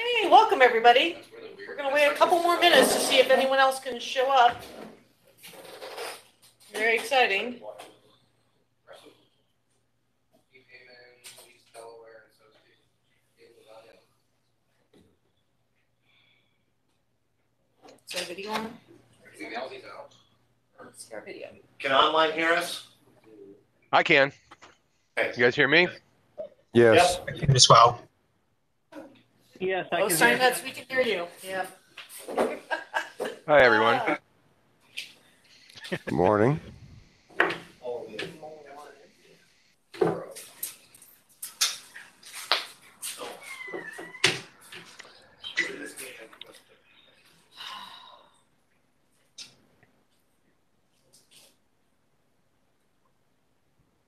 Okay, welcome everybody. We're gonna wait a couple more minutes to see if anyone else can show up. Very exciting. Is there a video on? Let's see our video. Can online hear us? I can. You guys hear me? Yes. i can as well. Yes, I Oh, can hear. Steinmetz, we can hear you. Yeah. Hi, everyone. Ah. Good morning.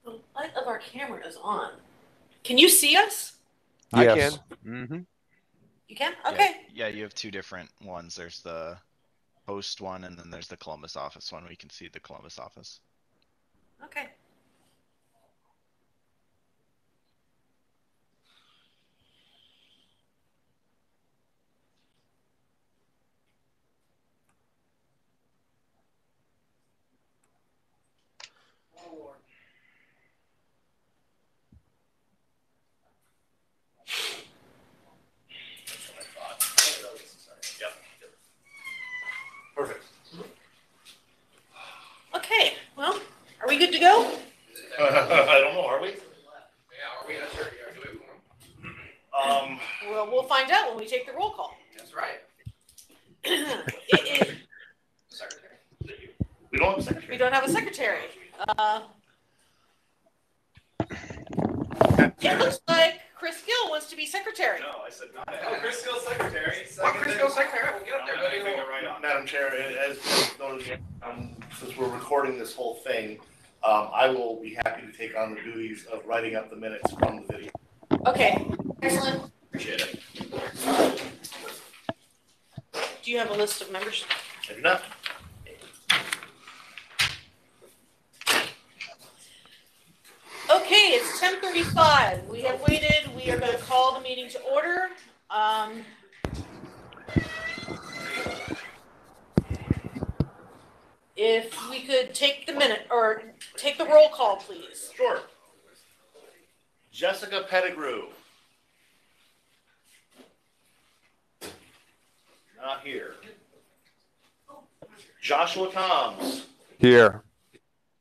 The light of our camera is on. Can you see us? I Yes. can. hmm You can? Yeah, Okay. Yeah, you have two different ones. There's the post one and then there's the Columbus office one. We can see the Columbus office. Okay. Perfect. Okay. Well, are we good to go? I don't know, are we? Um, Well, we'll find out when we take the roll call. that's right. It is, We don't have a we secretary. don't have a secretary. Uh, it looks like Chris Gill wants to be secretary. No, I said not. Oh, Chris Gill secretary. Oh, Chris Gill secretary. We'll get up there, buddy. We'll get right on. Madam Chair, as as noted, um, since we're recording this whole thing, um, I will be happy to take on the duties of writing up the minutes from the video. Okay. Excellent. Appreciate it. Do you have a list of members? I do not. Okay, it's ten thirty-five. We have waited. We are gonna call the meeting to order. Um. If we could take the minute, or take the roll call, please. Sure. Jessica Pettigrew. Not here. Joshua Toms. Here.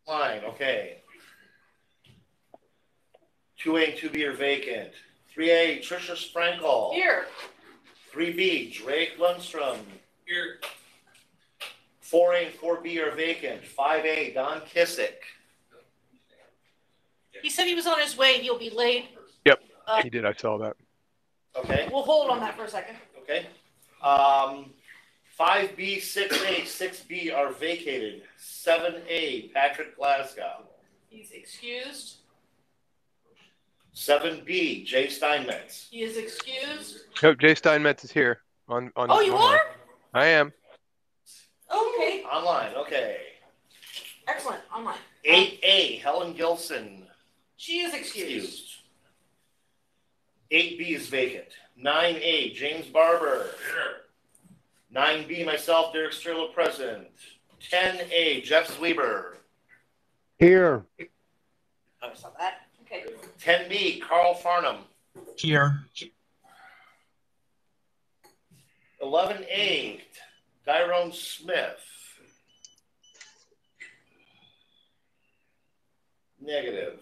Fine, okay. Two A and two B are vacant. Three A, Tricia Sprankle. Here. Three B, Drake Lundstrom. Here. Four A and four B are vacant. Five A, Don Kissick. He said he was on his way. He'll be late. Yep. He did. I saw that. Okay, We'll hold on that for a second. okay. Um, five B, six A, six B are vacated. Seven A, Patrick Glasgow. He's excused. Seven B, Jay Steinmetz. He is excused. Yep, Jay Steinmetz is here. On on. Oh, you online. are? I am. Okay. Online, okay. Excellent. Online. Eight A, Helen Gilson. She is excused. Excused. Eight B is vacant. Nine A, James Barber. Nine B, myself, Derek Strelo, present. Ten A, Jeff Sweber. Here. Oh, I saw that. Okay. Ten B, Carl Farnham. Here. Eleven A, Tyrone Smith. Negative.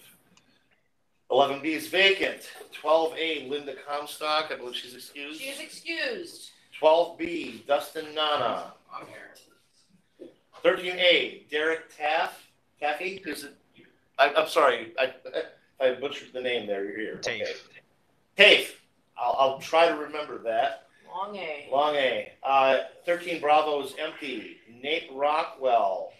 Eleven B is vacant. Twelve A, Linda Comstock, I believe she's excused. She is excused. Twelve B, Dustin Nana. I'm here. Thirteen A, Derek Taff, Taffy, who's it? I, I'm sorry, I, I butchered the name there, you're here. Tafe. Okay. Tafe, I'll, I'll try to remember that. Long A. Long A. Uh, thirteen Bravo is empty. Nate Rockwell,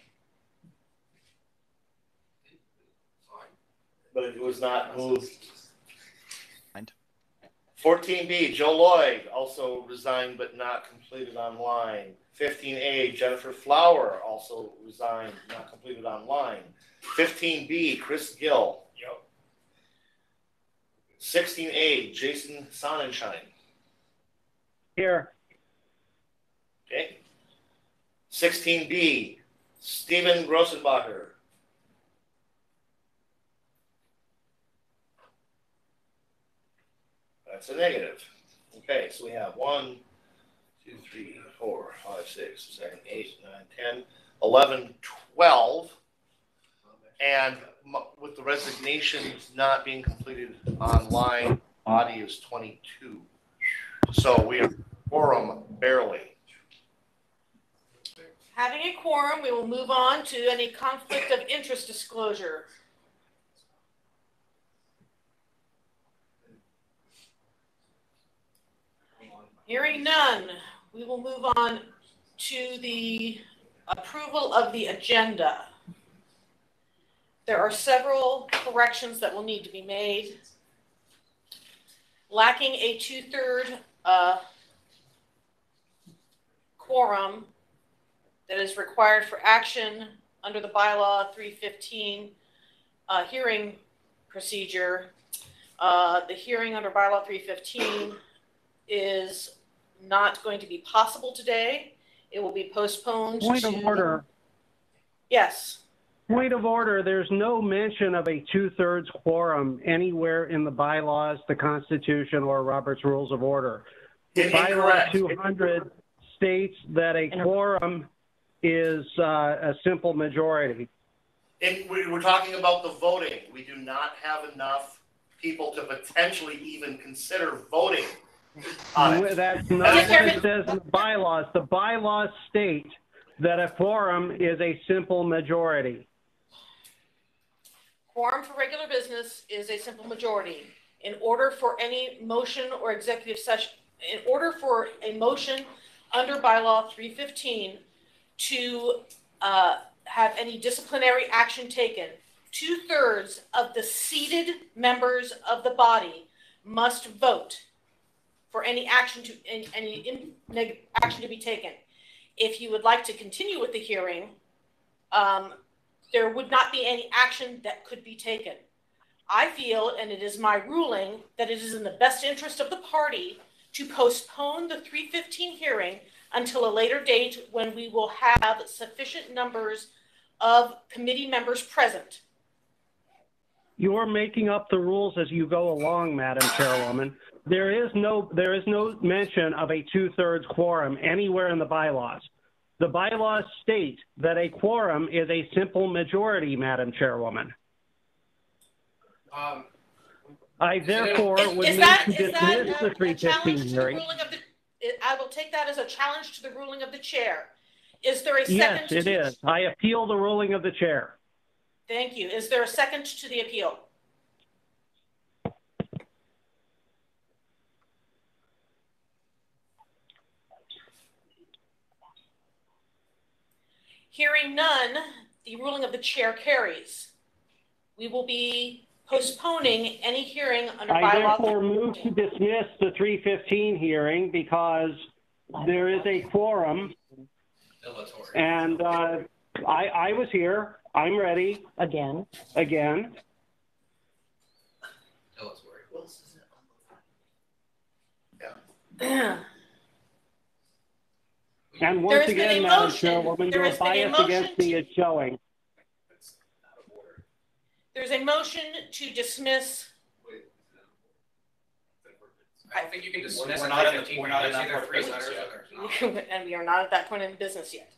but it was not moved. Fourteen B, Joe Lloyd, also resigned but not completed online. Fifteen A, Jennifer Flower, also resigned, not completed online. Fifteen B, Chris Gill. Yep. Sixteen A, Jason Sonnenschein. Here. Okay. Sixteen B, Stephen Grossenbacher. That's a negative. Okay, so we have one, two, three, four, five, six, seven, eight, nine, ten, eleven, twelve. And with the resignations not being completed online, body is twenty-two. So we have quorum barely. Having a quorum, we will move on to any conflict of interest disclosure. Hearing none, we will move on to the approval of the agenda. There are several corrections that will need to be made. Lacking a two-third uh, quorum that is required for action under the bylaw 315 uh, hearing procedure. Uh, The hearing under bylaw 315 is not going to be possible today. It will be postponed Point of order. Yes. Point of order. There's no mention of a two-thirds quorum anywhere in the bylaws, the Constitution, or Robert's Rules of Order. Bylaw Incorrect. 200 states that a quorum is uh, a simple majority. If we, we're talking about the voting, we do not have enough people to potentially even consider voting on it. That's not what it says in the bylaws. The bylaws state that a quorum is a simple majority. Quorum for regular business is a simple majority. In order for any motion or executive session, in order for a motion under bylaw three fifteen to uh, have any disciplinary action taken, two-thirds of the seated members of the body must vote for any action to, any, action to be taken. If you would like to continue with the hearing, um, there would not be any action that could be taken. I feel, and it is my ruling, that it is in the best interest of the party to postpone the three fifteen hearing until a later date when we will have sufficient numbers of committee members present. You're making up the rules as you go along, Madam Chairwoman. There is no, there is no mention of a two-thirds quorum anywhere in the bylaws. The bylaws state that a quorum is a simple majority, Madam Chairwoman. Um, I therefore Is would is move that, to is that dismiss a- the a 315 challenge to the hearing. ruling of the, it- I will take that as a challenge to the ruling of the chair. Is there a second? Yes, it to- is. I appeal the ruling of the chair. Thank you. Is there a second to the appeal? Hearing none, the ruling of the chair carries. We will be postponing any hearing under I bylaw. therefore move to dismiss the 315 hearing because there is a quorum and uh, I, I was here. I'm ready again. again. Dilatory. And once has again, a Madam motion. Chairwoman, There your has been a bias against me is showing. It's out of order. There's a motion to dismiss. I don't think you can dismiss We're a not in the- we're not in that either part of three business letters yet. or there's not. and we are not at that point in business yet.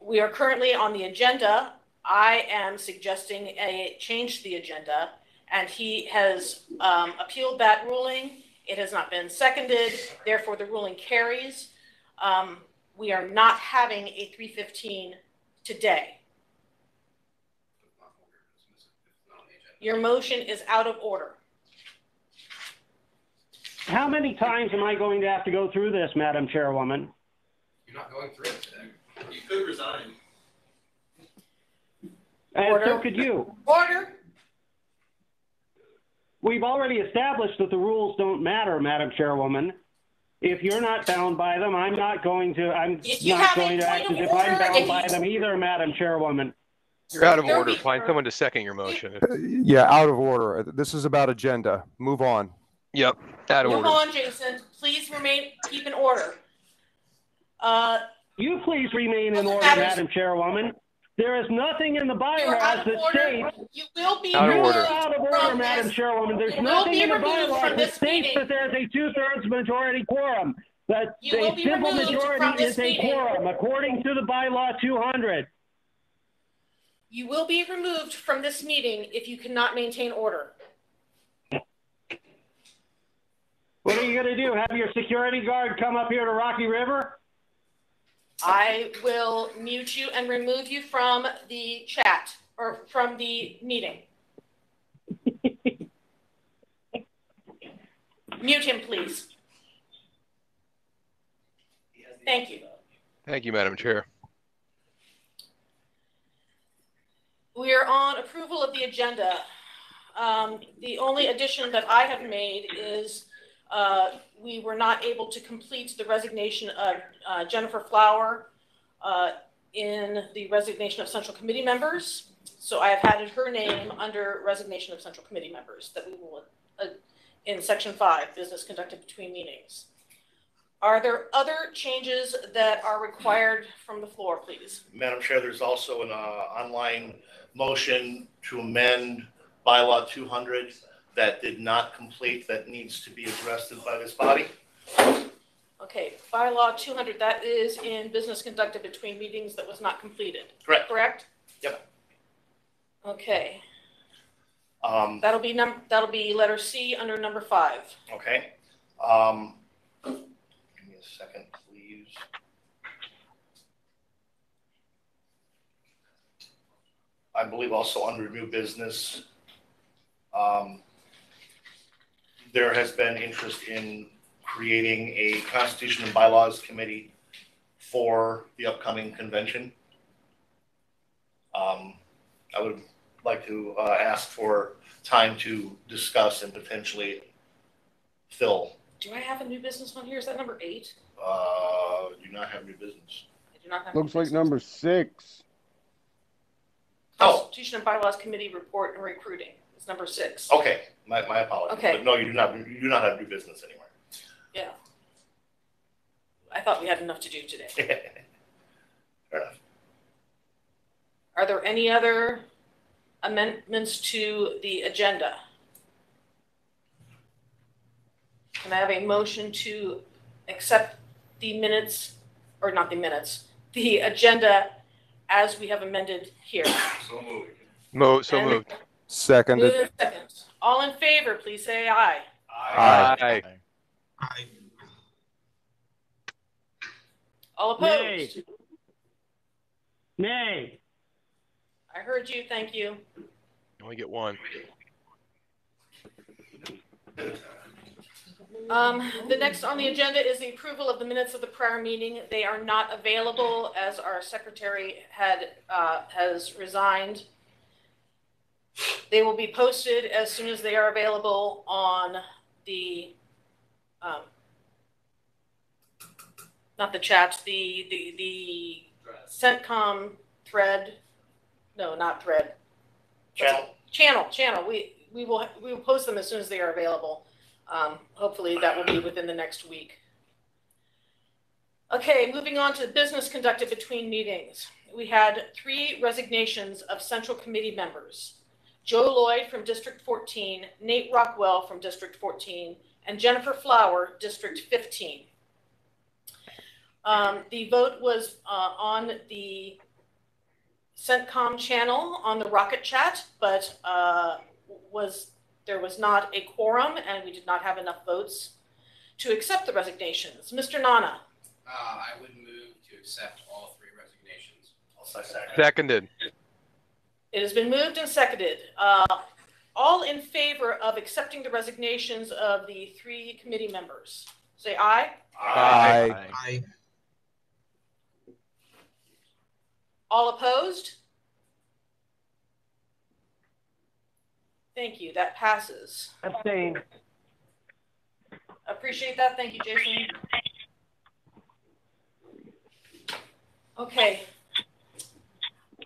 We are currently on the agenda. I am suggesting a change to the agenda, and he has um, appealed that ruling. It has not been seconded, therefore the ruling carries. Um, We are not having a 315 today. It's not order to dismiss it if it's not on the agenda. Your motion is out of order. How many times am I going to have to go through this, Madam Chairwoman? You're not going through it today. You could resign. And Order. so could you. Order. We've already established that the rules don't matter, Madam Chairwoman. If you're not bound by them, I'm not going to, I'm You- you not have a going to point act of as if I'm bound if by them either, Madam Chairwoman. You're out of There order. we- Find someone to second your motion. Yeah, out of order. This is about agenda. Move on. Yep, out of Move order. on, Jason. Please remain, keep in order. Uh, You please remain in order, Matters- Madam Chairwoman. There is nothing in the you bylaws that states You will be Out of order. out of order, Madam this. Chairwoman. There's You nothing in the bylaws that states meeting. that there's a two-thirds majority quorum. That You a simple majority this is a quorum, according to the bylaw 200. You will be removed from this meeting if you cannot maintain order. What are you gonna do? Have your security guard come up here to Rocky River? I will mute you and remove you from the chat or from the meeting. Mute him, please. Thank you. Thank you, Madam Chair. We are on approval of the agenda. Um, the only addition that I have made is, uh, we were not able to complete the resignation of, uh, Jennifer Flower, uh, in the resignation of central committee members. So I have added her name under resignation of central committee members that we will, uh, in section five, business conducted between meetings. Are there other changes that are required from the floor, please? Madam Chair, there's also an uh, online motion to amend bylaw 200 that did not complete, that needs to be addressed by this body. Okay, bylaw two hundred, that is in business conducted between meetings that was not completed, Correct. correct? Yep. Okay, Um, that'll be num, that'll be letter C under number five. Okay. Um, Give me a second, please. I believe also under new business, um, there has been interest in creating a Constitution and Bylaws Committee for the upcoming convention. Um, I would like to uh, ask for time to discuss and potentially fill. Do I have a new business one here? Is that number eight? Uh, do not have new business. I do not have. new Looks like business. number six. Oh. Constitution and Bylaws Committee Report and Recruiting is number six. Okay, my, my apologies. Okay. But no, you do not, you do not have new business anywhere. Yeah. I thought we had enough to do today. Fair enough. Are there any other amendments to the agenda? Can I have a motion to accept the minutes, or not the minutes, the agenda as we have amended here? So moved. Mo, so And- moved. Move Seconded. in second. All in favor, please say aye. Aye. Aye. All Nay. opposed? Nay. I heard you, thank you. Only get one. Um, the next on the agenda is the approval of the minutes of the prior meeting. They are not available as our secretary had, uh, has resigned. They will be posted as soon as they are available on the, um, not the chat, the, the, the CENTCOM thread, no, not thread, Channel, channel, channel. We, we will, we will post them as soon as they are available. Um, hopefully that will be within the next week. Okay, moving on to business conducted between meetings. We had three resignations of central committee members. Joe Lloyd from District 14, Nate Rockwell from District 14, and Jennifer Flower, District 15. Um, the vote was, uh, on the CENTCOM channel on the Rocket Chat, but, uh, was there was not a quorum and we did not have enough votes to accept the resignations. Mr. Nana, Uh, I would move to accept all three resignations. I'll second. Seconded. It has been moved and seconded. Uh, all in favor of accepting the resignations of the three committee members? Say aye. Aye. Aye. All opposed? Thank you, that passes. Abstain. Appreciate that. Thank you, Jason. Okay.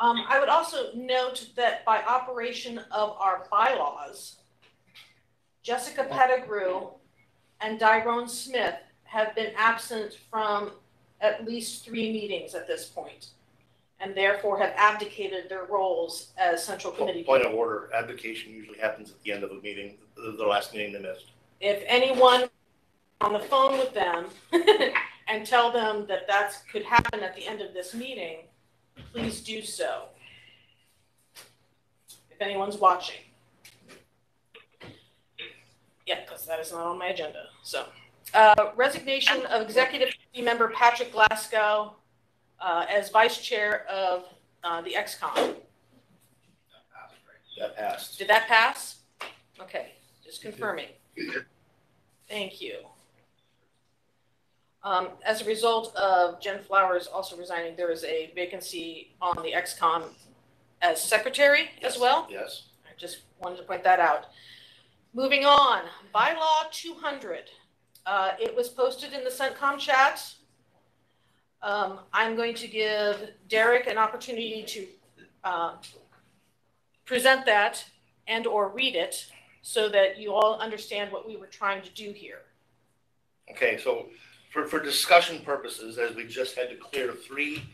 Um, I would also note that by operation of our bylaws, Jessica Pettigrew and Tyrone Smith have been absent from at least three meetings at this point, and therefore have abdicated their roles as central committee. Point of order, abdication usually happens at the end of a meeting, the, the last meeting they missed. If anyone on the phone with them and tell them that that could happen at the end of this meeting, please do so. If anyone's watching. Yeah, because that is not on my agenda, so. Uh, resignation of Executive Committee Member Patrick Glasgow uh, as Vice Chair of uh, the XCOM. That passed. That passed. Did that pass? Okay, just confirming. Thank you. Um, as a result of Jen Flowers also resigning, there is a vacancy on the XCOM as secretary as well. Yes. I just wanted to point that out. Moving on, bylaw two hundred. Uh, it was posted in the CENTCOM chat. Um, I'm going to give Derek an opportunity to, uh, present that and or read it so that you all understand what we were trying to do here. Okay, so for, for discussion purposes, as we just had to clear three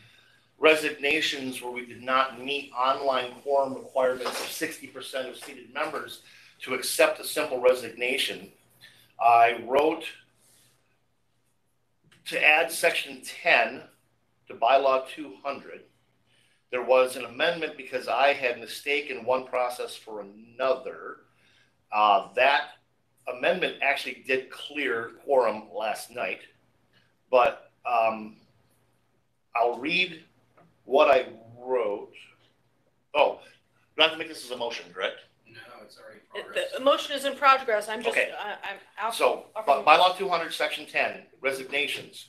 resignations where we did not meet online quorum requirements of sixty percent of seated members to accept a simple resignation, I wrote to add section ten to bylaw two hundred. There was an amendment because I had mistaken one process for another. Uh, that amendment actually did clear quorum last night, but um, I'll read what I wrote. Oh, we have to make this as a motion, correct? No, it's already progress. The motion is in progress. I'm just, Okay. I, I'm out. So, by bylaw two hundred, section ten, resignations.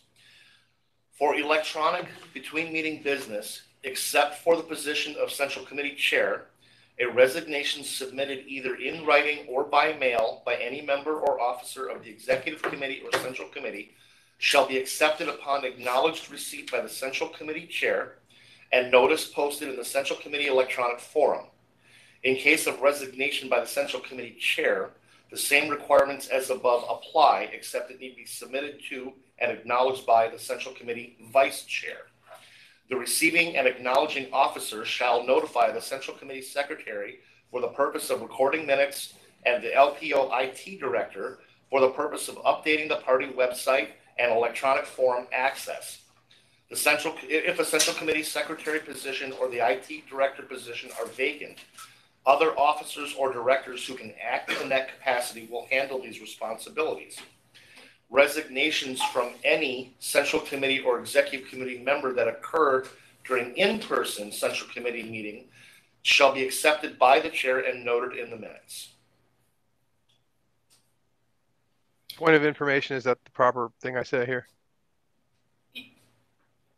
For electronic between meeting business, except for the position of central committee chair, a resignation submitted either in writing or by mail by any member or officer of the executive committee or central committee shall be accepted upon acknowledged receipt by the central committee chair and notice posted in the central committee electronic forum. In case of resignation by the central committee chair, the same requirements as above apply, except it need be submitted to and acknowledged by the Central Committee Vice Chair. The receiving and acknowledging officer shall notify the Central Committee Secretary for the purpose of recording minutes and the LPO IT Director for the purpose of updating the party website and electronic forum access. The central, if a Central Committee Secretary position or the IT Director position are vacant, other officers or directors who can act in that capacity will handle these responsibilities. Resignations from any central committee or executive committee member that occur during in-person central committee meeting shall be accepted by the chair and noted in the minutes. Point of information, is that the proper thing I said here?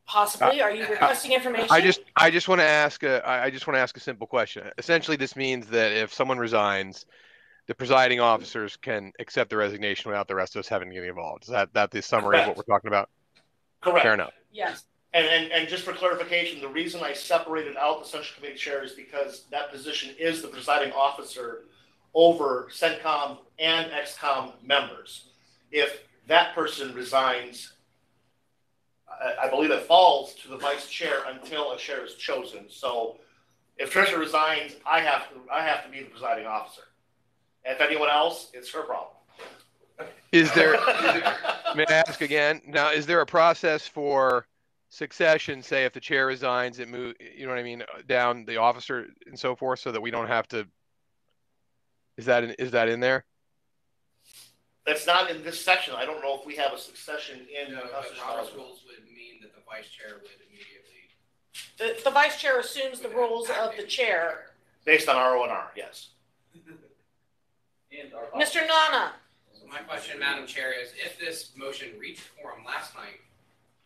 Possibly, uh, are you uh, requesting information? I just, I just want to ask, a, I I just want to ask a simple question. Essentially, this means that if someone resigns, the presiding officers can accept the resignation without the rest of us having to get involved. Is that, that the summary of what we're talking about? Correct. Fair enough. Yes, And, and, and just for clarification, the reason I separated out the central committee chair is because that position is the presiding officer over CENTCOM and XCOM members. If that person resigns, I, I believe it falls to the vice chair until a chair is chosen. So if Tricia resigns, I have to, I have to be the presiding officer. If anyone else, it's her problem. Is there, may I ask again? Now, is there a process for succession? Say if the chair resigns, it move, you know what I mean, down the officer and so forth, so that we don't have to? Is that, in- is that in there? That's not in this section. I don't know if we have a succession in. No, House the of Robert's Charles. rules would mean that the vice chair would immediately. the, the vice chair assumes the roles of the chair. Based on R O and R, yes. Mr. Nana, So my question, Madam Chair, is if this motion reached quorum last night,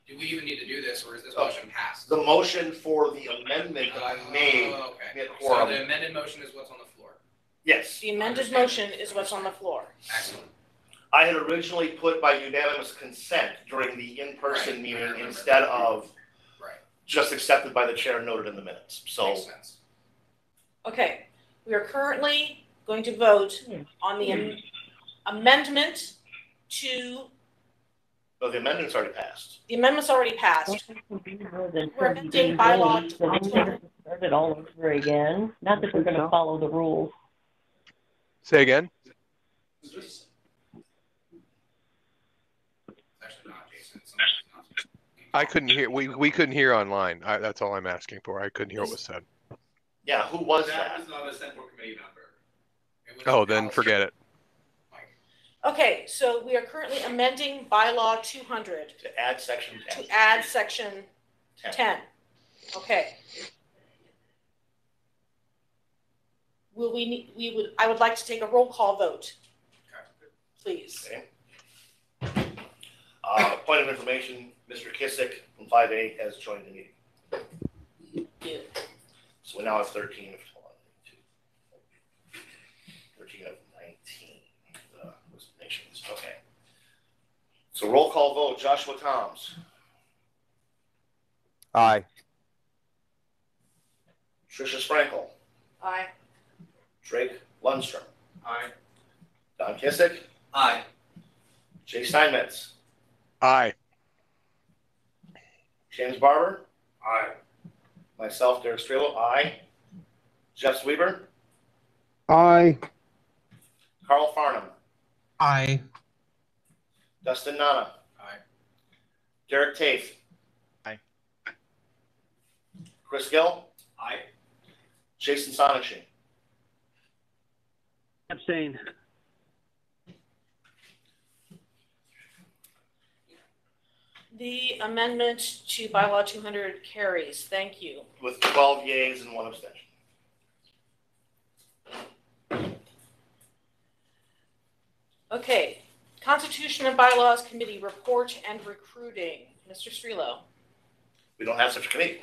do we even need to do this, or is this Oh. motion passed? The motion for the amendment that I made, Oh, Okay, get so quorum. the amended motion is what's on the floor. yes. the amended motion is what's on the floor. Excellent. I had originally put by unanimous consent during the in-person Right, meeting remember. instead of Right, just accepted by the chair and noted in the minutes. So makes sense. Okay, we are currently going to vote on the, am- amendment to, No, the amendment's already passed. the amendment's already passed. We're amending bylaw to- Start it all over again. Not that we're gonna follow the rules. Say again? It's actually not, Jason. It's not- it's not- I couldn't hear, we, we couldn't hear online. I, that's all I'm asking for. I couldn't hear what was said. Yeah, who was That that? was not a central committee member. Oh, then forget it. Okay, so we are currently amending bylaw two hundred To add section ten. to add section Ten. ten. Okay. Will we need, we would, I would like to take a roll call vote, please. Okay. Uh, point of information, Mr. Kissick from five A has joined the meeting. You. So we now have thirteen of, hold. Thirteen of nineteen, uh, resignations, okay. So roll call vote, Joshua Toms, Aye. Tricia Sprinkle, Aye. Drake Lundstrom, Aye. Don Kissick, Aye. Jay Steinmetz, Aye. James Barber, Aye. myself, Derek Strelo, aye. Jeff Sweeber, Aye. Carl Farnham, Aye. Dustin Nana, Aye. Derek Tafe. Aye. Chris Gill, Aye. Jason Sonnenschein. Abstain. The amendment to bylaw two hundred carries. Thank you. with twelve yeas and one abstention. Okay, Constitution and Bylaws Committee report and recruiting. Mr. Strelo, We don't have such a committee.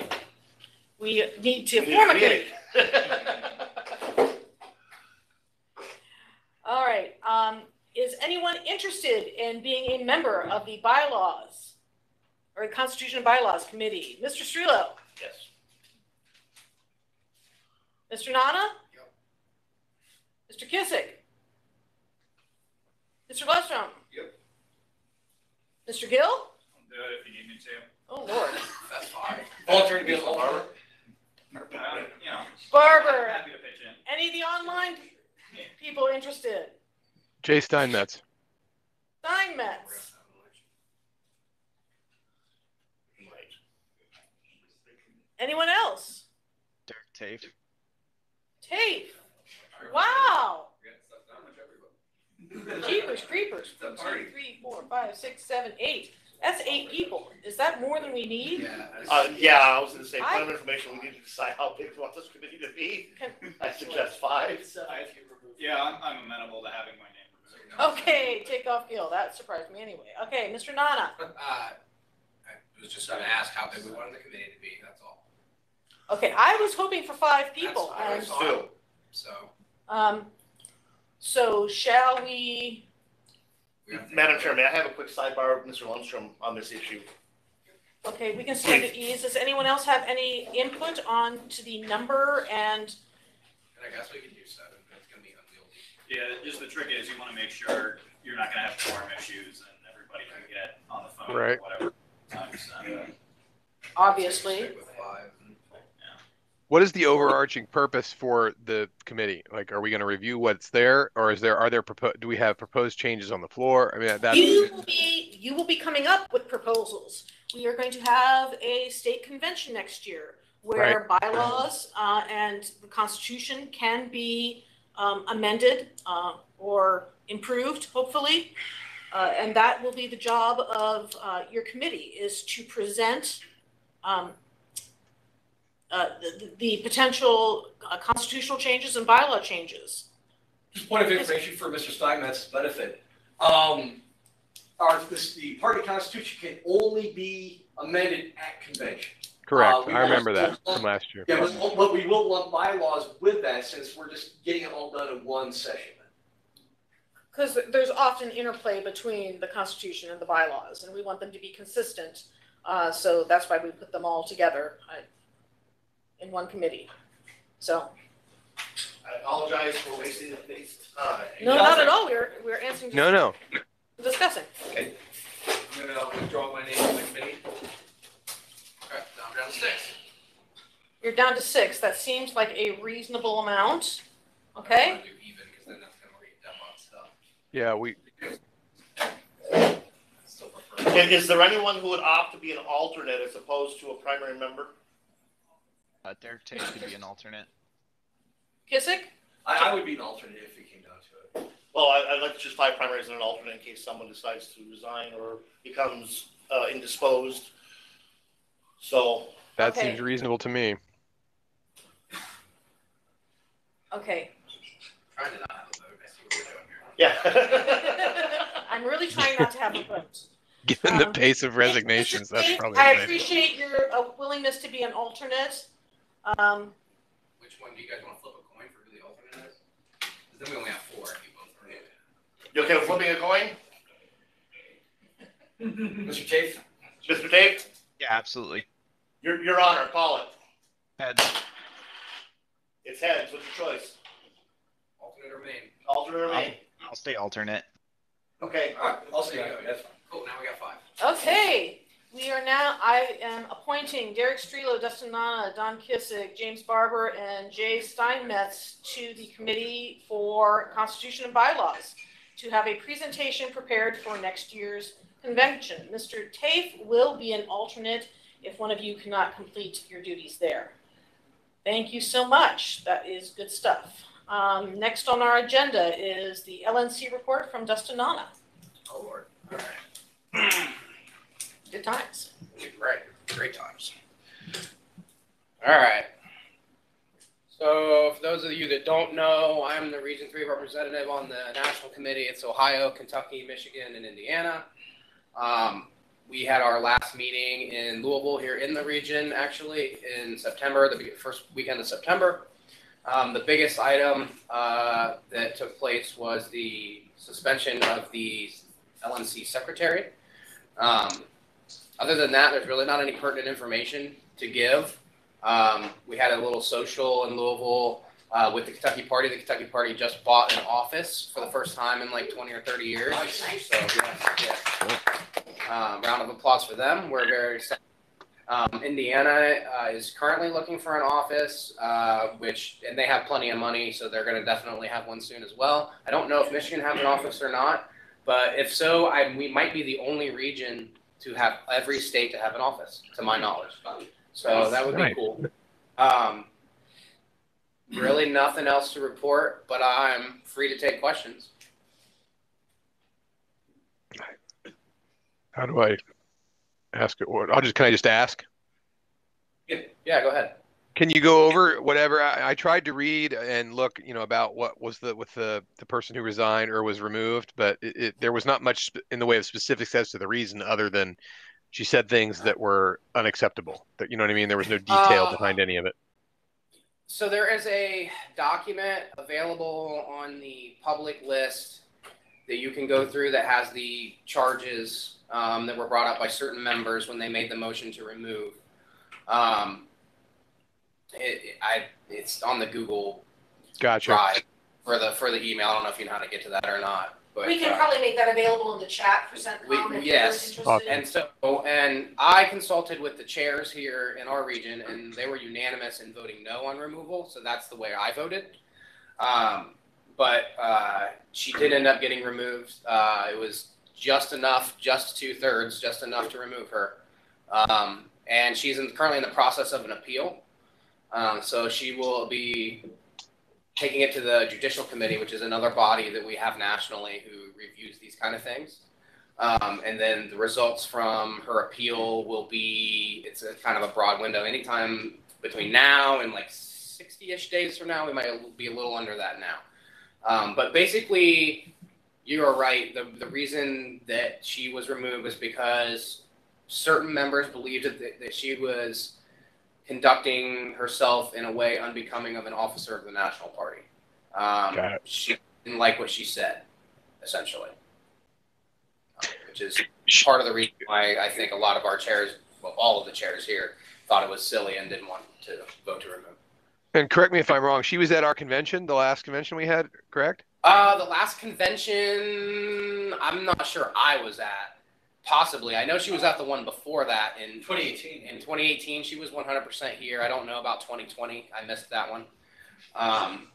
we need to We need form a committee. All right, um, is anyone interested in being a member of the bylaws? Or the Constitution and Bylaws Committee? Mr. Strelo, Yes. Mr. Nana? Yep. Mr. Kissick? Mr. Lundstrom? Yep. Mr. Gill? I'll do it if you need me to. Oh, Lord. That's fine. Volunteer to be a Barber? You know. Barber, uh, Happy to pitch in. any of the online people interested? Jay Steinmetz. Steinmetz? Right. Anyone else? Derek Tafe. Tape? Wow! We got stuff done, like everybody. Jeepers creepers. It's a One, party. two, three, four, five, six, seven, eight. That's eight people. Is that more than we need? Yeah. Uh, yeah, I was gonna say, I- point of information, we need to decide how big we want this committee to be. I suggest five. Yeah, I'm, I'm amenable to having my name removed. Okay, take off Gill. That surprised me anyway. Okay, Mr. Nana. Uh, I was just gonna ask how big we wanted the committee to be, that's all. Okay, I was hoping for five people. That's and, fine. Two. So. um, so shall we? we have to- Madam Chair, may I have a quick sidebar with Mr. Lundstrom on this issue? Okay, we can stand at ease. Does anyone else have any input on to the number and? And I guess we could do seven, but it's gonna be unwieldy. Yeah, just the trick is you want to make sure you're not going to have quorum issues and everybody can get on the phone Right. or whatever. Times, uh, Obviously. Stick with five. What is the overarching purpose for the committee? Like, are we going to review what's there, or is there are there propo- do we have proposed changes on the floor? I mean, that's You will be, you will be coming up with proposals. We are going to have a state convention next year where bylaws, uh, and the constitution can be, um, amended, uh, or improved, hopefully. Uh, and that will be the job of, uh, your committee, is to present, um, uh, the, the potential uh, constitutional changes and bylaw changes. Just point of information for Mr. Steinmetz's benefit. Um, our, this, the party constitution can only be amended at convention. correct. Uh, I remember want- that from last year. Yeah, but, but we will want bylaws with that since we're just getting it all done in one session. Because there's often interplay between the Constitution and the bylaws, and we want them to be consistent. Uh, so that's why we put them all together uh, in one committee. So, I apologize for wasting the day's time. No, not at all. We're, we're answering. No, no. Discussing. Okay. I'm gonna uh, withdraw my name from the committee. Okay, now I'm down to six. You're down to six. That seems like a reasonable amount. Okay? even, cause then that's gonna rate them on stuff. Yeah, we, Still. Is, is there anyone who would opt to be an alternate as opposed to a primary member? Uh, Derek Tafe could be an alternate. Kissick? I, I would be an alternate if it came down to it. Well, I, I'd like to choose five primaries and an alternate in case someone decides to resign or becomes, uh, indisposed. So, that Okay. seems reasonable to me. Okay. Trying to not have a vote, I see what we're doing here. yeah. I'm really trying not to have a vote. Given the Um, pace of resignations, that's Tafe, probably. I appreciate your uh, willingness to be an alternate. Um, Which one, do you guys wanna flip a coin for who the alternate is? 'Cause then we only have four if you both are in. You okay with flipping a coin? Mr. Tafe? Mr. Dave, Yeah, absolutely. your, your honor, call it. Heads. It's heads, what's your choice? Alternate or main? Alternate or main? I'll stay alternate. Okay, Alright, I'll stay that way, that's fine. Cool, now we got five. okay, we are now, I am appointing Derek Strelo, Dustin Nana, Don Kissick, James Barber, and Jay Steinmetz to the Committee for Constitution and Bylaws to have a presentation prepared for next year's convention. Mr. Tafe will be an alternate if one of you cannot complete your duties there. Thank you so much. That is good stuff. Um, next on our agenda is the LNC report from Dustin Nana. Oh lord, alright. Good times. Great, great times. Alright. So, for those of you that don't know, I'm the Region 3 representative on the National Committee. It's Ohio, Kentucky, Michigan, and Indiana. Um, we had our last meeting in Louisville here in the region, actually, in September, the first weekend of September. Um, the biggest item uh, that took place was the suspension of the LNC secretary. Um, other than that, there's really not any pertinent information to give. Um, we had a little social in Louisville uh, with the Kentucky Party. The Kentucky Party just bought an office for the first time in like 20 or 30 years. Nice. So, yeah. Um, round of applause for them. We're very excited. Um, Indiana uh, is currently looking for an office, uh, which and they have plenty of money, so they're going to definitely have one soon as well. I don't know if Michigan has an office or not, but if so, I, we might be the only region to have every state to have an office, to my knowledge. So that would be cool. Um, really, nothing else to report, but I'm free to take questions. How do I ask it? I'll just, can I just ask? Yeah, go ahead. Can you go over whatever? I, I tried to read and look, you know, about what was the with the the person who resigned or was removed, but it, it, there was not much in the way of specifics as to the reason, other than she said things that were unacceptable. That you know what I mean? There was no detail Uh, behind any of it. So there is a document available on the public list that you can go through that has the charges um, that were brought up by certain members when they made the motion to remove. Um, it, it- I, it's on the Google Gotcha. Drive for the for the email. I don't know if you know how to get to that or not. But, We can uh, probably make that available in the chat for CENTCOM We- if you're yes. interested. And so, and I consulted with the chairs here in our region, and they were unanimous in voting no on removal. So that's the way I voted. Um, but uh, she did end up getting removed. Uh, it was just enough, just two thirds, just enough to remove her. Um, and she's in, currently in the process of an appeal. Um, so she will be taking it to the judicial committee, which is another body that we have nationally who reviews these kind of things. Um, and then the results from her appeal will be it's a kind of a broad window. Anytime between now and like 60 ish days from now, we might be a little under that now. Um, but basically, you are right. The, the reason that she was removed was because certain members believed that, that she was conducting herself in a way unbecoming of an officer of the National Party. Um, Got it. She didn't like what she said, essentially, Um, which is part of the reason why I think a lot of our chairs, well, all of the chairs here, thought it was silly and didn't want to vote to remove. And correct me if I'm wrong. She was at our convention, the last convention we had, correct? Uh, the last convention, I'm not sure I was at. Possibly, I know she was at the one before that in 2018. In 2018, she was 100% here. I don't know about 2020. I missed that one. Um,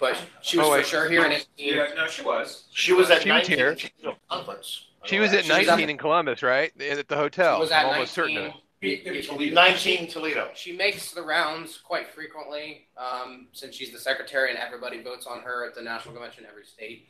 but she was Oh, for sure here in 18. Yeah, no, she was. She was at She was nineteen here. in Chino Conference. She was at She was at 19 the- in Columbus, right? At the hotel. She was I'm at almost certain of it. 19. Nineteen Toledo. She makes the rounds quite frequently, um, since she's the secretary and everybody votes on her at the national convention every state.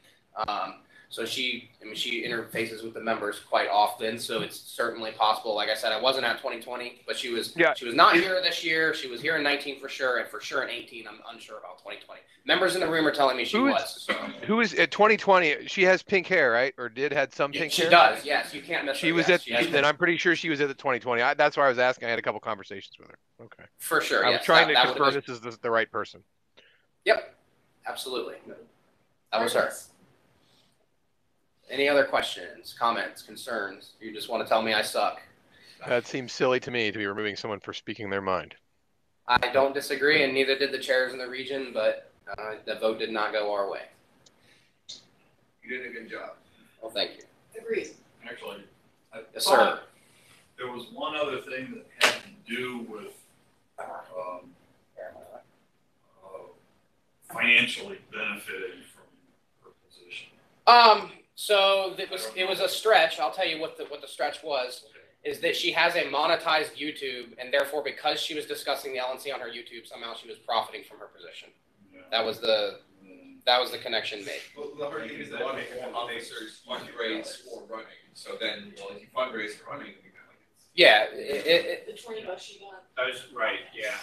Um, so she, I mean, she interfaces with the members quite often. So it's certainly possible. Like I said, I wasn't at 2020, but she was. Yeah. She was not here this year. She was here in 19 for sure, and for sure in 18. I'm unsure about 2020. Members in the room are telling me she Who is- was. So Who was at 2020? She has pink hair, right? Or did had some pink she hair? She does. Yes, you can't miss. She her, was yes, at. she Then I'm pretty sure she was at the 2020. I, that's why I was asking. I had a couple conversations with her. Okay. for sure. I was yes, trying that- to that confirm this is the, the right person. Yep, absolutely. That was her. Any other questions, comments, concerns? You just want to tell me I suck? That seems silly to me to be removing someone for speaking their mind. I don't disagree, and neither did the chairs in the region, but uh, the vote did not go our way. You did a good job. Well, thank you. Agreed. Actually, I Yes, sir. there was one other thing that had to do with, um, uh, financially benefiting from her position. Um, so it was it was a stretch. I'll tell you what the what the stretch was. Is that she has a monetized YouTube, and therefore, because she was discussing the LNC on her YouTube, somehow she was profiting from her position. That was the that was the connection made. Well, the hard thing is that one officers fundraise for running, so then, well, if you fundraise for running, you kind of Yeah, it, it, The twenty bucks she got. That was, right, yeah,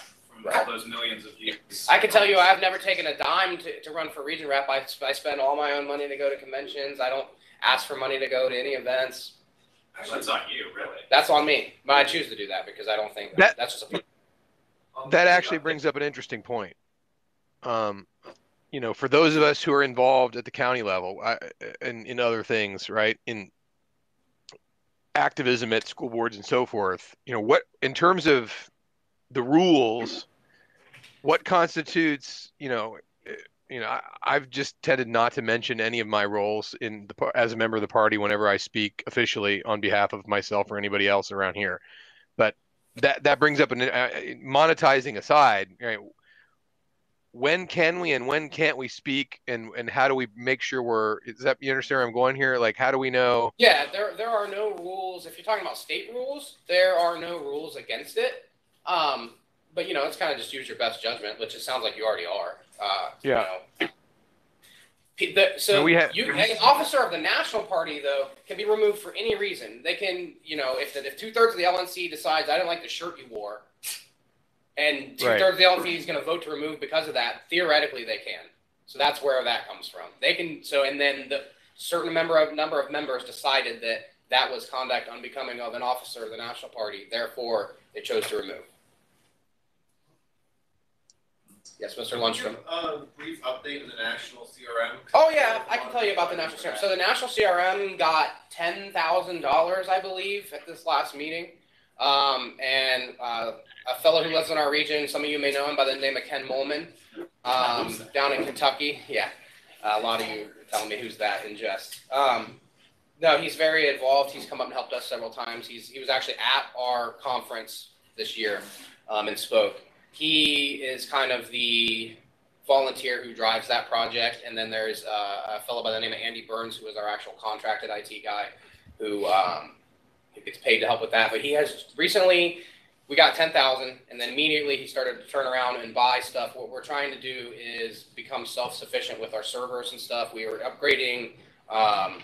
from all those millions of views. I can tell you, I've never taken a dime to, to run for region rep. I, I spend all my own money to go to conventions. I don't ask for money to go to any events. That's on you, really. That's on me. But I choose to do that because I don't think That- that's just a. That actually brings up an interesting point. Um, you know, for those of us who are involved at the county level I, and in other things, right, in activism at school boards and so forth, you know, what in terms of the rules, what constitutes, you know, eh, you know, I, I've just tended not to mention any of my roles in the as a member of the party whenever I speak officially on behalf of myself or anybody else around here. But that that brings up an uh, monetizing aside, right? When can we and when can't we speak, and and how do we make sure we're? Is that you understand where I'm going here? Like, how do we know? Yeah, there there are no rules. If you're talking about state rules, there are no rules against it. Um, but you know, it's kind of just use your best judgment, which it sounds like you already are. Uh, you Yeah. know. The, so we ha- you, an officer of the national party though can be removed for any reason. They can, you know, if the, if two thirds of the LNC decides I didn't like the shirt you wore, and two thirds of the LNC is going to vote to remove because of that, theoretically they can. So that's where that comes from. They can. So and then the certain member of number of members decided that that was conduct unbecoming of an officer of the national party. Therefore, they chose to remove. Yes, Mr. Lundstrom. Uh, brief update on the national CRM. Oh yeah, I can tell you about the national CRM. So the national CRM got ten thousand dollars, I believe, at this last meeting. Um, and uh, a fellow who lives in our region, some of you may know him by the name of Ken Moellman, um, down in Kentucky. Yeah, a lot of you telling me who's that in jest. Um, no, he's very involved. He's come up and helped us several times. He's he was actually at our conference this year um, and spoke. He is kind of the volunteer who drives that project, and then there's uh, a fellow by the name of Andy Burns, who is our actual contracted IT guy, who um, gets paid to help with that. But he has recently we got ten thousand, and then immediately he started to turn around and buy stuff. What we're trying to do is become self sufficient with our servers and stuff. We were upgrading. Um,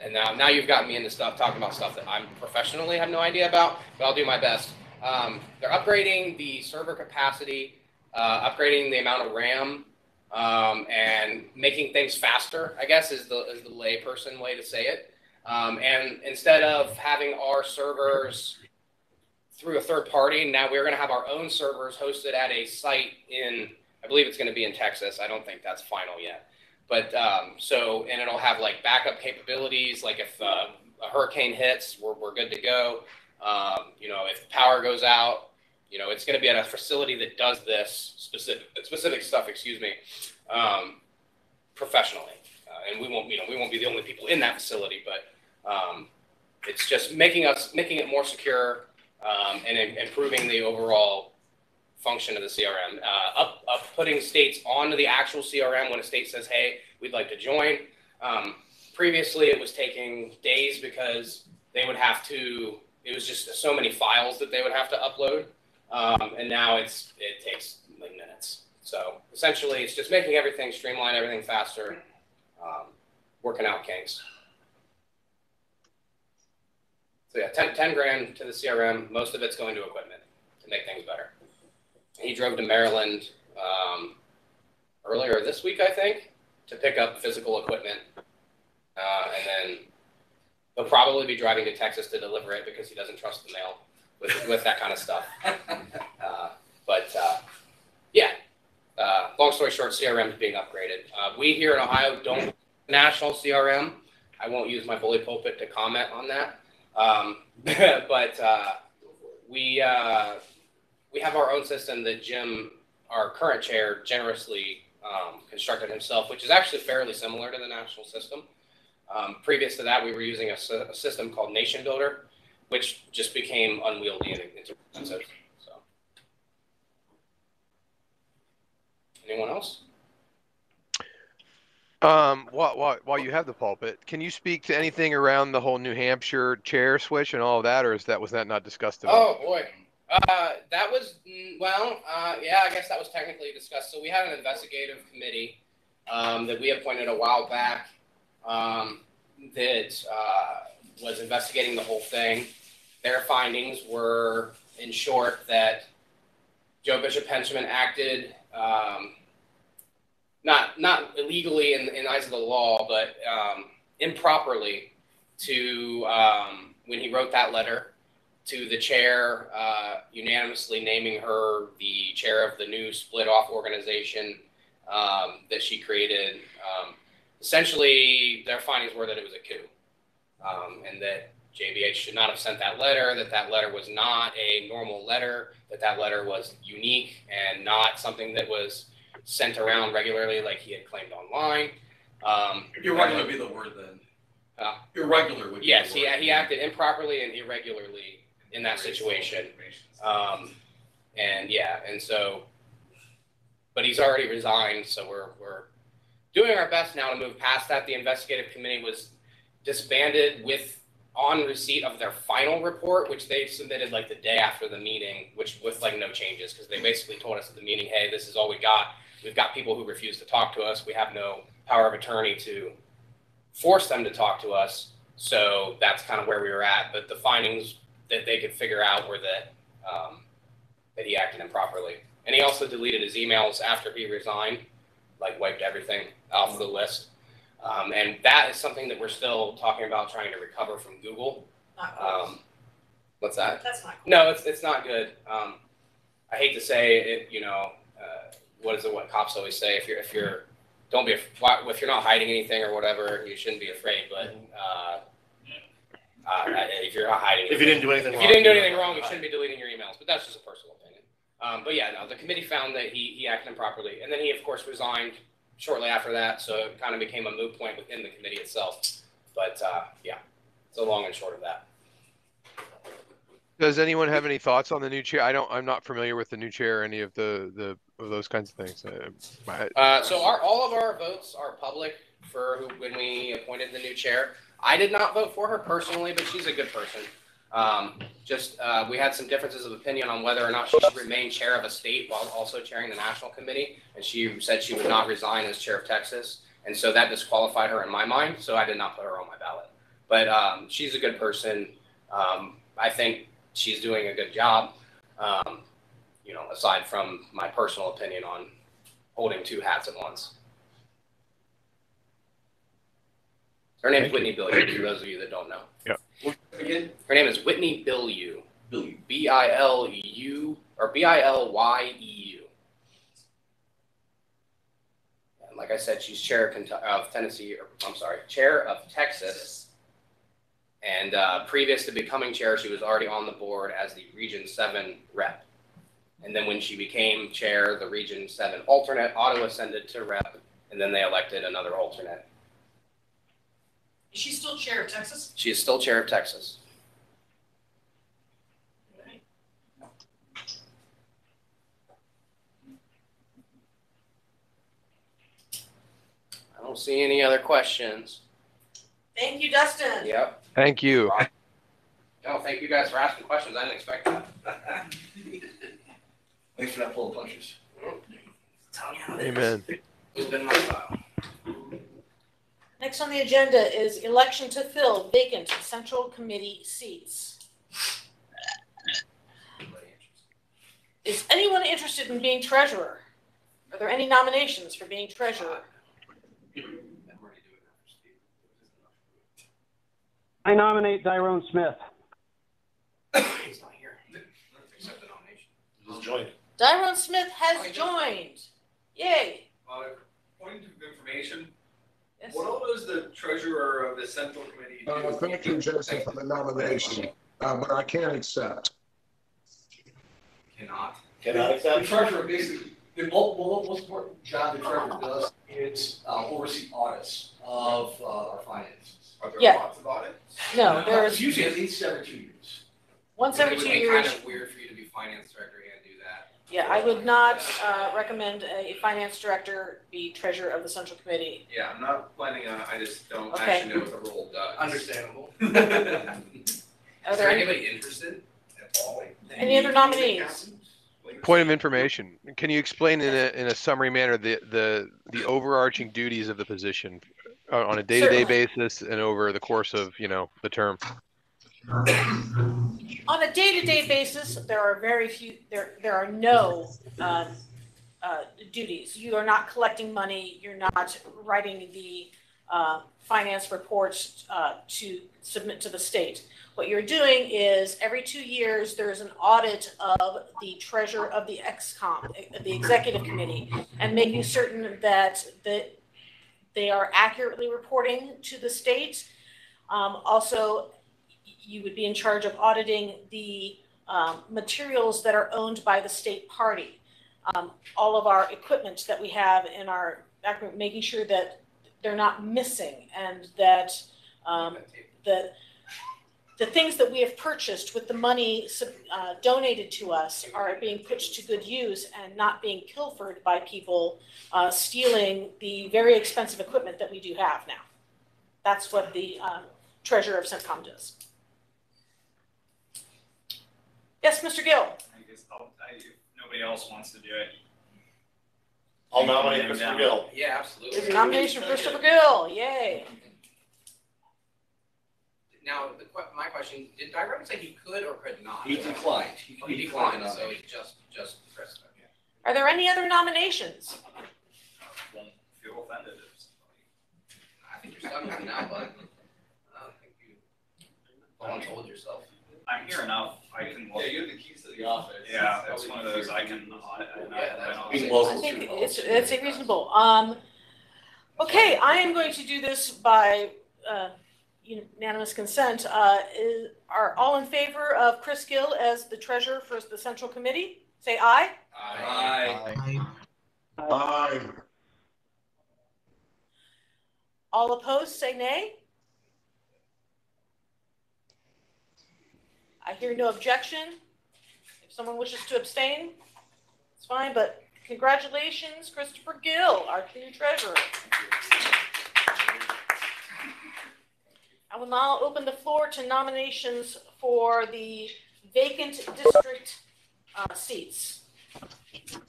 and now, now you've gotten me into stuff talking about stuff that I'm professionally have no idea about, but I'll do my best. Um, they're upgrading the server capacity, uh, upgrading the amount of RAM, um, and making things faster. I guess is the is the layperson way to say it. Um, and instead of having our servers through a third party, now we're going to have our own servers hosted at a site in, I believe it's going to be in Texas. I don't think that's final yet. But um, so, and it'll have like backup capabilities. Like if uh, a hurricane hits, we're, we're good to go. Um, you know, if power goes out, you know, it's going to be at a facility that does this specific specific stuff. Excuse me, um, professionally, uh, and we won't, you know, we won't be the only people in that facility, but um, it's just making us making it more secure um, and im- improving the overall function of the CRM. Uh, up, up putting states onto the actual CRM when a state says, "Hey, we'd like to join." Um, previously, it was taking days because they would have to. It was just so many files that they would have to upload, um, and now it's it takes like minutes. So essentially, it's just making everything streamline, everything faster, um, working out kinks. So yeah, 10, 10 grand to the CRM. Most of it's going to equipment to make things better. He drove to Maryland um, earlier this week, I think, to pick up physical equipment, uh, and then he'll probably be driving to Texas to deliver it because he doesn't trust the mail with with that kind of stuff. Uh, but uh, yeah, uh, long story short, CRM is being upgraded. Uh, we here in Ohio don't national CRM. I won't use my bully pulpit to comment on that. Um, but uh, we uh, we have our own system that Jim, our current chair, generously um, constructed himself, which is actually fairly similar to the national system. Um, previous to that, we were using a, a system called Nation Builder, which just became unwieldy and expensive. So, anyone else? Um, while, while, while you have the pulpit, can you speak to anything around the whole New Hampshire chair switch and all of that, or is that was that not discussed at all? Oh boy, uh, that was mm, well, uh, yeah, I guess that was technically discussed. So we had an investigative committee um, that we appointed a while back um, that uh, was investigating the whole thing. Their findings were, in short, that Joe Bishop Henchman acted um, not not illegally in, in eyes of the law, but um, improperly to um, when he wrote that letter to the chair, uh, unanimously naming her the chair of the new split off organization um, that she created. Um, essentially, their findings were that it was a coup um, and that JBH should not have sent that letter, that that letter was not a normal letter, that that letter was unique and not something that was sent around regularly like he had claimed online. Um, Irregular would be the word then. Uh, Irregular would be Yes, he, he acted improperly and irregularly in that situation. Um, and yeah, and so, but he's already resigned, so we're, we're doing our best now to move past that. The investigative committee was disbanded with, on receipt of their final report, which they submitted like the day after the meeting, which with like no changes, because they basically told us at the meeting, hey, this is all we got. We've got people who refuse to talk to us. We have no power of attorney to force them to talk to us. So that's kind of where we were at. But the findings that they could figure out were that um, that he acted improperly, and he also deleted his emails after he resigned, like wiped everything off the list. Um, and that is something that we're still talking about trying to recover from Google. Um, what's that? That's not cool. No, it's it's not good. Um, I hate to say it. You know, uh, what is it? What cops always say? If you're if you're don't be if you're not hiding anything or whatever, you shouldn't be afraid. But uh, uh, if you're not hiding, If you didn't do anything if wrong. you didn't do anything wrong, you shouldn't be deleting your emails. But that's just a personal opinion. Um, but yeah, no, the committee found that he he acted improperly, and then he of course resigned shortly after that. So it kind of became a moot point within the committee itself. But uh, yeah, it's a long and short of that. Does anyone have any thoughts on the new chair? I don't, I'm not familiar with the new chair, or any of the, the, of those kinds of things. Uh, my- Uh, so our, all of our votes are public for who, when we appointed the new chair. I did not vote for her personally, but she's a good person. Um, just, uh, we had some differences of opinion on whether or not she should remain chair of a state while also chairing the national committee. And she said she would not resign as chair of Texas. And so that disqualified her in my mind. So I did not put her on my ballot. But, um, she's a good person. Um, I think she's doing a good job. Um, you know, aside from my personal opinion on holding two hats at once. Her name is Whitney Bilyeu, for those of you that don't know. Again, Her name is Whitney Bilyeu. Billy. B I L U or B I L Y E U. And like I said, she's chair of Tennessee, or I'm sorry, chair of Texas. And uh, previous to becoming chair, she was already on the board as the Region 7 rep. And then when she became chair, the Region Seven alternate, Otto ascended to rep, and then they elected another alternate. Is she still chair of Texas? She is still chair of Texas. I don't see any other questions. Thank you, Dustin. Yep. Thank you. No, thank you guys for asking questions. I didn't expect that. Thanks for not pulling punches. Mm. Amen. It's been my style. Next on the agenda is election to fill vacant central committee seats. Is anyone interested in being treasurer? Are there any nominations for being treasurer? I nominate Tyrone Smith. He's not here. Accept the nomination. Just joined. Tyrone Smith has joined. Yay. Uh, point of information, Yes. what was the treasurer of the central committee do? Uh, thank you, Jason, for the nomination, uh, but I can't accept. Cannot. Cannot The accept. The treasurer basically, the mo- mo- most important job the treasurer does is uh, oversee audits of uh, our finances. Are there Yeah. lots of audits? No, It's there's usually at least every two years. once every It two would be years. kind of weird for you to be finance director and do that. Yeah, I would not uh, recommend a finance director be treasurer of the central committee. Yeah, I'm not planning on, I just don't Okay. actually know what the role does. Understandable. Are Is there there any, anybody interested at all? any other nominees? Point of information. Can you explain in a, in a summary manner the, the, the overarching duties of the position uh, on a day-to-day basis and over the course of, you know, the term? On a day-to-day basis, there are very few, there, there are no um, uh, duties. You are not collecting money, you're not writing the uh, finance reports uh, to submit to the state. What you're doing is, every two years, there's an audit of the treasurer of the XCOM, uh, the executive committee, and making certain that, that they are accurately reporting to the state. Um, Also, you would be in charge of auditing the um, materials that are owned by the state party. Um, all of our equipment that we have in our, back, making sure that they're not missing and that um, the, the things that we have purchased with the money uh, donated to us are being put to good use and not being pilfered by people uh, stealing the very expensive equipment that we do have now. That's what the um, treasurer of CENTCOM does. Yes, Mr. Gill? I guess I'll, I, if nobody else wants to do it. I'll nominate Mr. Gill. Yeah, absolutely. There's a nomination for Christopher Gill, yay. Now, the, que- my question, did Tyrone say he could or could not? He declined. Oh, He declined, so he just, just Chris, okay. Are there any other nominations? Won't feel offended if somebody. I think you're stuck with it now, bud. I don't think you voluntold yourself. I'm here enough, I can look. Yeah, you have the keys to the office. Yeah, that's one of those I can audit. I- Yeah, that's- and Being I'll- local. I think it's, it's reasonable. Um, okay, I am going to do this by, uh, unanimous consent. Uh, is, are all in favor of Chris Gill as the treasurer for the central committee? Say aye. Aye. Aye. All opposed, say nay. I hear no objection. If someone wishes to abstain, it's fine, but congratulations, Christopher Gill, our new treasurer. I will now open the floor to nominations for the vacant district uh, seats. Does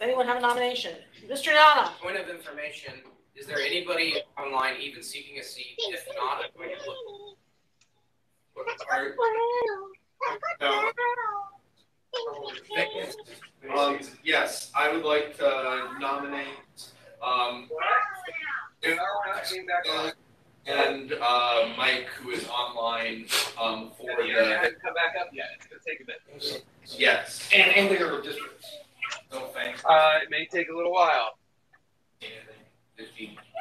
anyone have a nomination? Mr. Nana? Point of information, is there anybody online even seeking a seat? If not, I'm going to look. Are- no. Um, yes, I would like to nominate, um, and, uh, Mike, who is online, um, for the, come back up yet, it's gonna take a bit. yes. And, and they are districts. No thanks. Uh, it may take a little while.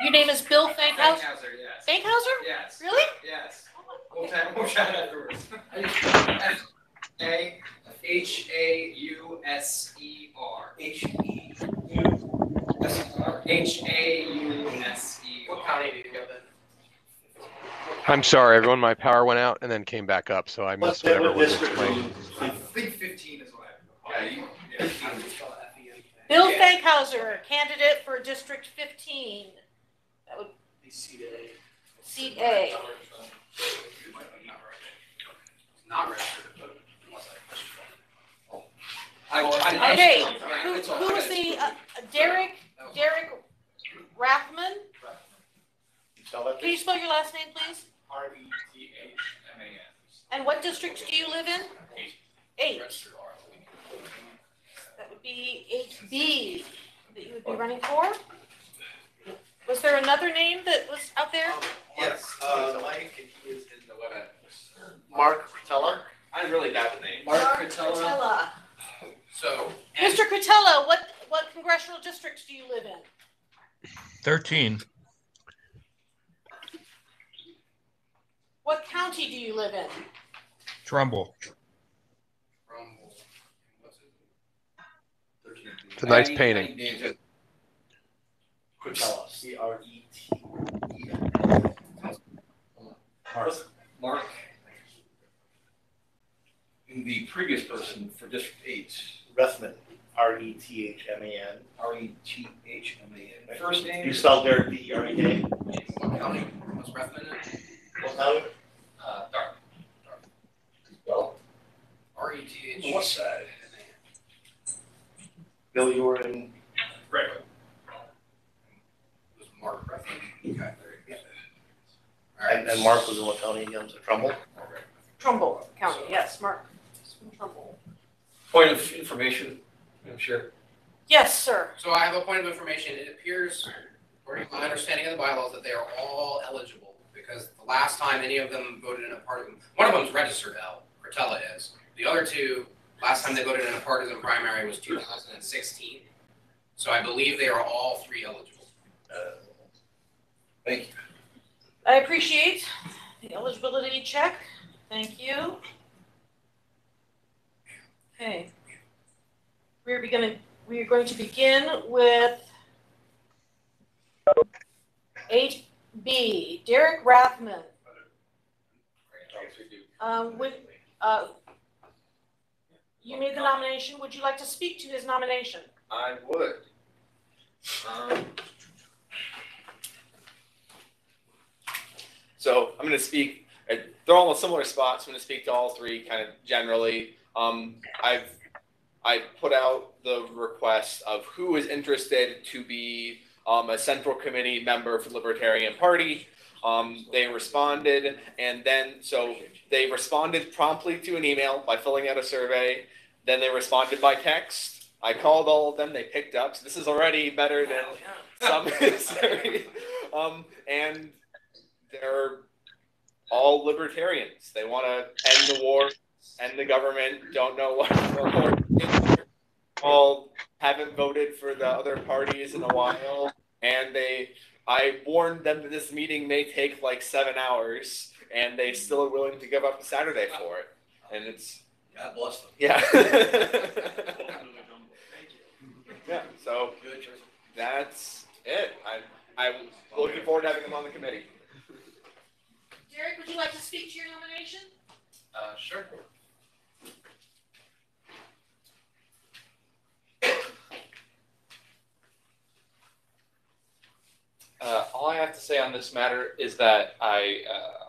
Your name is Bill Fankhauser? Fankhauser, yes. Fankhauser? Yes. Really? Yes. We'll chat, we'll chat afterwards. F A H A U S E R. H E U S E R. H A U S E R. What county do you live in? I'm sorry, everyone, my power went out and then came back up, so I missed What, whatever what was explained. you? I think fifteen is what I, yeah, you, yeah. Bill Fankhauser, candidate for District fifteen. That would, be seat A. Not registered to vote unless I push the button. I- I- Okay, I- who, who was the, uh, Derek, Derek Rethman? Spell that, Can you spell your last name, please? R E T H M A N. And what district do you live in? Eight. Eight. Registered R. That would be eight B that you would be running for? Was there another name that was out there? Yes, uh, Mike, and he is in the what, Mark Teller? I'm really bad with names. Mark Cretella. Cretella. So. Mr. Cretella, what, what congressional district do you live in? 13. What county do you live in? Trumbull. Rumble. What's it? It's a nice painting. Quintella, C R E T. Mark. Mark. The previous person for District Eight, Rethman, R E T H M A N. R E T H M A N. First name? You spelled Derek D E R E K? What county? What's Rethman in? What county? Uh, Darke. Well, R E T H. On what side? Bill, you were in, Right. Was Mark Rethman? Okay, there you go. All and, and Mark was in what county again? Was it Trumbull? Trumbull County, yes, Mark. is from Trumbull. Point of information, Madam Chair. Yes, sir. So I have a point of information. It appears, according to my understanding of the bylaws, that they are all eligible because the last time any of them voted in a partisan, one of them's registered L, Cortella is. The other two, last time they voted in a partisan primary was two thousand and sixteen. So I believe they are all three eligible. Uh, Thank you. I appreciate the eligibility check. Thank you. Okay. We're beginning, we are going to begin with eight B, Derek Rethman. Um, would, uh, you made the nomination. Would you like to speak to his nomination? I would. Um, So I'm going to speak. They're almost similar spots. I'm going to speak to all three kind of generally. Um, I've I put out the request of who is interested to be um, a central committee member for the Libertarian Party. Um, they responded, and then so they responded promptly to an email by filling out a survey. Then they responded by text. I called all of them. They picked up. So this is already better than some. um, and they're all libertarians. They want to end the war, end the government. Don't know what all haven't voted for the other parties in a while, and they. I warned them that this meeting may take like seven hours, and they still are willing to give up a Saturday for it. And it's God bless them. yeah. yeah. So that's it. I I'm looking forward to having them on the committee. Derek, would you like to speak to your nomination? Uh, sure. Uh, all I have to say on this matter is that I, uh,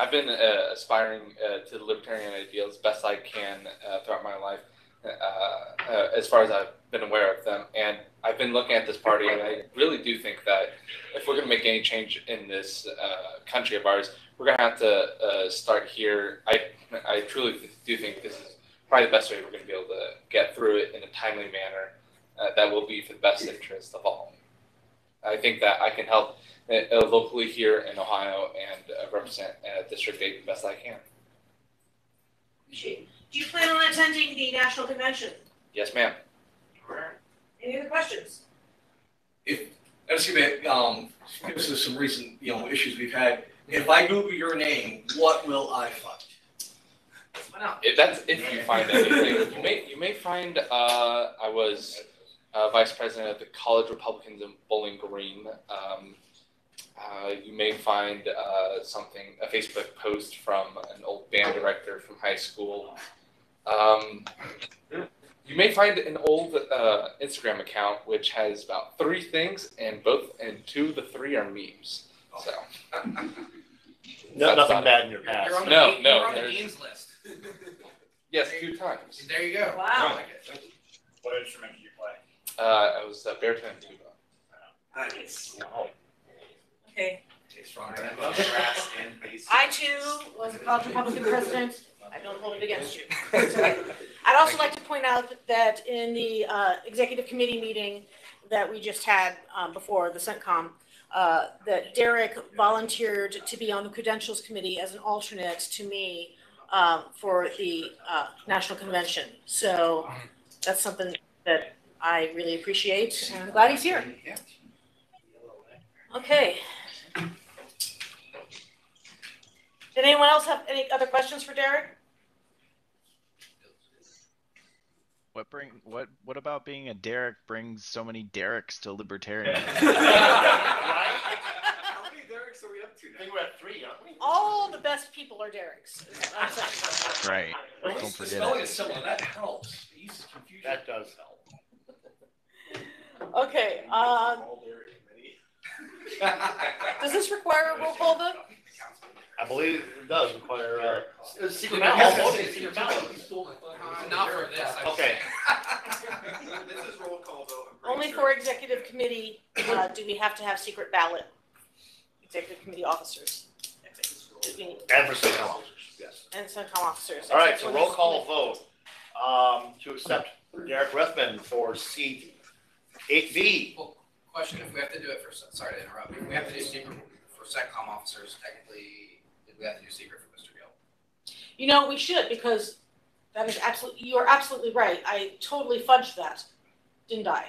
I've been uh, aspiring uh, to the libertarian ideal as best I can uh, throughout my life, uh, as far as I've been aware of them. And I've been looking at this party, and I really do think that if we're going to make any change in this uh, country of ours, we're going to have to uh, start here. I, I truly do think this is probably the best way we're going to be able to get through it in a timely manner uh, that will be for the best interest of all. I think that I can help uh, uh, locally here in Ohio and uh, represent uh, District 8 the best I can. Do you plan on attending the national convention? Yes, ma'am. Any other questions? If, let's um, this is some recent, you know, issues we've had. If I Google your name, what will I find? What If that's if you find anything, you may you may find. Uh, I was uh, vice president of the College Republicans in Bowling Green. Um, uh, you may find uh, something a Facebook post from an old band director from high school. Um, you may find an old uh, Instagram account which has about three things, and both and two of the three are memes. So No, nothing not- bad in your past. You're on the, No, dean- no, you're on the there's- dean's list. yes, two times. There you go. Wow. I like it. What instrument do you play? Uh, I was uh, baritone and tuba. Nice. Okay. It's. I and bass. I too was a college Republican president. I don't hold it against you. I'd also like to point out that in the uh, executive committee meeting that we just had um, before the CENTCOM, uh, that Derek volunteered to be on the credentials committee as an alternate to me um, for the uh, national convention. So that's something that I really appreciate, I'm glad he's here. Okay. Did anyone else have any other questions for Derek? What bring what what about being a Derek brings so many Dereks to libertarian? How many Derek's are we up to I now? think we're at three, aren't we? All the best people are Derek's. is what I'm saying. right. At Don't least the forget spelling it. is similar, that helps. It eases confusion. That does help. Okay, um, does this require a roll call vote? I believe it does require, uh, it's secret Yeah, ballot. yes, voting, yes, secret yes. ballot. Uh, Not for this. Okay. This is roll call vote. Only sure. for executive committee, uh, do we have to have secret ballot? Executive committee officers. Do we- And for city councilors, yes. And CENTCOM officers. All right, so roll there's- call vote, um, to accept Derek Rethman for seat eight B. Well, Question, if we have to do it for, sorry to interrupt, if we have to do secret for CENTCOM officers, technically, did we have to do secret for Mr. Gill? You know, we should, because that is absolutely, you are absolutely right. I totally fudged that, didn't I?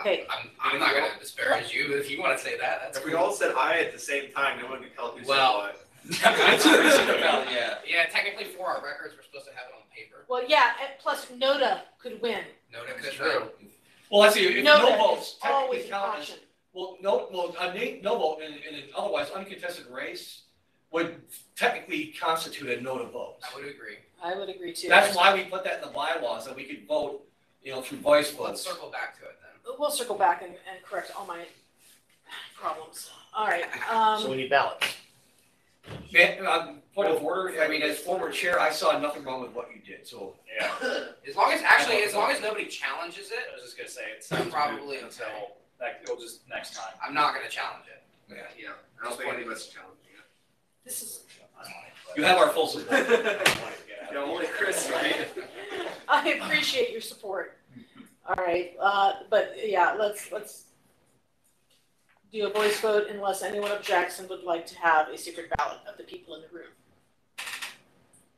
Okay, I'm, I'm not gonna disparage you, but if you wanna say that, that's If we cool. all said aye at the same time, no one could tell who said Well- what. That's what we should have done, yeah. Yeah, technically for our records, we're supposed to have it on paper. well, yeah, and plus NOTA could win. No, no, could True. Well, let's see, if No, no that votes, is always technically an as, option. well, no, well, a na- no vote in, in an otherwise uncontested race would technically constitute a no to vote. I would agree. I would agree too. That's why we put that in the bylaws, that we could vote, you know, through voice Let's votes. circle back to it then. We'll circle back and, and correct all my problems. All right, So we um, need ballots. Man, um, point of order, I mean, as former chair, I saw nothing wrong with what you did, so. Yeah. As long as, actually, as long as nobody challenges it. I it, was just gonna say, it's. I'm probably okay. Until, like, it'll just next time. I'm not gonna challenge it. Yeah, yeah. I don't think anybody's challenging it. This is, You have our full support. Yeah, only Chris, right? I appreciate your support. All right, uh, but yeah, let's, let's do a voice vote unless anyone objects and would like to have a secret ballot of the people in the room.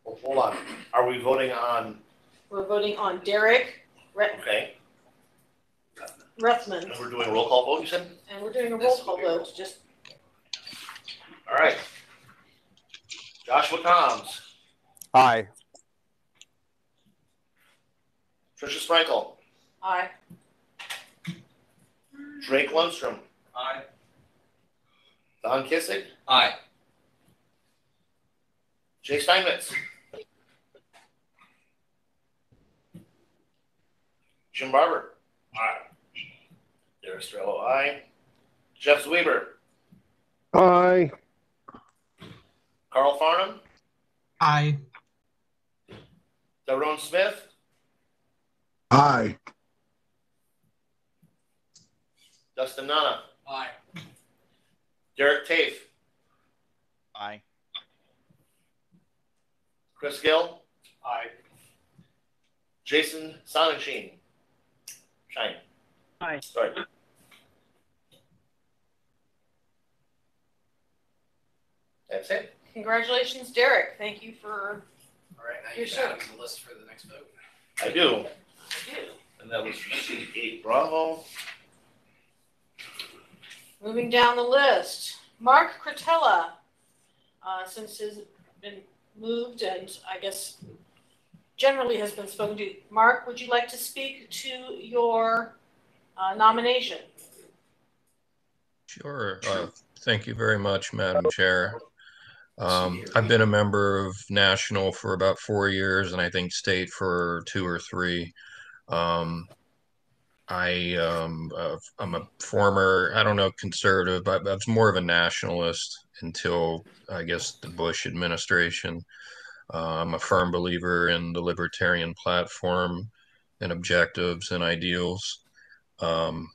Well, hold on, are we voting on, We're voting on Derek Re- okay, Rethman, and we're doing a roll call vote, you said? and we're doing a roll call vote, just, All right. Joshua Combs, Aye. Tricia Sprinkle, aye. Drake Lundstrom, Aye. Don Kissick, Aye. Jay Steinmetz. Jim Barber. Aye. Derek Strelo, aye. Jeff Zweber, Aye. Carl Farnham, Aye. Tyrone Smith, Aye. Dustin Nana, Aye. Derek Tafe, Aye. Chris Gill, Aye. Jason Sonnenschein. Shine, Aye. sorry. That's it. Congratulations, Derek. Thank you for, All right, now You're sure? got the list for the next vote. I do. you. And that was for seat eight Bravo. Moving down the list, Mark Cretella, uh, since has been moved and I guess generally has been spoken to. Mark, would you like to speak to your uh, nomination? Sure. Uh, Thank you very much, Madam Chair. Um, I've been a member of National for about four years and I think state for two or three. Um, I, um, uh, I'm a former, I don't know, conservative, but I was more of a nationalist until, I guess, the Bush administration. Uh, I'm a firm believer in the libertarian platform and objectives and ideals. Um,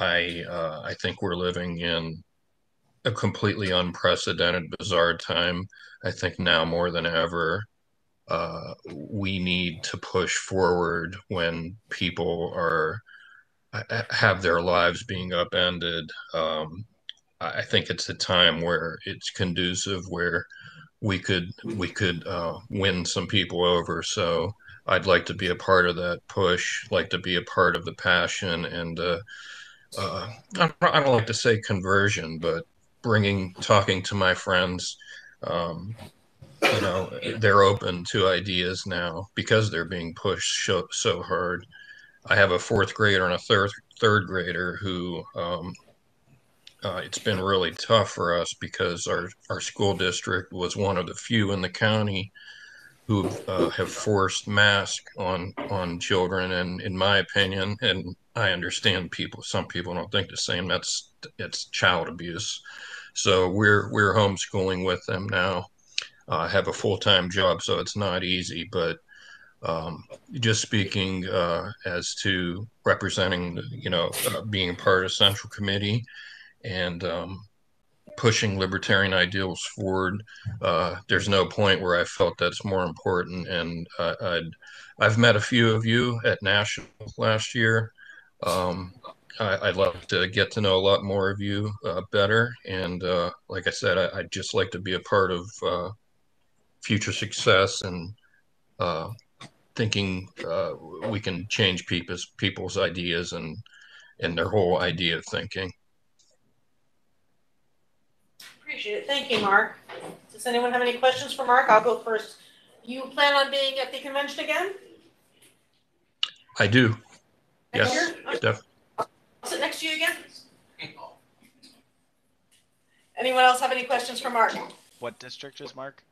I uh, I think we're living in a completely unprecedented, bizarre time. I think now more than ever, uh, we need to push forward when people are have their lives being upended. Um, I think it's a time where it's conducive, where we could we could uh, win some people over. So I'd like to be a part of that push, like to be a part of the passion and. Uh, uh, I don't like to say conversion, but bringing, talking to my friends, um, you know, they're open to ideas now because they're being pushed so, so hard. I have a fourth grader and a third third grader who um, uh, it's been really tough for us because our our school district was one of the few in the county who uh, have forced masks on on children, and in my opinion, and I understand people. Some people don't think the same. That's it's child abuse. So we're we're homeschooling with them now. Uh, I have a full time job, so it's not easy. But um, just speaking uh, as to representing, you know, uh, being part of Central Committee and um, pushing libertarian ideals forward, uh, there's no point where I felt that's more important. And uh, I'd I've met a few of you at National last year. Um, I, would love to get to know a lot more of you uh, better. And uh, like I said, I, would just like to be a part of uh, future success and uh, thinking uh, we can change people's people's ideas and and their whole idea of thinking. Appreciate it. Thank you, Mark. Does anyone have any questions for Mark? I'll go first. You plan on being at the convention again? I do. Yes, year? Def- I'll sit next to you again. Anyone else have any questions for Mark? What district is Mark?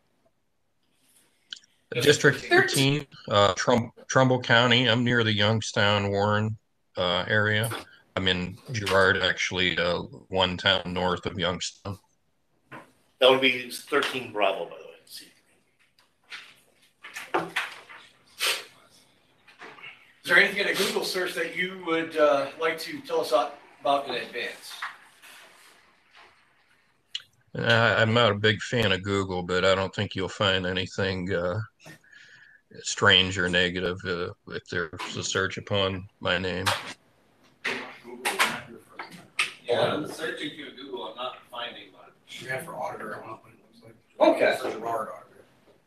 District 13, uh, Trum- Trumbull County. I'm near the Youngstown, Warren uh, area. I'm in Girard, actually, uh, one town north of Youngstown. That would be 13 Bravo, by the way. Is there anything in a Google search that you would uh, like to tell us about in advance? Uh, I'm not a big fan of Google, but I don't think you'll find anything uh, strange or negative uh, if there's a search upon my name. Yeah, I'm searching through Google. I'm not finding much. You have for auditor. I want what it looks like. Okay. Search auditor.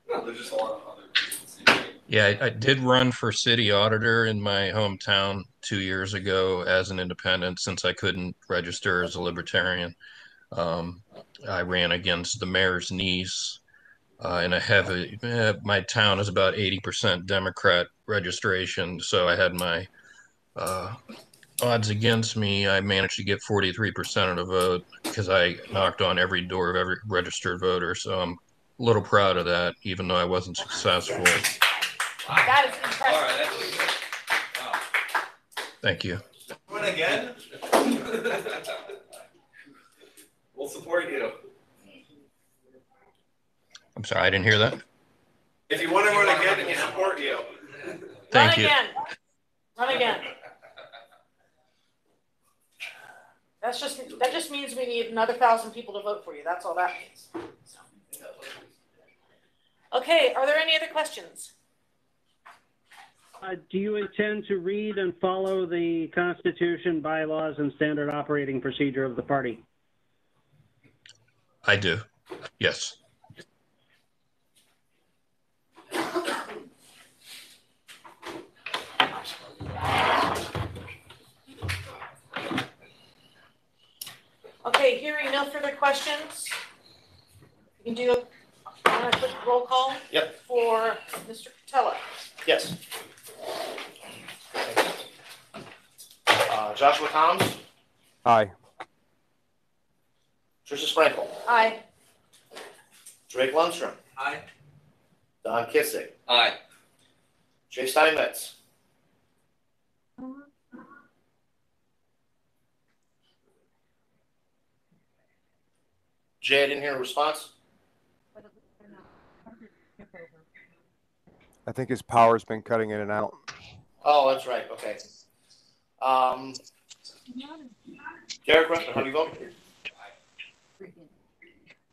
No, there's just a lot of other. Yeah, I, I, did run for city auditor in my hometown two years ago as an independent since I couldn't register as a libertarian. Um, I ran against the mayor's niece uh, in a heavy, eh, my town is about 80% Democrat registration. So I had my uh, odds against me. I managed to get 43% of the vote because I knocked on every door of every registered voter. So I'm a little proud of that, even though I wasn't successful. That is impressive. Thank you. Win again? we'll support you. I'm sorry, I didn't hear that. If you want to run again, we'll support you. Thank Run you. again. Run again. That's just, that just means we need another thousand people to vote for you. That's all that means. So. Okay, are there any other questions? Uh, do you intend to read and follow the Constitution, bylaws, and standard operating procedure of the party? I do. Yes. Okay, hearing no further questions, we can do And a quick roll call Yep, for Mr. Catella. yes. Uh, Joshua Combs, Aye. Tricia Sprinkle, Aye. Darke Lundstrom, Aye. Don Kissick, Aye. Jay Steinmetz. Jay, I didn't hear a response. I think his power's been cutting in and out. Oh, that's right, okay. Um, Derek Russell, how do you vote?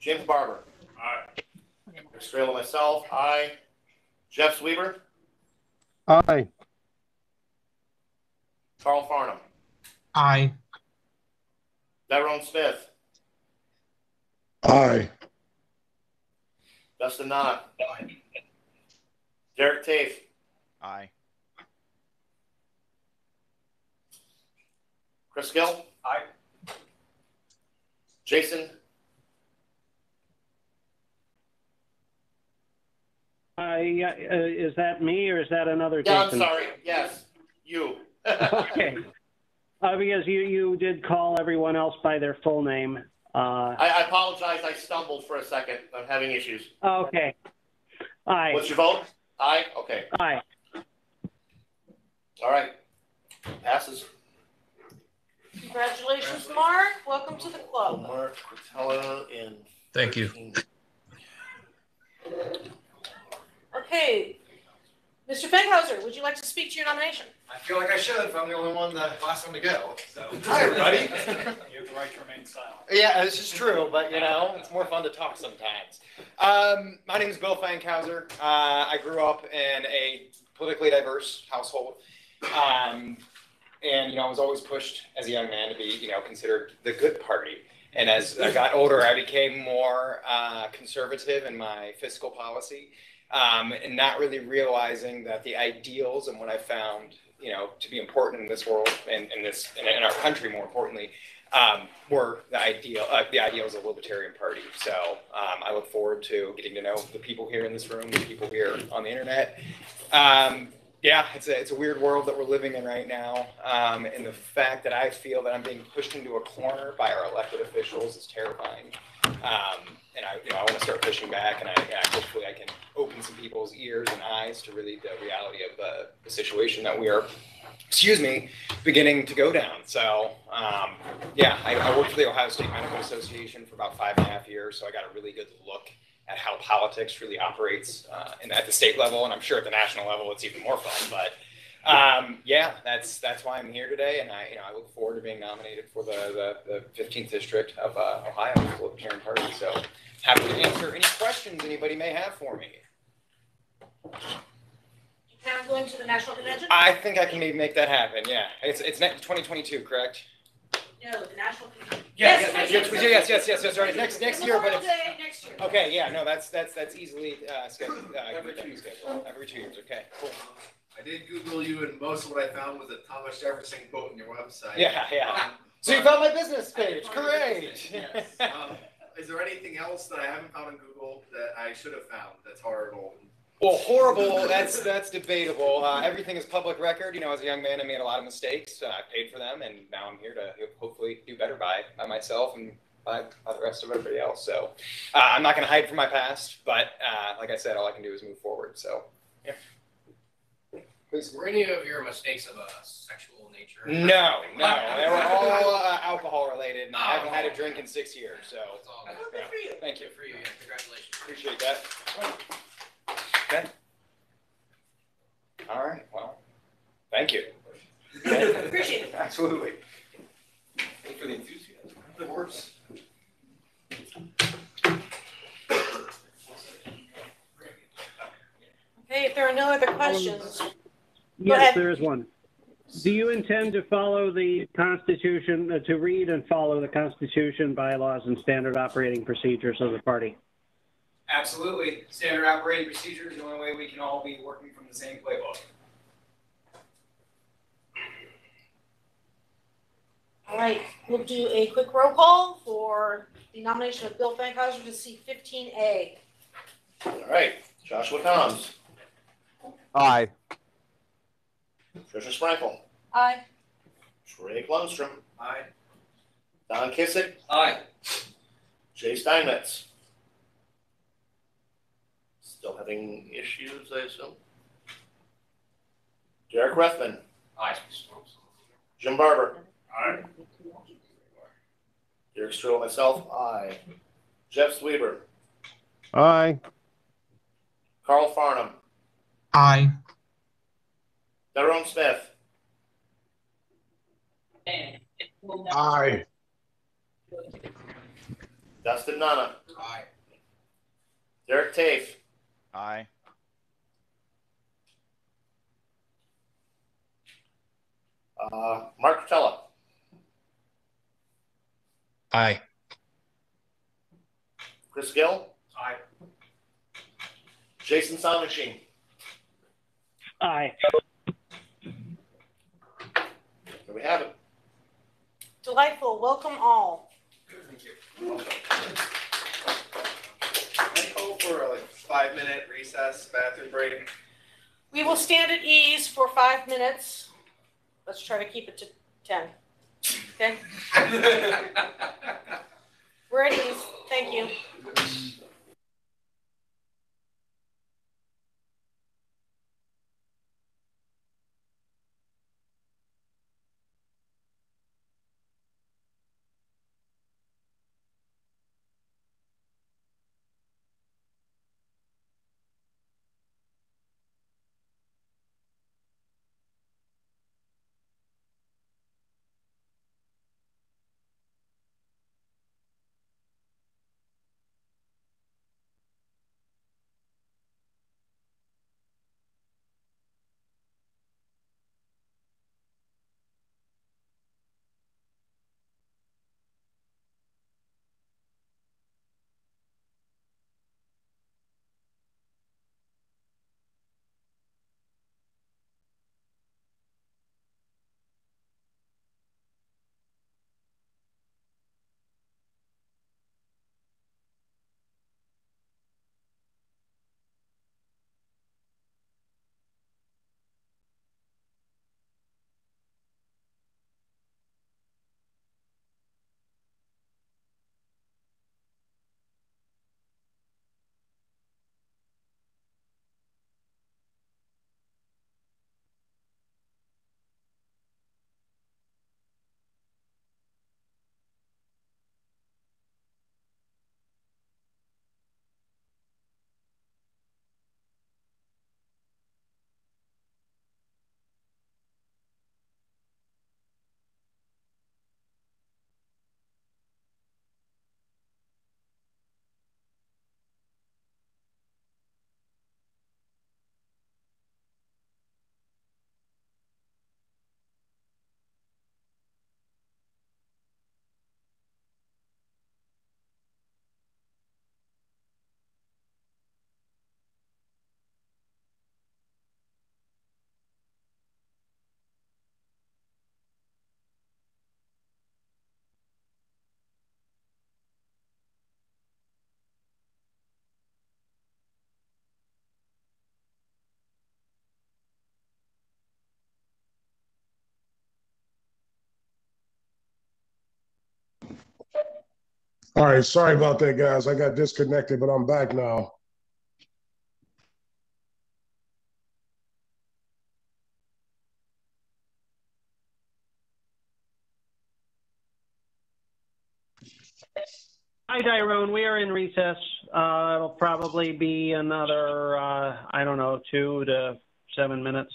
James Barber. Aye. Estrella, myself, aye. Jeff Sweeber, Aye. Carl Farnham, Aye. Tyrone Smith, Aye. Dustin Knott. Aye. Derek Tafe, Aye. Chris Gill. Aye. Jason, yeah, uh, is that me or is that another yeah, I'm sorry, yes, you. Okay. Uh, because you, you did call everyone else by their full name. Uh, I, I apologize, I stumbled for a second, I'm having issues. okay. Aye. What's your vote? Aye, okay, Aye. all right. Passes. Congratulations, Mark. Welcome to the club. Mark Quintella in. Thank you. Okay. Mr. Fankhauser, would you like to speak to your nomination? I feel like I should if I'm the only one, the last one to go, so. Hi, everybody. You have the right to remain silent. Yeah, this is true, but you know, it's more fun to talk sometimes. Um, my name is Bill Fankhauser. Uh, I grew up in a politically diverse household. Um, and, you know, I was always pushed as a young man to be, you know, considered the good party. And as I got older, I became more uh, conservative in my fiscal policy um, and not really realizing that the ideals and what I found, you know, to be important in this world and in this and in our country, more importantly, um, were the ideal uh, the ideals of the Libertarian Party. So um, I look forward to getting to know the people here in this room, the people here on the internet. Um, yeah, it's a, it's a weird world that we're living in right now. Um, and the fact that I feel that I'm being pushed into a corner by our elected officials is terrifying. Um, and I, you know, I want to start pushing back, and I, hopefully I can open some people's ears and eyes to really the reality of the, the situation that we are, excuse me, beginning to go down. So, um, yeah, I, I worked for the Ohio State Medical Association for about five and a half years, so I got a really good look at how politics really operates uh, and at the state level, and I'm sure at the national level it's even more fun. But um, yeah, that's that's why I'm here today, and I you know I look forward to being nominated for the the, the 15th district of uh, Ohio the Libertarian Party. So happy to answer any questions anybody may have for me. You plan on going to the national convention? I think I can maybe make that happen. Yeah, it's it's 2022, correct? No, the national. Yes, Yes, yes, yes, yes, yes, yes, yes, yes, right. Next next year, but it's next year. okay. Yeah, no, that's that's that's easily uh, scheduled. Uh, every two scheduled. Every two years. Okay, cool. I did Google you, and most of what I found was a Thomas Jefferson quote on your website. Yeah, yeah. Um, So you found my business page. Great. Yes. Um, is there anything else that I haven't found on Google that I should have found that's horrible? Well, horrible. That's that's debatable. Uh, everything is public record. You know, as a young man, I made a lot of mistakes. Uh, I paid for them, and now I'm here to hopefully do better by by myself and by, by the rest of everybody else. So uh, I'm not going to hide from my past, but uh, like I said, all I can do is move forward. So yeah. Please. Were any of your mistakes of a sexual nature? No, no, they were all uh, alcohol related, and I haven't had a drink in six years. So Good yeah. for you. Thank you. Good for you. Yeah, congratulations. Appreciate that. Okay. All right. Well, thank you. Appreciate it. Absolutely. Thank you for the enthusiasm. Of course. Okay, if there are no other questions, Go Yes, ahead. there is one. Do you intend to follow the Constitution, uh, to read and follow the Constitution, bylaws, and standard operating procedures of the party? Absolutely. Standard operating procedure is the only way we can all be working from the same playbook. all right, we'll do a quick roll call for the nomination of Bill Fankhauser to seat fifteen A. All right, Joshua Combs, Aye. Tricia Sprinkle, Aye. Trey Lundstrom, Aye. Don Kissick, Aye. Jay Steinmetz. Still having issues, I assume. Derek Rethman, Aye. Jim Barber, Aye. Derek Strelo, myself, aye. Jeff Sweeber, Aye. Carl Farnham, Aye. Tyrone Smith, Aye. Dustin Nana, Aye. Derek Tafe, Aye. uh, Mark Tella, Aye. Chris Gill, Aye. Jason Sonnenschein. Aye. There we have it. Delightful. Welcome all. Thank you. I go for a like five minute recess, bathroom break. We will stand at ease for five minutes. Let's try to keep it to ten. Okay? We're at ease. Thank you. All right, sorry about that, guys. I got disconnected, but I'm back now. Hi, Tyrone. We are in recess. Uh, it'll probably be another, uh, I don't know, two to seven minutes.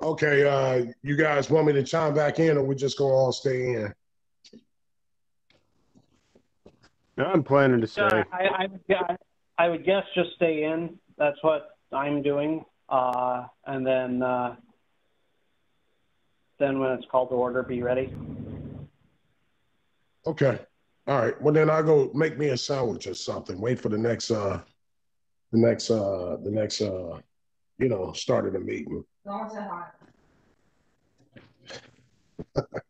Okay, uh, you guys want me to chime back in, or we just gonna all stay in? I'm planning to stay. Uh, I, I, would guess, I would guess just stay in. That's what I'm doing. Uh, and then, uh, then when it's called to order, be ready. Okay, all right. Well, then I'll go make me a sandwich or something. Wait for the next, uh, the next, uh, the next, uh, you know, start of the meeting.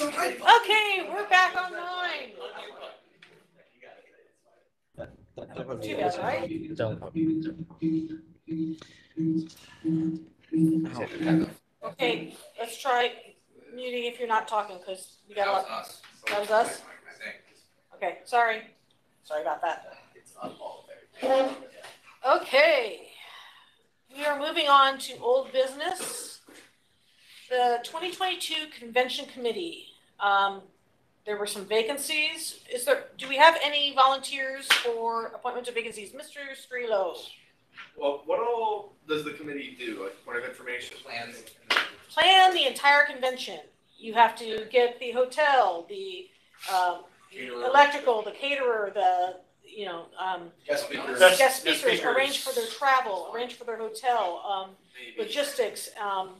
Okay, we're back online. Okay, let's try muting if you're not talking, because we got a lot. us. That was us? Okay, sorry. Sorry about that. Okay. We are moving on to old business. The 2022 Convention Committee. Um, There were some vacancies. Is there, do we have any volunteers for appointment to vacancies? Mr. Strelo? Well, what all does the committee do? Like point of information? Plans. Plan the entire convention. You have to get the hotel, the um, Caterer. electrical, the caterer, the, you know, um, Guest speakers. guest Guest speakers, speakers. arrange for their travel, arrange for their hotel, um, logistics, um,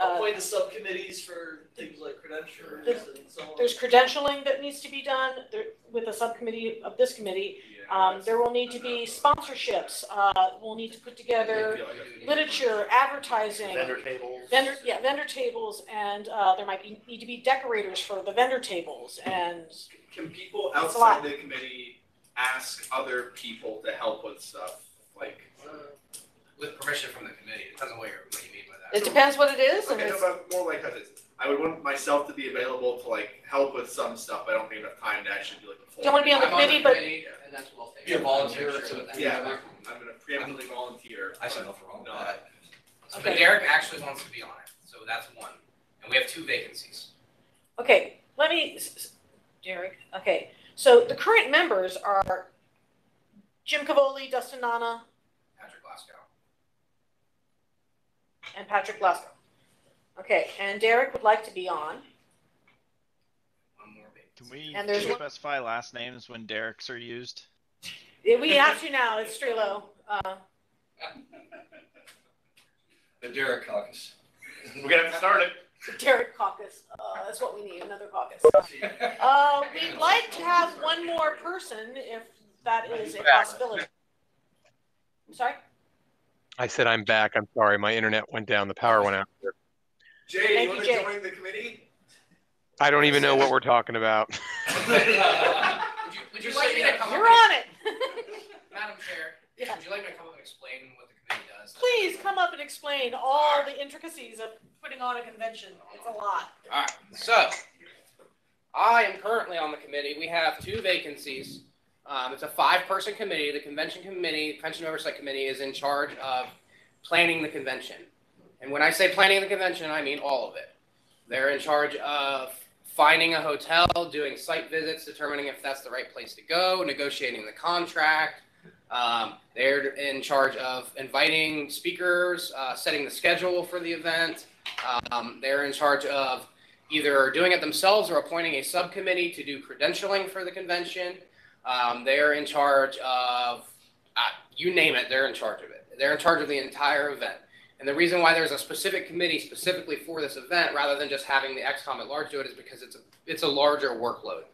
uh, Appoint the subcommittees for things like credentials and so on. there's credentialing that needs to be done there, with a subcommittee of this committee. Um, there will need to be sponsorships, uh, we'll need to put together literature, advertising. Vendor tables. Vendor, yeah, vendor tables, and, uh, there might be, need to be decorators for the vendor tables, and Can people It's a lot. outside the committee ask other people to help with stuff? Like, With permission from the committee. It depends on what you what you mean by that. It depends what it is, okay, no, but more like how. I would want myself to be available to like help with some stuff. but I don't think enough time to actually do like the full. Don't wanna be on the I'm committee, but- and that's what I'll Be a volunteer to. Yeah, I'm gonna preemptively volunteer. I said nothing wrong with No, that. So, Okay. but Derek actually wants to be on it, so that's one. And we have two vacancies. okay, let me, s- s- Derek, okay, so the current members are Jim Cavoli, Dustin Nana, Patrick Glasgow. And Patrick Glasgow. Okay, and Derek would like to be on. One more vacancy. Can we And there's one- specify last names when Derek's are used? We have to now, it's Strelo. Uh, The Derek Caucus. We're gonna have to start it. the Derek caucus, uh, that's what we need, another caucus. Uh, we'd like to have one more person if that is a possibility. I'm sorry? I said I'm back. I'm sorry. My internet went down. The power went out. Jay, Thank you you, want to Jay. join the committee? I don't even know what we're talking about. Would you, would you like me to come up? You're on it. Madam Chair, Yeah. would you like me to come up and explain what the committee does? Please come up and explain all the intricacies of putting on a convention. It's a lot. Alright, so I am currently on the committee. We have two vacancies. Um, it's a five-person committee. The convention committee, convention oversight committee, is in charge of planning the convention. And when I say planning the convention, I mean all of it. They're in charge of finding a hotel, doing site visits, determining if that's the right place to go, negotiating the contract. Um, they're in charge of inviting speakers, uh, setting the schedule for the event. Um, they're in charge of either doing it themselves or appointing a subcommittee to do credentialing for the convention. Um, they're in charge of, uh, you name it, they're in charge of it. They're in charge of the entire event. And the reason why there's a specific committee specifically for this event rather than just having the XCOM at large do it is because it's a, it's a larger workload.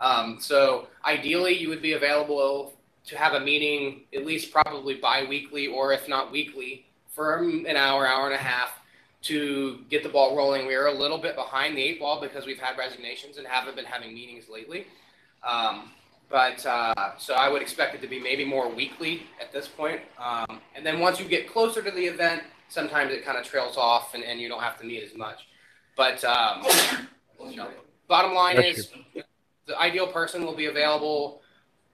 Um, so ideally, you would be available to have a meeting at least probably bi-weekly or if not weekly for an hour, hour and a half to get the ball rolling. We are a little bit behind the eight ball because we've had resignations and haven't been having meetings lately. Um, but uh, so I would expect it to be maybe more weekly at this point. Um, and then once you get closer to the event, sometimes it kind of trails off and, and you don't have to meet as much. But um, you know, bottom line Bless is the ideal person will be available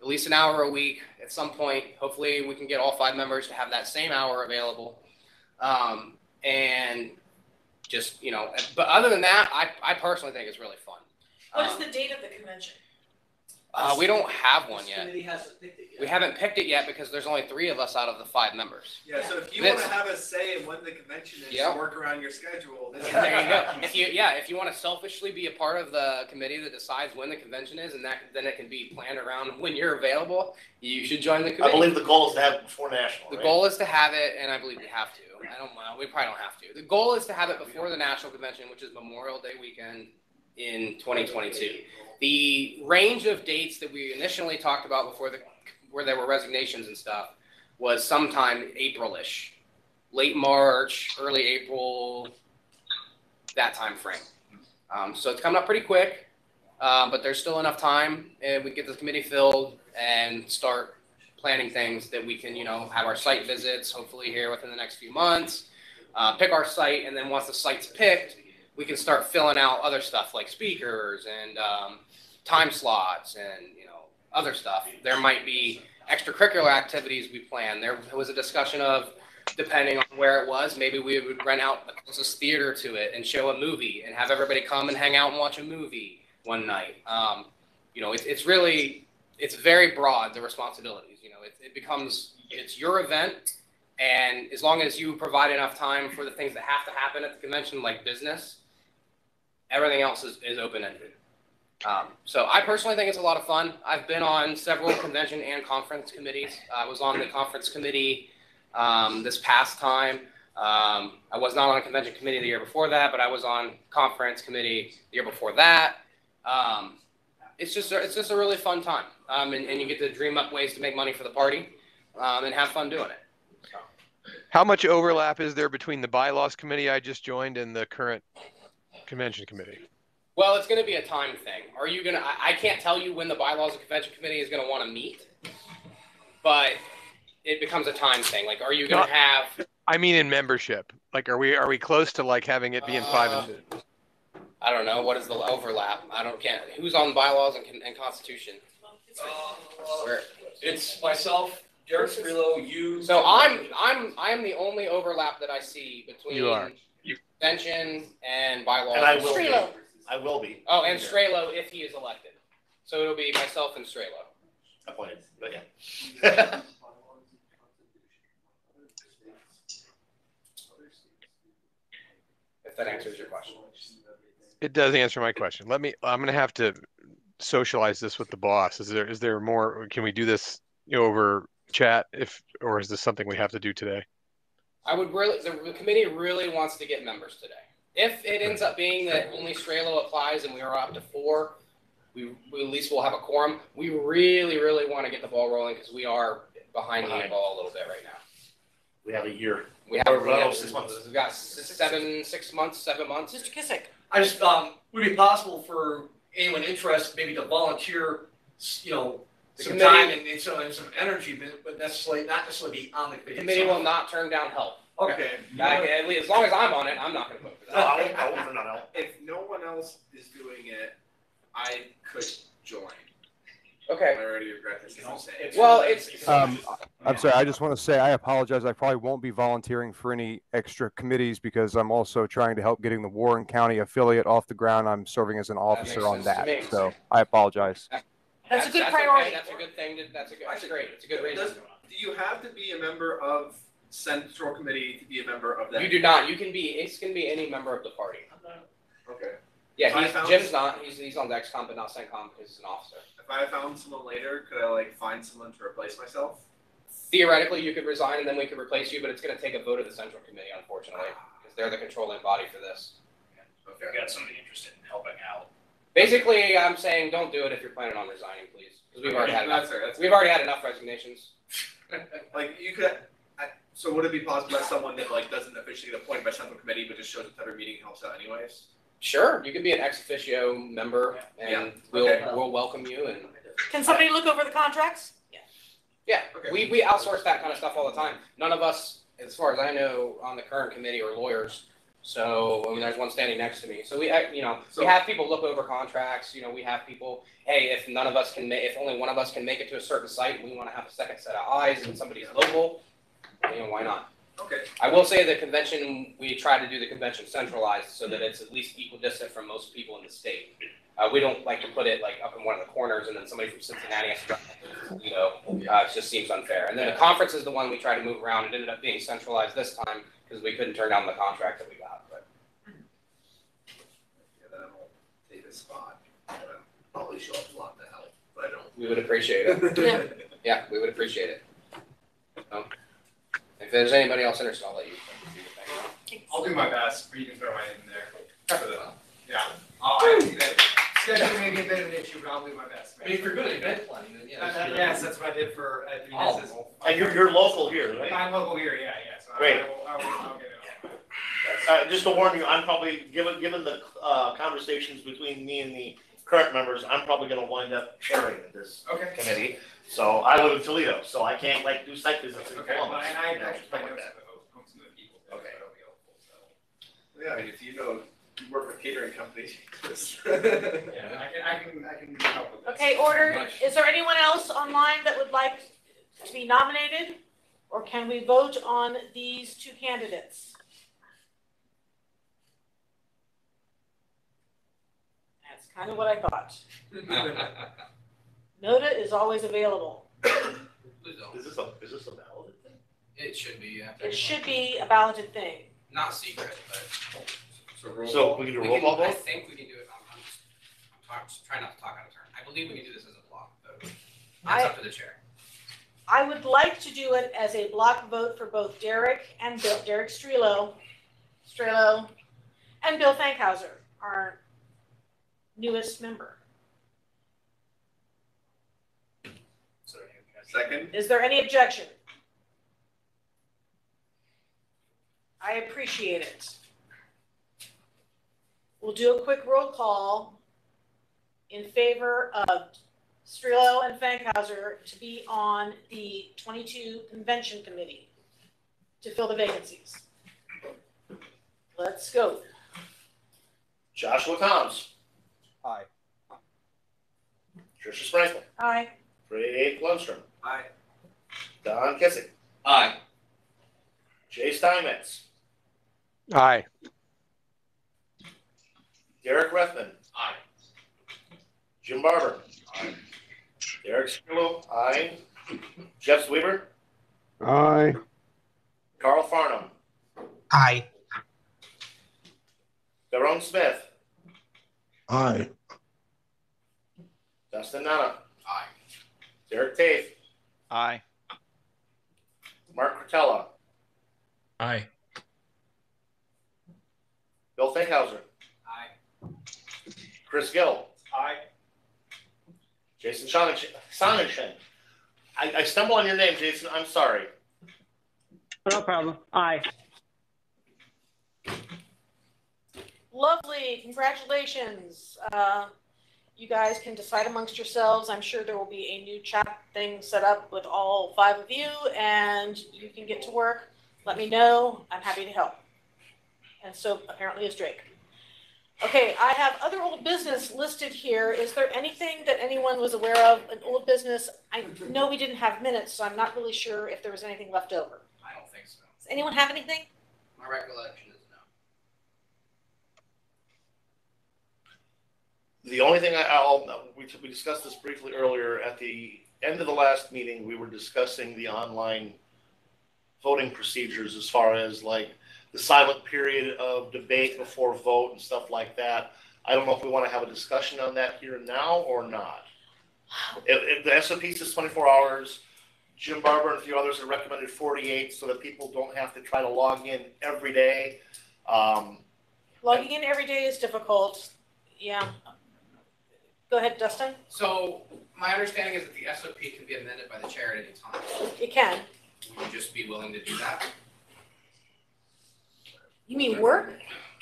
at least an hour a week at some point. Hopefully, we can get all five members to have that same hour available. Um, and just, you know, but other than that, I, I personally think it's really fun. What Um, the date of the convention? Uh, we don't have one yet. committee hasn't picked it yet. We haven't picked it yet because there's only three of us out of the five members. Yeah, so if you want to have a say in when the convention is, Yeah. work around your schedule. Then There you go. If you, yeah, if you want to selfishly be a part of the committee that decides when the convention is, and that then it can be planned around when you're available, you should join the committee. I believe the goal is to have it before national, The right? goal is to have it, and I believe we have to. I don't. know. we probably don't have to. The goal is to have it before the national convention, which is Memorial Day weekend in 2022. The range of dates that we initially talked about before the where there were resignations and stuff was sometime April-ish, late March, early April, that time frame. Um, so it's coming up pretty quick, uh, but there's still enough time, and we get the committee filled and start planning things that we can, you know, have our site visits hopefully here within the next few months. Uh, pick our site, and then once the site's picked, we can start filling out other stuff like speakers and um, time slots and you know other stuff. There might be extracurricular activities we plan. There was a discussion of depending on where it was, maybe we would rent out the closest theater to it and show a movie and have everybody come and hang out and watch a movie one night. Um, you know, it's it's really it's very broad the responsibilities. You know, it, it becomes it's your event, and as long as you provide enough time for the things that have to happen at the convention, like business, everything else is, is open ended. Um, so I personally think it's a lot of fun. I've been on several convention and conference committees. I was on the conference committee um, this past time. Um, I was not on a convention committee the year before that, but I was on conference committee the year before that. Um, it's just a, it's just a really fun time, um, and, and you get to dream up ways to make money for the party um, and have fun doing it. How much overlap is there between the bylaws committee I just joined and the current convention committee? Well, it's going to be a time thing. Are you going to? I can't tell you when the bylaws and convention committee is going to want to meet, but it becomes a time thing. Like, are you going to have? I mean, in membership. Like, are we are we close to like having it be in five Uh, and I don't know. What is the overlap? I don't can't. Who's on bylaws and, and constitution? Where? It's myself, Derek Strelo, you. So I'm I'm I'm the only overlap that I see between You are. Convention and bylaws. And I will be. I will be. Oh, and Strelo if he is elected. So it'll be myself and Strelo. Appointed, but yeah. If that answers your question. It does answer my question. Let me. I'm gonna have to socialize this with the boss. Is there is there more? Can we do this you know, over chat? If or is this something we have to do today? I would really, the, the committee really wants to get members today. If it ends up being that only Strelo applies and we are up to four, we, we at least will have a quorum. We really, really want to get the ball rolling because we are behind the ball a little bit right now. We have a year. We have, Or, we well, have six months. We've got seven, six months, seven months. Mr. Kissick. I just, um, would it be possible for anyone interested maybe to volunteer, you know, The some committee- time and, and some, and some energy, but, but necessarily, not necessarily be on the The committee. committee will itself. not turn down help. Okay. I can- at least- as long as I'm on it, I'm not going to vote for No, I won't, I won't turn down help. If no one else is doing it, I could join. Okay. I already regret this. I'm saying. Well, it's Um, I'm sorry, I just want to say I apologize. I probably won't be volunteering for any extra committees because I'm also trying to help getting the Warren County affiliate off the ground. I'm serving as an officer on sense to that. me. So I apologize. That's a good okay. priority. That's a good thing. To, that's a good. That's great. It's a good reason. Does, do you have to be a member of Central Committee to be a member of that? You do not. You can be. It can be any member of the party. Okay. Yeah, he's, found- Jim's not. He's he's on XCOM, but not CENTCOM because he's an officer. If I found someone later, could I like find someone to replace myself? Theoretically, you could resign and then we could replace you, but it's going to take a vote of the Central Committee, unfortunately, because they're the controlling body for this. Okay. If you got somebody interested in helping out. Basically, I'm saying don't do it if you're planning on resigning, please, because we've already had enough. That's fair, that's We've already had enough resignations. like you could. I, so would it be possible that someone that like doesn't officially get appointed by Central Committee but just shows up to every meeting and helps out anyways? Sure, you could be an ex officio member, and Yeah. we'll Okay. we'll welcome you and. Can somebody look over the contracts? Yeah, Yeah, we, we outsource that kind of stuff all the time. None of us, as far as I know, on the current committee are lawyers. So, I mean, there's one standing next to me. So we, you know, we have people look over contracts, you know, we have people, hey, if none of us can ma, if only one of us can make it to a certain site, we wanna have a second set of eyes and somebody's local, you know, why not? Okay. I will say the convention, we try to do the convention centralized so that it's at least equal equidistant from most people in the state. Uh, we don't like to put it like up in one of the corners and then somebody from Cincinnati has to, drive, you know, uh, it just seems unfair. And then the conference is the one we try to move around. It ended up being centralized this time because we couldn't turn down the contract that we got, but. Yeah, then I won't take a spot. But I'll probably show up a lot to help, but I don't. We would appreciate it. Yeah. Yeah, we would appreciate it. So, if there's anybody else interested, I'll let you. do your thing. I'll do my best, but you can throw my name in there. For the, yeah. I'll, I see that scheduling may be a bit of an issue, but I'll do my best. I mean, if you're good at event planning, then yeah. That- that- Yes, that's what I did for, at Oh. Munis's. And you're, you're local here, right? I'm local here, yeah, yeah, so I Great. will, I will, I'll get it. Uh, just to warn you, I'm probably, given, given the, uh, conversations between me and the current members, I'm probably gonna wind up chairing this Okay. committee. So I live in Toledo, so I can't like do site visits in Okay, well, Columbus. and I, you know, I, stuff I like know that. some of the people, there, Okay. that'll be helpful, so. Yeah, I mean, if you know, you work with catering companies. Yeah, I can, I can, I can help with that. Okay, order. Is there anyone else online that would like to be nominated? Or can we vote on these two candidates? That's kind of what I thought. NOTA is always available. Is this a, is this a valid thing? It should be, yeah. It should be a balloted thing. Not secret, but. So roll So call. we can do a We roll can- call I vote? think we can do it, I'm, I'm just, I'm talking, trying not to talk out of turn. I believe we can do this as a block vote. I- That's up to the chair. I would like to do it as a block vote for both Derek and Bill, Derek Strelo, Strelo, and Bill Fankhauser, our newest member. Second? Is there any objection? I appreciate it. We'll do a quick roll call in favor of Strelo and Fankhauser to be on the twenty-two convention committee to fill the vacancies. Let's go. Joshua Toms, Aye. Tricia Sprinkle, Aye. Ray Lundstrom, Aye. Don Kissick, Aye. Jay Steinmetz, Aye. Derek Rethman. Aye. Jim Barber. Aye. Derek Strelo, aye. Jeff Sweeper, Aye. Carl Farnham, Aye. Tyrone Smith, Aye. Dustin Nana, Aye. Derek Tafe, Aye. Mark Cortella, Aye. Bill Fankhauser, Aye. Chris Gill, Aye. Jason Sonnenschein. Sonnenschein. I, I stumble on your name, Jason. I'm sorry. No problem. Aye. Lovely, congratulations. Uh, You guys can decide amongst yourselves. I'm sure there will be a new chat thing set up with all five of you, and you can get to work. Let me know. I'm happy to help. And so apparently is Darke. Okay, I have other old business listed here. Is there anything that anyone was aware of, an old business? I know we didn't have minutes, so I'm not really sure if there was anything left over. I don't think so. Does anyone have anything? My recollection is no. The only thing I, I'll, we, we discussed this briefly earlier, at the end of the last meeting, we were discussing the online voting procedures as far as like the silent period of debate before vote and stuff like that. I don't know if we want to have a discussion on that here and now or not. If, if the SOP says twenty-four hours, Jim Barber and a few others have recommended forty-eight so that people don't have to try to log in every day. Um, Logging in every day is difficult. Yeah. Go ahead, Dustin. So my understanding is that the SOP can be amended by the chair at any time. It can. Would you just be willing to do that? You mean work?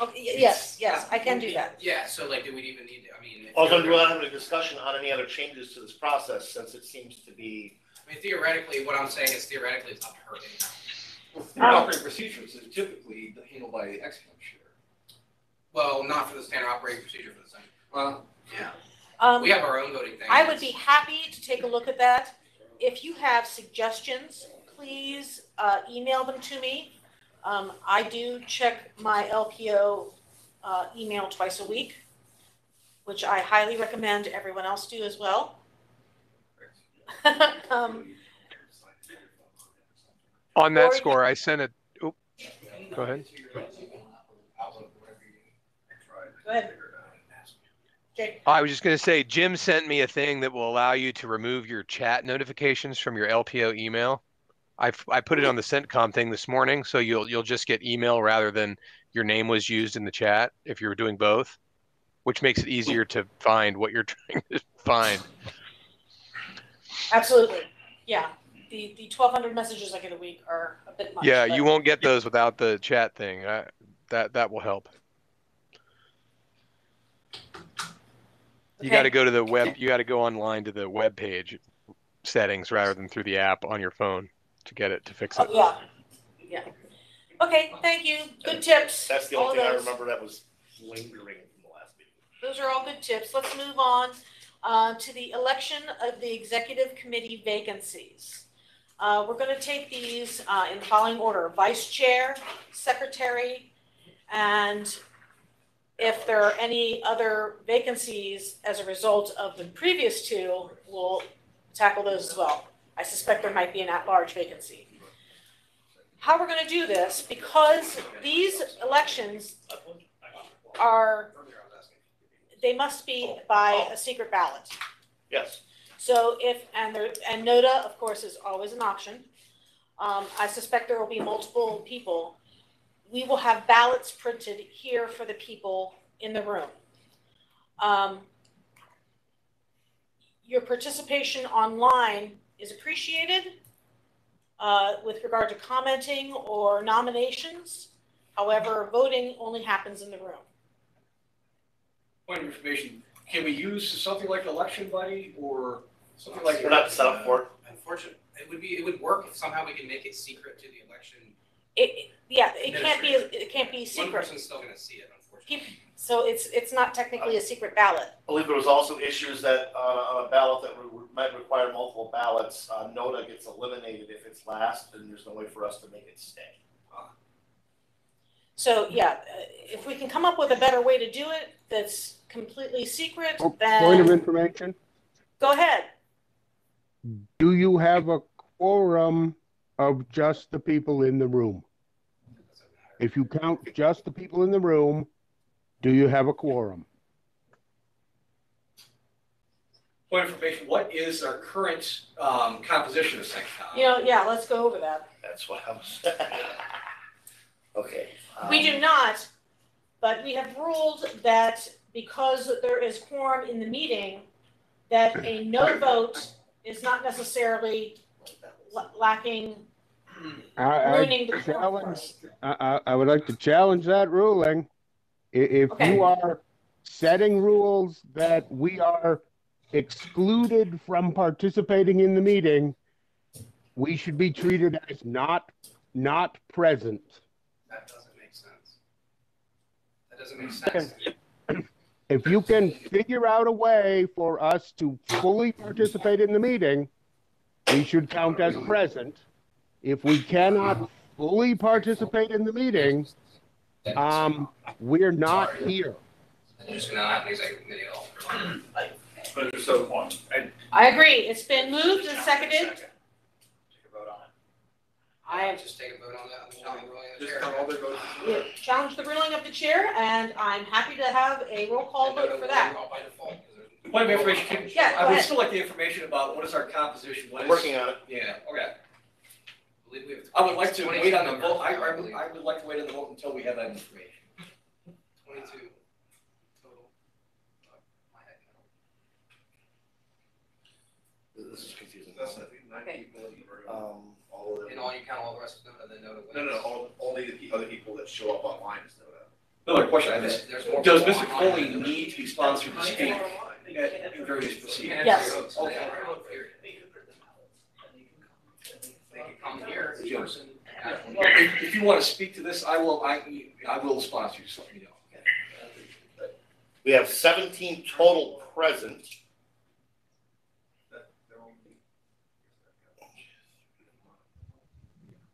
Okay, y- yes, yes, I can do that. Yeah, so like, do we even need to, I mean. if Also, you're- we're not having a discussion on any other changes to this process since it seems to be. I mean, theoretically, what I'm saying is theoretically, it's not hurting. Standard operating procedures is typically handled by the excellent chair. Well, not for the standard operating procedure for the Senate. Well, Yeah. Um, We have our own voting thing. I would be happy to take a look at that. If you have suggestions, please uh, email them to me. Um, I do check my LPO uh, email twice a week, which I highly recommend everyone else do as well. um, On that score, I sent a, oop, go ahead. go ahead. Jake. I was just gonna say, Jim sent me a thing that will allow you to remove your chat notifications from your LPO email. I, I put it on the CENTCOM thing this morning, so you'll, you'll just get email rather than your name was used in the chat if you were doing both, which makes it easier to find what you're trying to find. Absolutely. Yeah. The, the 1,200 messages I get a week are a bit much. Yeah, but- you won't get those without the chat thing. I, That, that will help. You Okay. gotta go to the web, you gotta go online to the web page settings rather than through the app on your phone to get it to fix it. Oh, yeah, yeah. Okay, thank you. Good tips. That's the All only thing I remember that was lingering from the last meeting. Those are all good tips. Let's move on uh, to the election of the executive committee vacancies. Uh, We're going to take these uh, in the following order: vice chair, secretary, and if there are any other vacancies as a result of the previous two, we'll tackle those as well. I suspect there might be an at-large vacancy. How we're going to do this, because these elections are they must be by a secret ballot. Yes. So if, and there, and NOTA, of course, is always an option. Um, I suspect there will be multiple people. We will have ballots printed here for the people in the room. Um, your participation online is appreciated, uh, with regard to commenting or nominations. However, voting only happens in the room. Point of information, can we use something like ElectionBuddy or something like? We're not set up for it. Unfortunately, it would be, it would work if somehow we can make it secret to the election. It, it- yeah, it can't be, it can't be One secret. person's still gonna see it, unfortunately. Keep- So it's, it's not technically a secret ballot. I believe there was also issues that uh, on a ballot that re- might require multiple ballots, uh, NOTA gets eliminated if it's last, and there's no way for us to make it stay. So, yeah, uh, if we can come up with a better way to do it that's completely secret, Oh, Point of then information, go ahead. do you have a quorum of just the people in the room? If you count just the people in the room, do you have a quorum? Point of information, what is our current, um, composition of CENTCOM? You know, yeah, let's go over that. That's what I was. Okay. We um, do not, but we have ruled that because there is quorum in the meeting, that a no vote is not necessarily la- lacking, I, ruining I the quorum. challenge, I, I, I would like to challenge that ruling. I- if Okay. you are setting rules that we are excluded from participating in the meeting, we should be treated as not, not present. That doesn't make sense. That doesn't make sense. If you can figure out a way for us to fully participate in the meeting, we should count as present. If we cannot fully participate in the meeting, um, we're not here. I'm just gonna have an executive committee. But there's so one, and I agree, it's been moved and seconded. take a vote on it. I Just take a vote on that, I'm not really the Just chair. count all their votes. Yeah, challenge the ruling of the chair, and I'm happy to have a roll call vote for that. By default, 'cause there's- Point of information, can- Yeah, go I would ahead. still like the information about what is our composition, what is. Working on it. Yeah, okay. I believe we have I would like to 22 wait on the members vote, I, now, I I would, believe. I would like to wait on the vote until we have that information. Twenty-two total. My head. This is confusing. That's, I think, nine Okay. people in the room. Um, all of them. And all, you count all the rest of them, and then note. No, no, no, all, all the other people that show up online is know that. Another question I have is, There's more does people Mr. online Foley than- need to be sponsored to speak at various proceedings? Yes. Okay. They can come here, in person. and- If, if you want to speak to this, I will, I, I will sponsor you, so let me know. We have seventeen total present.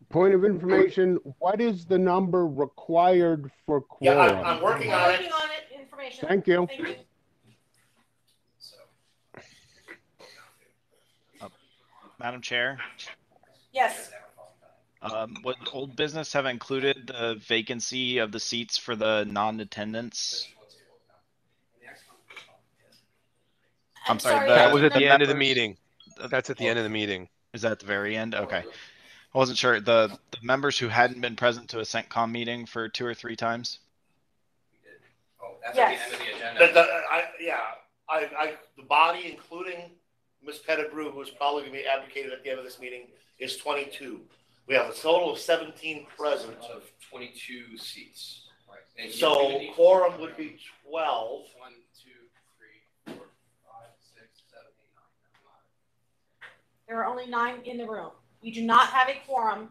Point of information, what is the number required for Yeah, quorum? I'm, I'm working on it. Working on it, information. Thank you. Thank you. Madam Chair, Yes, um, would old business have included the vacancy of the seats for the non-attendance? I'm sorry, the- That was at the the end of the meeting. That's at the end of the meeting. Is that at the very end? Okay. I wasn't sure. The, the members who hadn't been present to a CENTCOM meeting for two or three times? Oh, that's at the Yes. end of the agenda. The, the, I, yeah, I, I, the body, including Ms. Pettigrew, who is probably gonna be advocated at the end of this meeting, is twenty-two. We have a total of seventeen present. Out of twenty-two seats. And you- So need- quorum would be twelve. One, two, three, four, five, six, seven, eight, nine. There are only nine in the room. We do not have a quorum,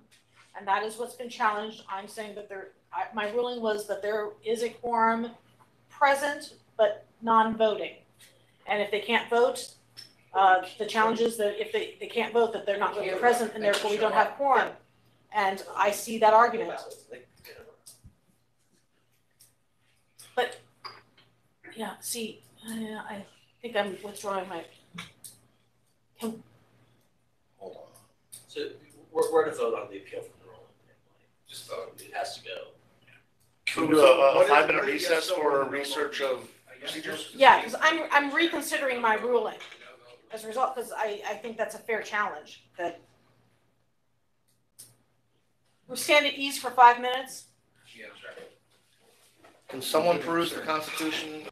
and that is what's been challenged. I'm saying that there, I, my ruling was that there is a quorum present, but non-voting. And if they can't vote, uh, the challenge is that if they, they can't vote, that they're not really present, and therefore we don't have quorum. And I see that argument. But, yeah, see, uh, I think I'm withdrawing my, can, So we're, we're to vote on the appeal from the roll. Just vote. It has to go. Can we do a, a five minute recess for research of procedures? Yeah, because I'm, I'm reconsidering my ruling as a result, because I, I think that's a fair challenge, that we stand at ease for five minutes. Yeah, sure. Can someone peruse the Constitution?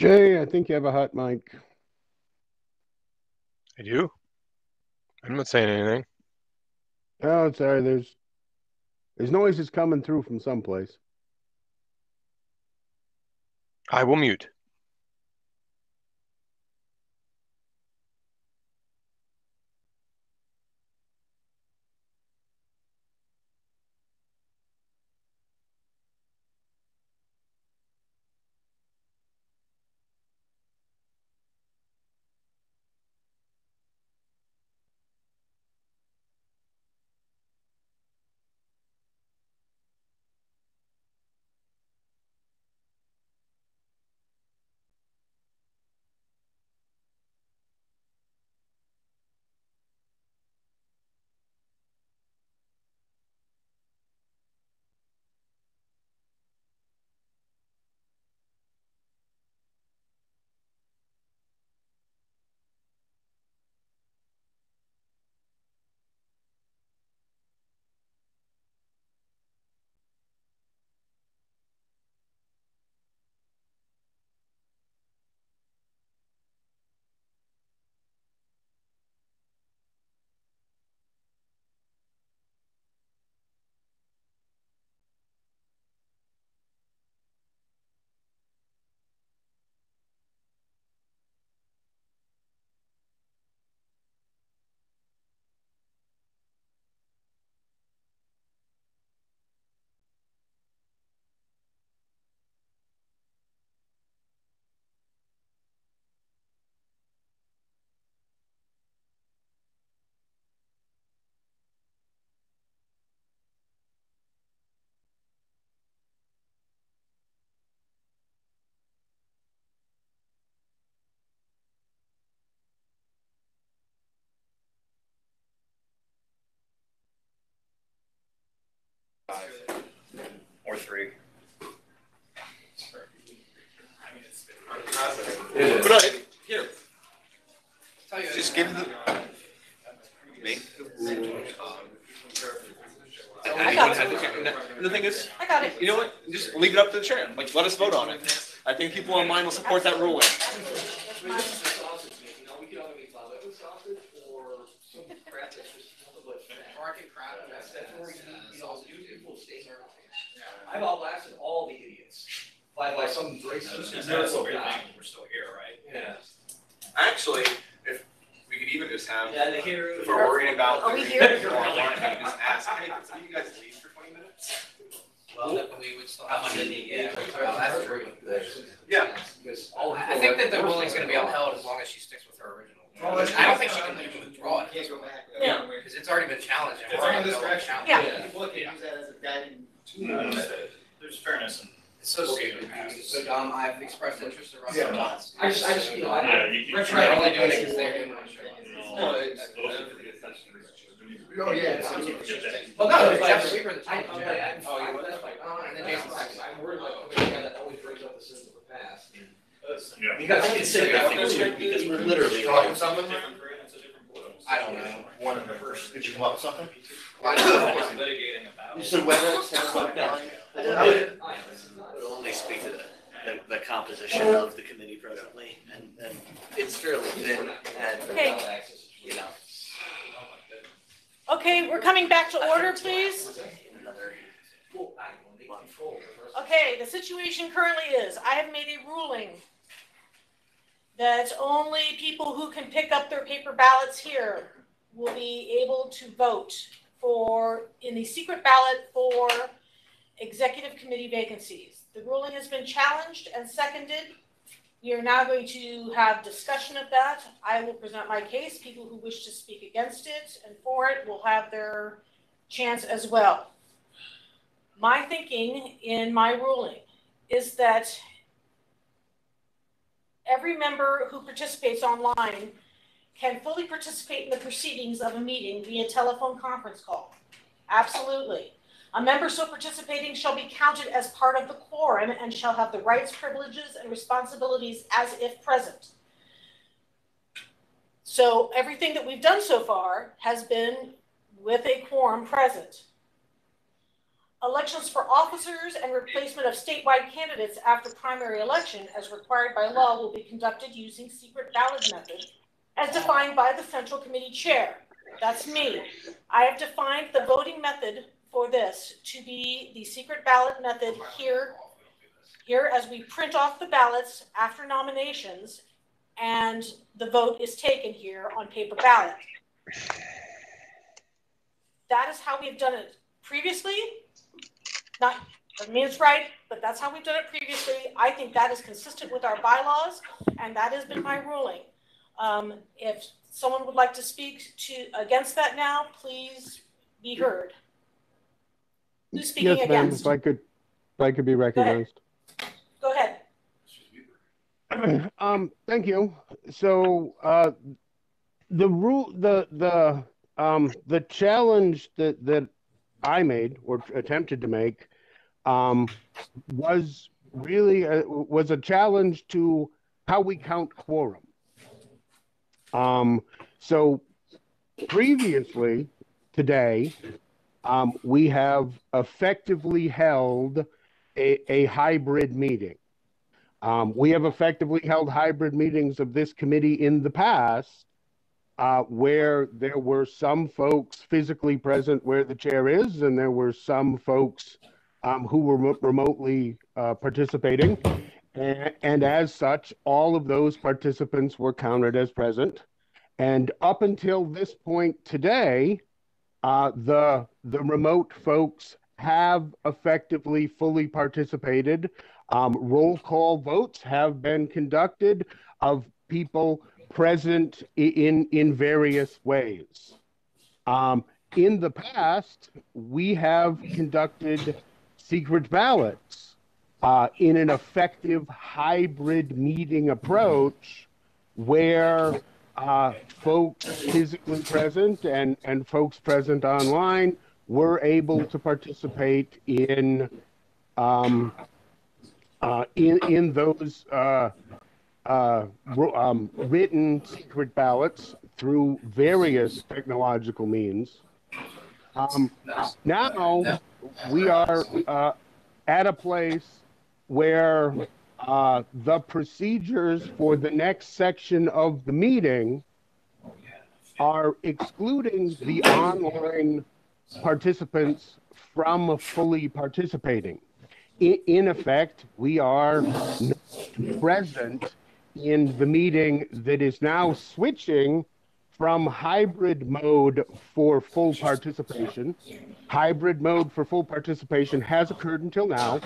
Jay, I think you have a hot mic. I do. I'm not saying anything. Oh, sorry. There's there's noises coming through from someplace. I will mute. Or three. But I, here, just give the, make the rule. I got it. And the thing is, I got it. you know what, just leave it up to the chair, like, let us vote on it. I think people online will support that ruling. I've outlasted all the idiots by, by some racist. That's what we're we're still here, right? Yeah. Actually, if we could even just have, Yeah, the hero- if we're worrying about. Are we here? if we're can just ask, hey, can some of you guys leave for twenty minutes? Well, then we would still have to, yeah, well, that's true. Yeah. I think that the ruling's gonna be upheld as long as she sticks with her original. I don't think she can even withdraw it. Can't go back. Yeah. Because it's already been challenged. and It's we're on gonna this go direction. challenge Yeah. it. People can use that as a guiding Tool. There's fairness in. It's so stupid, but, um, I've expressed interest in Yeah. Russell Johnson. I just, I just, you know, I. Yeah, you can- Retro- They're only doing it because they're doing it. It's- Oh, yeah. Well, Well, no, no, it's it's Jeff like, Sweeper that's I, doing I'm, it. I'm, Oh, you I'm, would? that's like, oh, And then Jason Saxon. I'm worried about the guy that always brings up the sins of the past. Yeah. You gotta consider that Because too. because we're literally talking something. I don't know. One of the first, did you come up with something? I don't know. Litigating about. You said whether it's. I would would only speak to the, the, the composition uh, of the committee presently, and, and it's fairly thin, and, Okay. Uh, you know, Okay, we're coming back to order, please. another Okay, the situation currently is, I have made a ruling that only people who can pick up their paper ballots here will be able to vote for, in the secret ballot for executive committee vacancies. The ruling has been challenged and seconded. We are now going to have discussion of that. I will present my case. People who wish to speak against it and for it will have their chance as well. My thinking in my ruling is that every member who participates online can fully participate in the proceedings of a meeting via telephone conference call. Absolutely. A member so participating shall be counted as part of the quorum and shall have the rights, privileges, and responsibilities as if present. So everything that we've done so far has been with a quorum present. elections for officers and replacement of statewide candidates after primary election as required by law will be conducted using secret ballot method as defined by the Central Committee Chair. That's me. I have defined the voting method for this to be the secret ballot method here, here as we print off the ballots after nominations and the vote is taken here on paper ballot. That is how we've done it previously. Not, doesn't mean it's right, but that's how we've done it previously. I think that is consistent with our bylaws, and that has been my ruling. Um, if someone would like to speak to, against that now, please be heard. Who's speaking Yes, ma'am, against? if I could, if I could be recognized. Go ahead. Um, thank you. So, uh, the rule, the, the, um, the challenge that, that I made or attempted to make, um, was really, a- was a challenge to how we count quorum. Um, so previously today, um, we have effectively held a, a hybrid meeting. Um, we have effectively held hybrid meetings of this committee in the past uh, where there were some folks physically present where the chair is, and there were some folks um, who were remo- remotely uh, participating. And, and as such, all of those participants were counted as present. And up until this point today, uh, the the remote folks have effectively fully participated. Um, roll call votes have been conducted of people present in in various ways. Um, in the past, we have conducted secret ballots uh, in an effective hybrid meeting approach where uh, folks physically present and, and folks present online were able to participate in um, uh, in in those uh, uh, um, written secret ballots through various technological means. Um, now we are uh, at a place where uh, the procedures for the next section of the meeting are excluding the online participants from fully participating. In, in effect, we are present in the meeting that is now switching from hybrid mode for full participation. Hybrid mode for full participation has occurred until now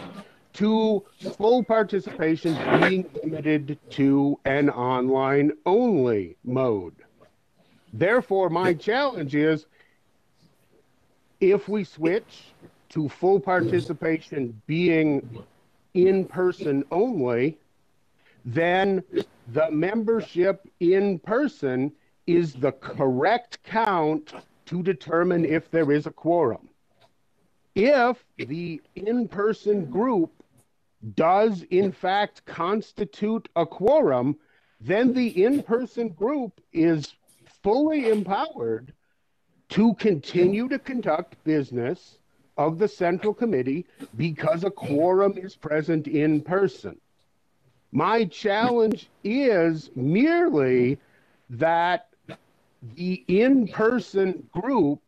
to full participation being limited to an online only mode. Therefore, my challenge is if we switch to full participation being in person only, then the membership in person is the correct count to determine if there is a quorum. If the in person group does in fact constitute a quorum, then the in person group is fully empowered to continue to conduct business of the Central Committee because a quorum is present in person. My challenge is merely that the in person group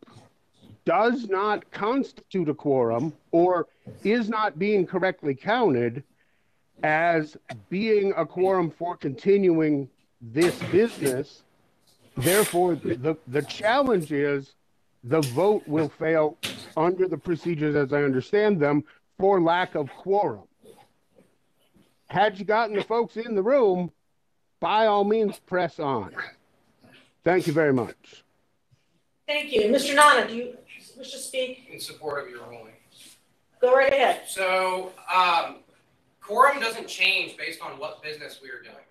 does not constitute a quorum or is not being correctly counted as being a quorum for continuing this business. Therefore, the, the challenge is the vote will fail under the procedures as I understand them for lack of quorum. Had you gotten the folks in the room, by all means, press on. Thank you very much. Thank you. Mr. Nana, do you wish to speak? In support of your ruling. Go right ahead. So, um, quorum doesn't change based on what business we are doing.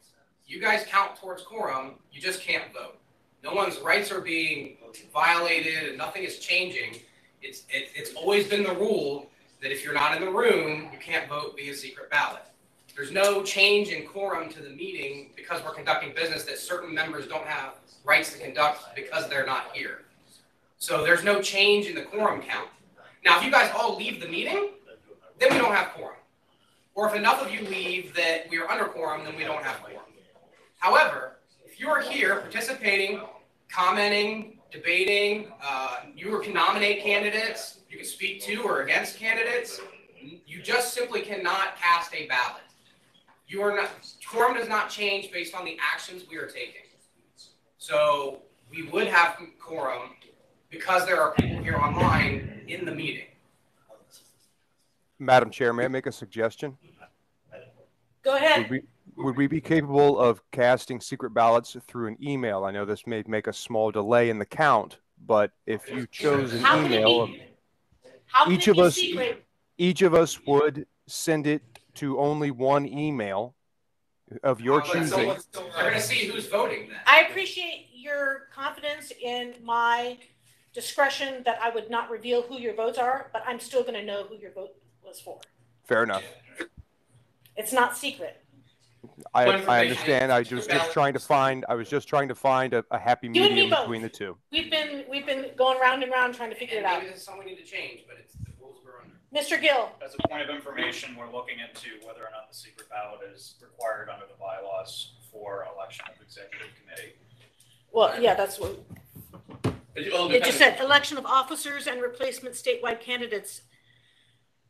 You guys count towards quorum, you just can't vote. No one's rights are being violated and nothing is changing. It's, it, it's always been the rule that if you're not in the room, you can't vote via secret ballot. There's no change in quorum to the meeting because we're conducting business that certain members don't have rights to conduct because they're not here. So there's no change in the quorum count. Now, if you guys all leave the meeting, then we don't have quorum. Or if enough of you leave that we are under quorum, then we don't have quorum. However, if you are here participating, commenting, debating, uh, you can nominate candidates, you can speak to or against candidates, you just simply cannot cast a ballot. You are not, quorum does not change based on the actions we are taking. So we would have quorum because there are people here online in the meeting. Madam Chair, may I make a suggestion? Go Would ahead. we, would we be capable of casting secret ballots through an email? I know this may make a small delay in the count, but if you chose an How can it email, be- How can each it of be us, secret? each of us would send it to only one email of your But choosing. someone's- They're gonna see who's voting then. I appreciate your confidence in my discretion that I would not reveal who your votes are, but I'm still gonna know who your vote was for. Fair enough. It's not secret. I, I understand. I was just trying to find, I was just trying to find a, a happy You and me medium both. between the two. We've been, we've been going round and round trying to figure it And out. maybe this is something we need to change, but it's the rules we're under. Mr. Gill, As a point of information, we're looking into whether or not the secret ballot is required under the bylaws for election of executive committee. well, yeah, that's what, It just said, election of officers and replacement statewide candidates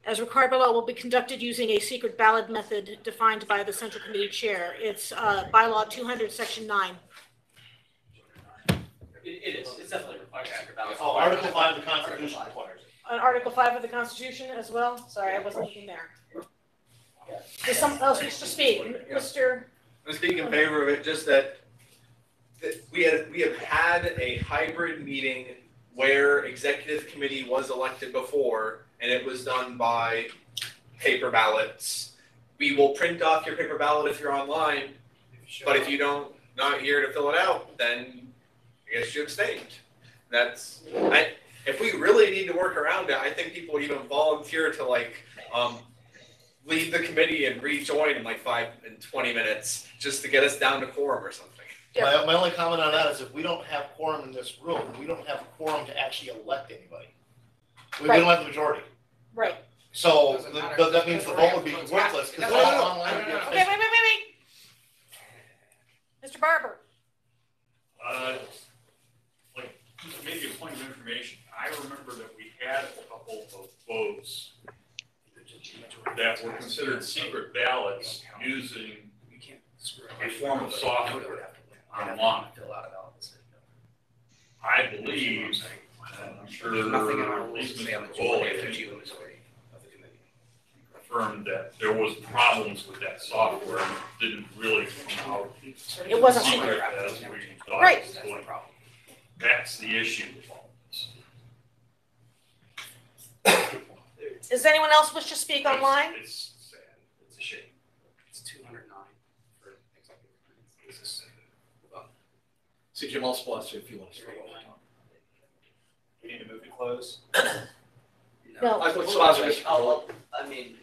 as required by law will be conducted using a secret ballot method defined by the central committee chair. It's, uh, bylaw two hundred, section nine. It, it is, it's definitely required. secret ballot. Oh, Article five of the Constitution requires it. On Article five of the Constitution as well? Sorry, I wasn't looking there. Does someone else wish to speak? M- Mr. I'm speaking in favor of it, just that, that we had, we have had a hybrid meeting where executive committee was elected before, and it was done by paper ballots. We will print off your paper ballot if you're online, but if you don't, not here to fill it out, then I guess you abstained. That's, I, if we really need to work around it, I think people would even volunteer to like, um, leave the committee and rejoin in like five and twenty minutes, just to get us down to quorum or something. My, my only comment on that is if we don't have quorum in this room, we don't have quorum to actually elect anybody. We we don't have the majority. Right. So, the- the- that means the vote would be worthless, because No, it's no, no, all online. Okay, wait, wait, wait, wait. Mr. Barber, Uh, like, maybe a point of information, I remember that we had a couple of votes that were considered secret ballots using a form of software online. I believe, and I'm sure Nothing in our rules least say a Mr. majority the majority of the committee. confirmed that there was problems with that software, and it didn't really come out. It wasn't secret. as we thought Right. was going. That's the issue with all this. does anyone else wish to speak online? It's sad, it's a shame. It's two hundred nine for executive committee. So Jim, I'll sponsor if you want to. We need to move to close. No. I put sponsor. I'll, I'll- I mean,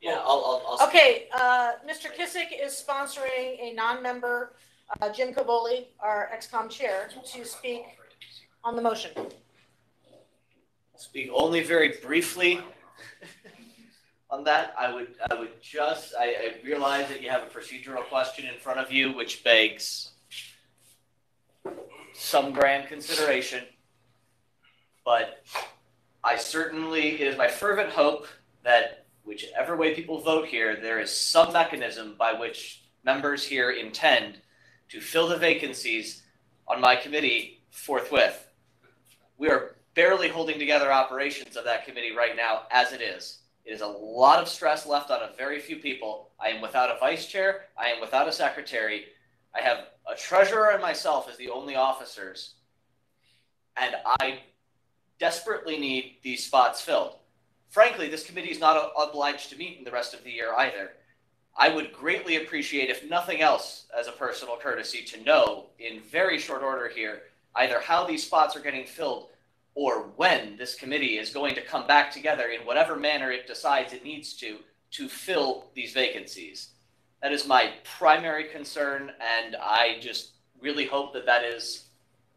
yeah, I'll, I'll, I'll. Okay, uh, Mr. Kissick is sponsoring a non-member, uh, Jim Cavoli, our ex-com chair, to speak on the motion. speak only very briefly on that. I would, I would just, I, I realize that you have a procedural question in front of you, which begs some grand consideration. But I certainly, it is my fervent hope that whichever way people vote here, there is some mechanism by which members here intend to fill the vacancies on my committee forthwith. We are barely holding together operations of that committee right now as it is. It is a lot of stress left on a very few people. I am without a vice chair. I am without a secretary. I have a treasurer and myself as the only officers. And I desperately need these spots filled. Frankly, this committee is not obliged to meet in the rest of the year either. I would greatly appreciate, if nothing else, as a personal courtesy, to know in very short order here either how these spots are getting filled or when this committee is going to come back together in whatever manner it decides it needs to to fill these vacancies. That is my primary concern, and I just really hope that that is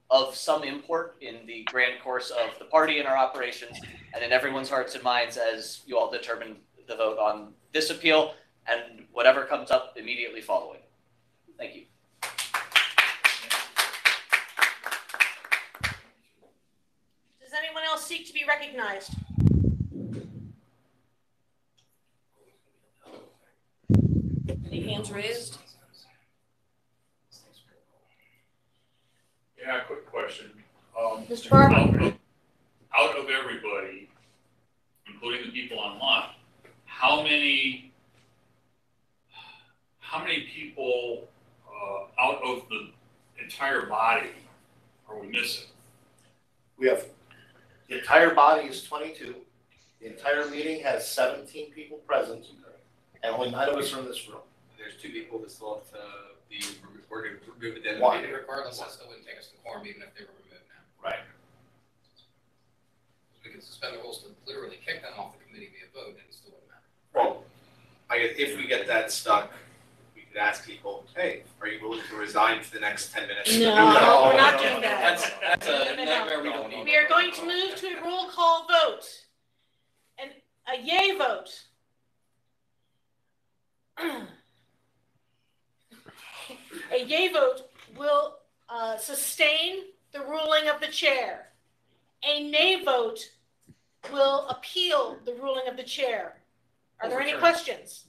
of some import in the grand course of the party and our operations, and in everyone's hearts and minds as you all determine the vote on this appeal and whatever comes up immediately following. Thank you. Does anyone else seek to be recognized? Any hands raised? Yeah, quick question. Um, Mr. Barber? Out out of everybody, including the people online, how many, how many people, uh, out of the entire body are we missing? We have, the entire body is twenty-two. The entire meeting has seventeen people present, and only nine of us are in this room. There's two people that still have to be, remo- we're gonna remove it. One. Regardless, that still wouldn't take us to quorum even if they were removed now. Right. We can suspend the rules to literally kick them off the committee via vote and it still wouldn't matter. Well, I guess if we get that stuck, we could ask people, hey, are you willing to resign for the next ten minutes? No, we're not doing that. That's, that's No, a no, no. nightmare we don't need. We are going to move to a roll call vote. And a yay vote. A yay vote will uh, sustain the ruling of the chair. A nay vote will appeal the ruling of the chair. Are there any questions?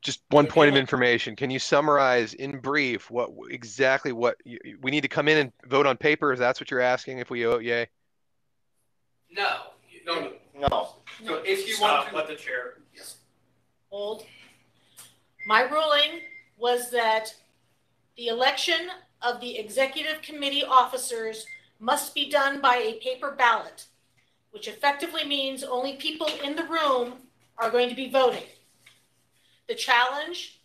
Just one point of information. Can you summarize in brief what exactly what you, we need to come in and vote on paper? If that's what you're asking, if we vote yay? No, no, No. So if you Stop, want to. let the chair. Hold. My ruling was that the election of the executive committee officers must be done by a paper ballot, which effectively means only people in the room are going to be voting. The challenge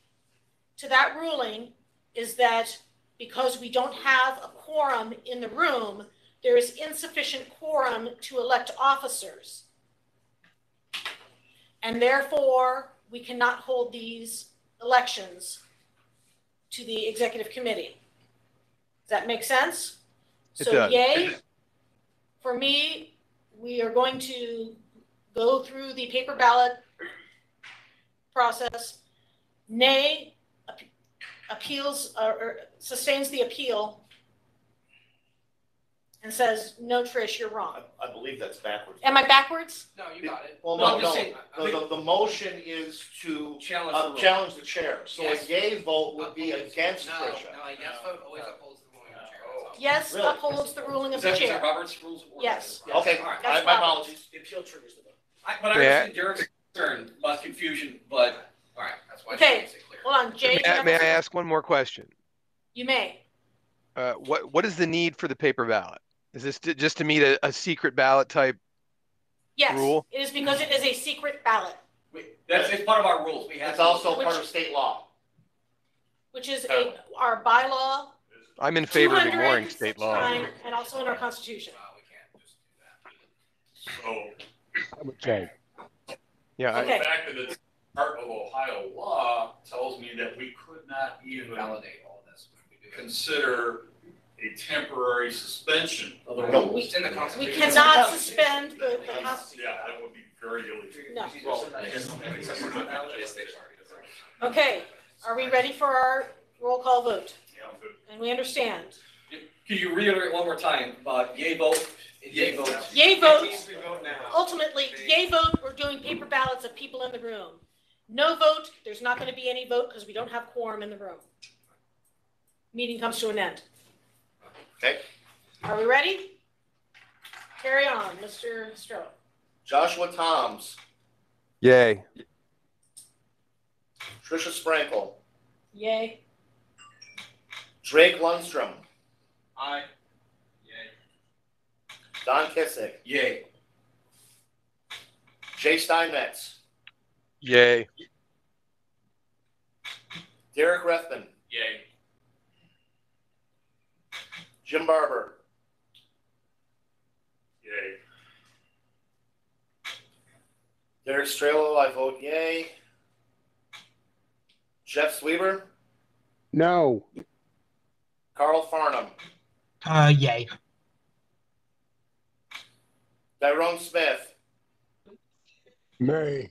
to that ruling is that because we don't have a quorum in the room, there is insufficient quorum to elect officers. And therefore, we cannot hold these elections to the executive committee. Does that make sense? It So does. yay, for me, we are going to go through the paper ballot process. Nay, appeals, or- or sustains the appeal and says, no, Trish, you're wrong. I believe that's backwards. Am I backwards? No, you got it. Well, No, no, I'm just no, saying, I the, think- the, the motion is to Challenge uh, the rule. challenge the chair. So a Yes. yay vote would be against No, Tricia. no, a yes vote always upholds the ruling of the chair, that's all. Yes, Really? upholds the ruling of Is the that, is chair. that Robert's rules of order? Yes. Okay, All right. I- my apologies. The appeal triggers the vote. I, but I Yeah. understand Derek's concern about confusion, but All right, that's why I Okay. made it clear. Hold on, Jay. May I, may a- I ask one more question? You may. Uh, what what is the need for the paper ballot? Is this to, just to meet a, a secret ballot type? Yes, Rule? it is because it is a secret ballot, we, that's, it's part of our rules. We have. It's to- also part of state law. which is a, our bylaw, I'm in favor of ignoring state law. time, and also in our constitution. Uh, we can't just do that. So I would say. Yeah, I, Okay. the fact that it's part of Ohio law tells me that we could not even Validate all this. We do it. consider a temporary suspension of the No. rules. It's in the We Constitution. cannot suspend the, the constitution. Yeah, that would be very illegal. No. Well, except for not valid, it's. Okay, are we ready for our roll call vote? Yeah, I'm. And we understand. Can you reiterate one more time about yay vote and yay vote? Yay vote, We vote now. ultimately, yay vote, we're doing paper ballots of people in the room. No vote, there's not gonna be any vote because we don't have quorum in the room. Meeting comes to an end. Okay. Are we ready? Carry on, Mr. Stroh. Joshua Toms, Yay. Trisha Sprinkle, Yay. Drake Lundstrom, Aye. Yay. Don Kissick, Yay. Jay Steinmetz, yay. Derek Rethman, Yay. Jim Barber, Yay. Derek Strelo, I vote yay. Jeff Sweeber, No. Carl Farnham, Uh, yay. Tyrone Smith, Nay.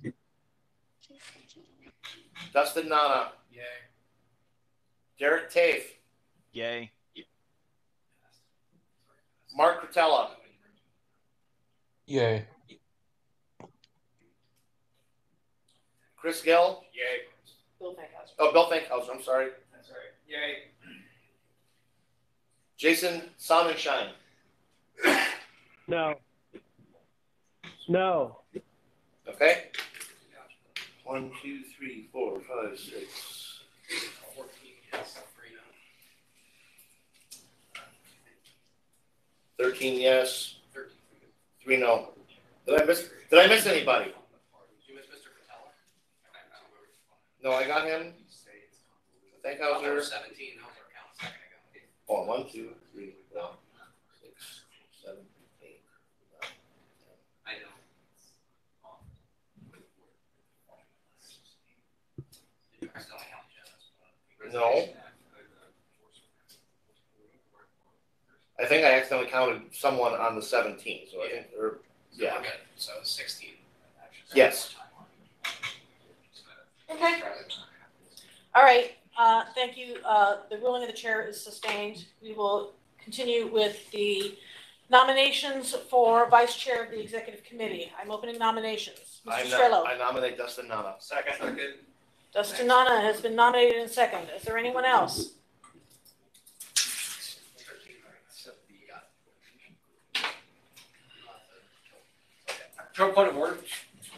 Dustin Nana. Yay. Derek Tafe, Yay. Mark Cretella, Yay. Chris Gill, Yay. Bill Fankhauser. oh, Bill Fankhauser, I'm sorry. That's right. Yay. Jason Sonnenschein, No. No. okay? One, two, three, four, five, six. Thirteen yes, three no. Did I miss, did I miss anybody? No, I got him. Fankhauser. Seventeen, that was our count a second ago. Oh, one, two, three, four, six, seven, eight, I know. No. I think I accidentally counted someone on the seventeenth, so I think, or, So yeah, we're good. So sixteen. yes. Okay. All right, uh, thank you. Uh, the ruling of the chair is sustained. We will continue with the nominations for vice chair of the executive committee. I'm opening nominations. I Mr. no- Strelo. I nominate Dustin Nana. Second. Second. Dustin Nana has been nominated and second. Is there anyone else? From point of order,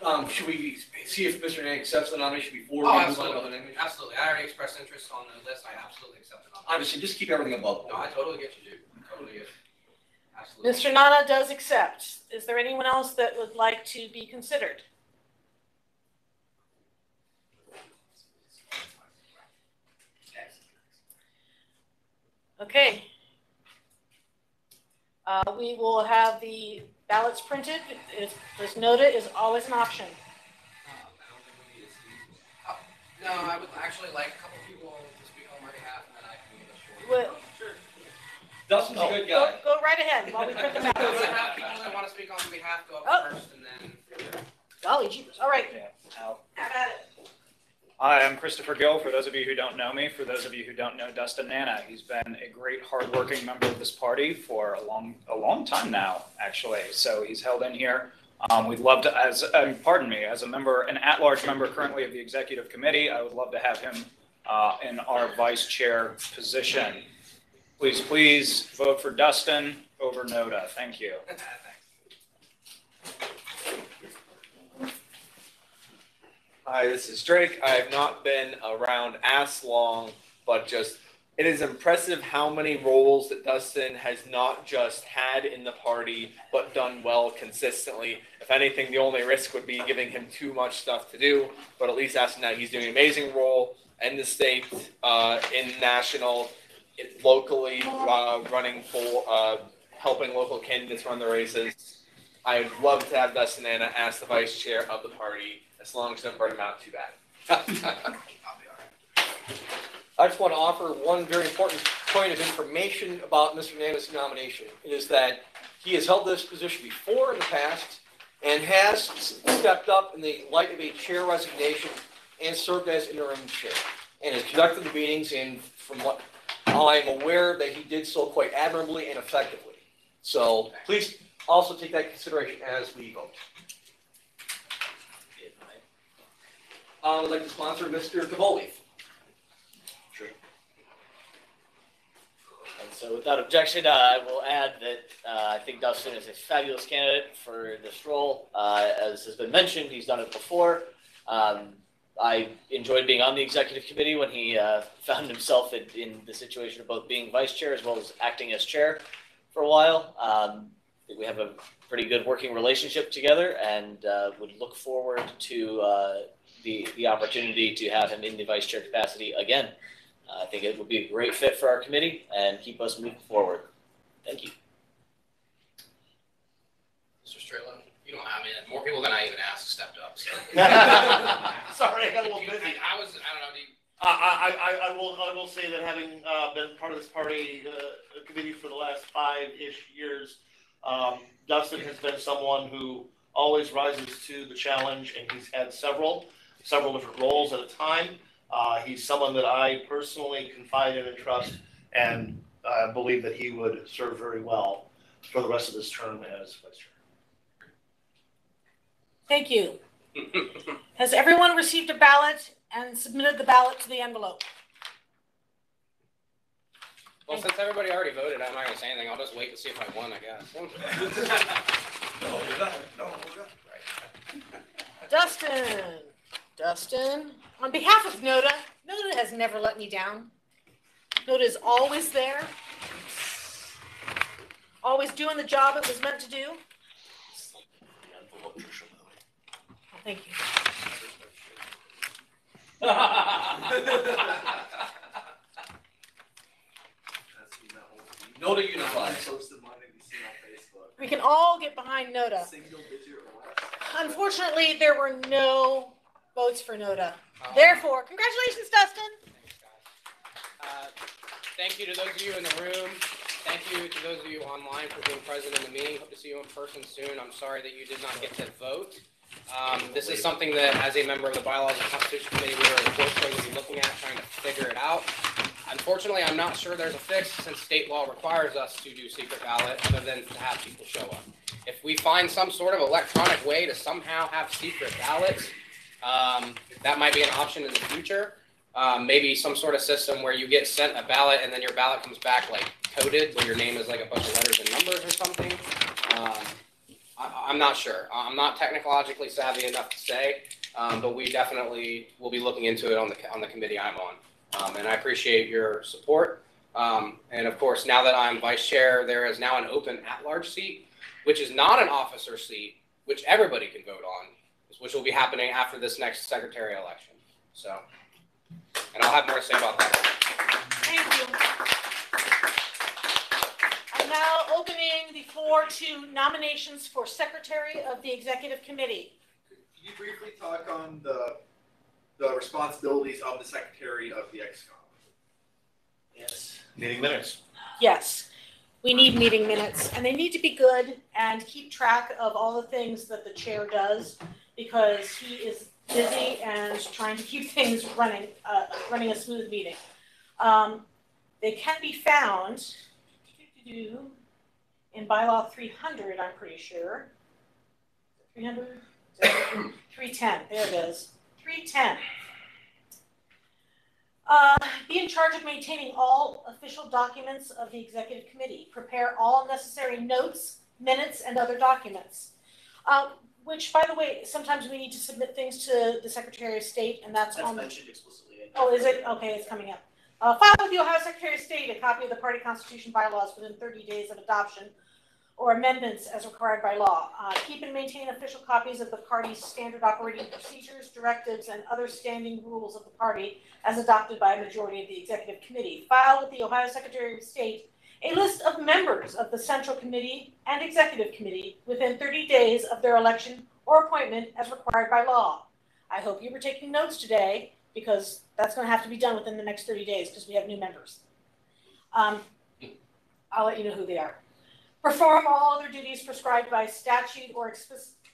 um, should we see if Mr. Nana accepts the nomination before we Oh, move on to absolutely, other names? absolutely. I already expressed interest on the list. I absolutely accept it. Obviously, just keep everything above. No, I totally get you, dude. Totally get you. Absolutely. Mr. Nana does accept. Is there anyone else that would like to be considered? Okay. Uh, we will have the ballots printed. As, as noted, is always an option. Uh, oh, no, I would actually like a couple people to speak on my behalf, and then I can give it Well, Dustin's a oh. good Go, guy. go right ahead while we print the If ballots. I have people that want to speak on my behalf, go Oh. up first, and then. Golly jeepers, all right. Al. Have at it. Hi, I'm Christopher Gill. For those of you who don't know me, for those of you who don't know Dustin Nana, he's been a great, hardworking member of this party for a long, a long time now, actually. So he's held in here. Um, we'd love to, as, um, pardon me, as a member, an at-large member currently of the executive committee, I would love to have him uh, in our vice chair position. Please, please vote for Dustin over NOTA. Thank you. Hi, this is Drake. I have not been around as long, but just it is impressive how many roles that Dustin has not just had in the party, but done well consistently. If anything, the only risk would be giving him too much stuff to do, but at least as of now, he's doing an amazing role in the state, uh, in national, locally, uh, running for, uh, helping local candidates run the races. I'd love to have Dustin Nana as the vice chair of the party, as long as it don't burn him out too bad. I just want to offer one very important point of information about Mr. Nana's nomination, is that he has held this position before in the past and has stepped up in the light of a chair resignation and served as interim chair, and has conducted the meetings, and from what I'm aware, that he did so quite admirably and effectively. So please also take that consideration as we vote. Uh, I would like to sponsor Mr. Cavoli. And so without objection, uh, I will add that uh, I think Dustin is a fabulous candidate for this role. Uh, as has been mentioned, he's done it before. Um, I enjoyed being on the executive committee when he uh, found himself in, in the situation of both being vice chair as well as acting as chair for a while. Um, we have a pretty good working relationship together and uh, would look forward to uh, the, the opportunity to have him in the vice chair capacity again. Uh, I think it would be a great fit for our committee and keep us moving forward. Thank you. Mr. Strayland, you don't have, I mean, more people than I even asked stepped up, so. Sorry, I got a little busy. I was, I don't know, do you, I, I, I, I will, I will say that having, uh, been part of this party, uh, committee for the last five-ish years. Um, Dustin has been someone who always rises to the challenge, and he's had several, several different roles at a time. Uh, he's someone that I personally confide in and trust, and I believe that he would serve very well for the rest of his term as vice chair. Thank you. Has everyone received a ballot and submitted the ballot to the envelope? Well, since everybody already voted, I'm not gonna say anything. I'll just wait to see if I won, I guess. Dustin, Dustin, on behalf of NOTA, NOTA has never let me down. NOTA is always there, always doing the job it was meant to do. Oh, Thank you. Nota unified. We can all get behind NOTA. Unfortunately, there were no votes for NOTA. Therefore, congratulations, Dustin. Uh, Thank you to those of you in the room. Thank you to those of you online for being present in the meeting. Hope to see you in person soon. I'm sorry that you did not get to vote. Um, this is something that, as a member of the Bylaws and Constitution Committee, we are unfortunately looking at, trying to figure it out. Unfortunately, I'm not sure there's a fix since state law requires us to do secret ballot other than to have people show up. If we find some sort of electronic way to somehow have secret ballots, um, that might be an option in the future. Um, maybe some sort of system where you get sent a ballot and then your ballot comes back like coded, where your name is like a bunch of letters and numbers or something. Um, I, I'm not sure. I'm not technologically savvy enough to say, um, but we definitely will be looking into it on the on the committee I'm on. Um, and I appreciate your support. Um, and of course, now that I'm vice chair, there is now an open at-large seat, which is not an officer seat, which everybody can vote on, which will be happening after this next secretary election. So, and I'll have more to say about that. Thank you. I'm now opening the floor to nominations for Secretary of the Executive Committee. Can you briefly talk on the, the responsibilities of the Secretary of the XCOM? Yes. Meeting minutes. Yes, we need meeting minutes, and they need to be good and keep track of all the things that the chair does, because he is busy and trying to keep things running, uh, running a smooth meeting. Um, they can be found in bylaw three hundred, I'm pretty sure. 300, 310, there it is, three ten. Uh, be in charge of maintaining all official documents of the executive committee. Prepare all necessary notes, minutes, and other documents. Uh, which, by the way, sometimes we need to submit things to the Secretary of State, and that's That's on. mentioned explicitly in. Oh, is it? Okay, it's coming up. Uh, file with the Ohio Secretary of State a copy of the party constitution bylaws within thirty days of adoption or amendments as required by law. Uh, keep and maintain official copies of the party's standard operating procedures, directives, and other standing rules of the party as adopted by a majority of the executive committee. File with the Ohio Secretary of State a list of members of the Central Committee and Executive Committee within thirty days of their election or appointment as required by law. I hope you were taking notes today because that's gonna have to be done within the next thirty days because we have new members. Um, I'll let you know who they are. Perform all other duties prescribed by statute or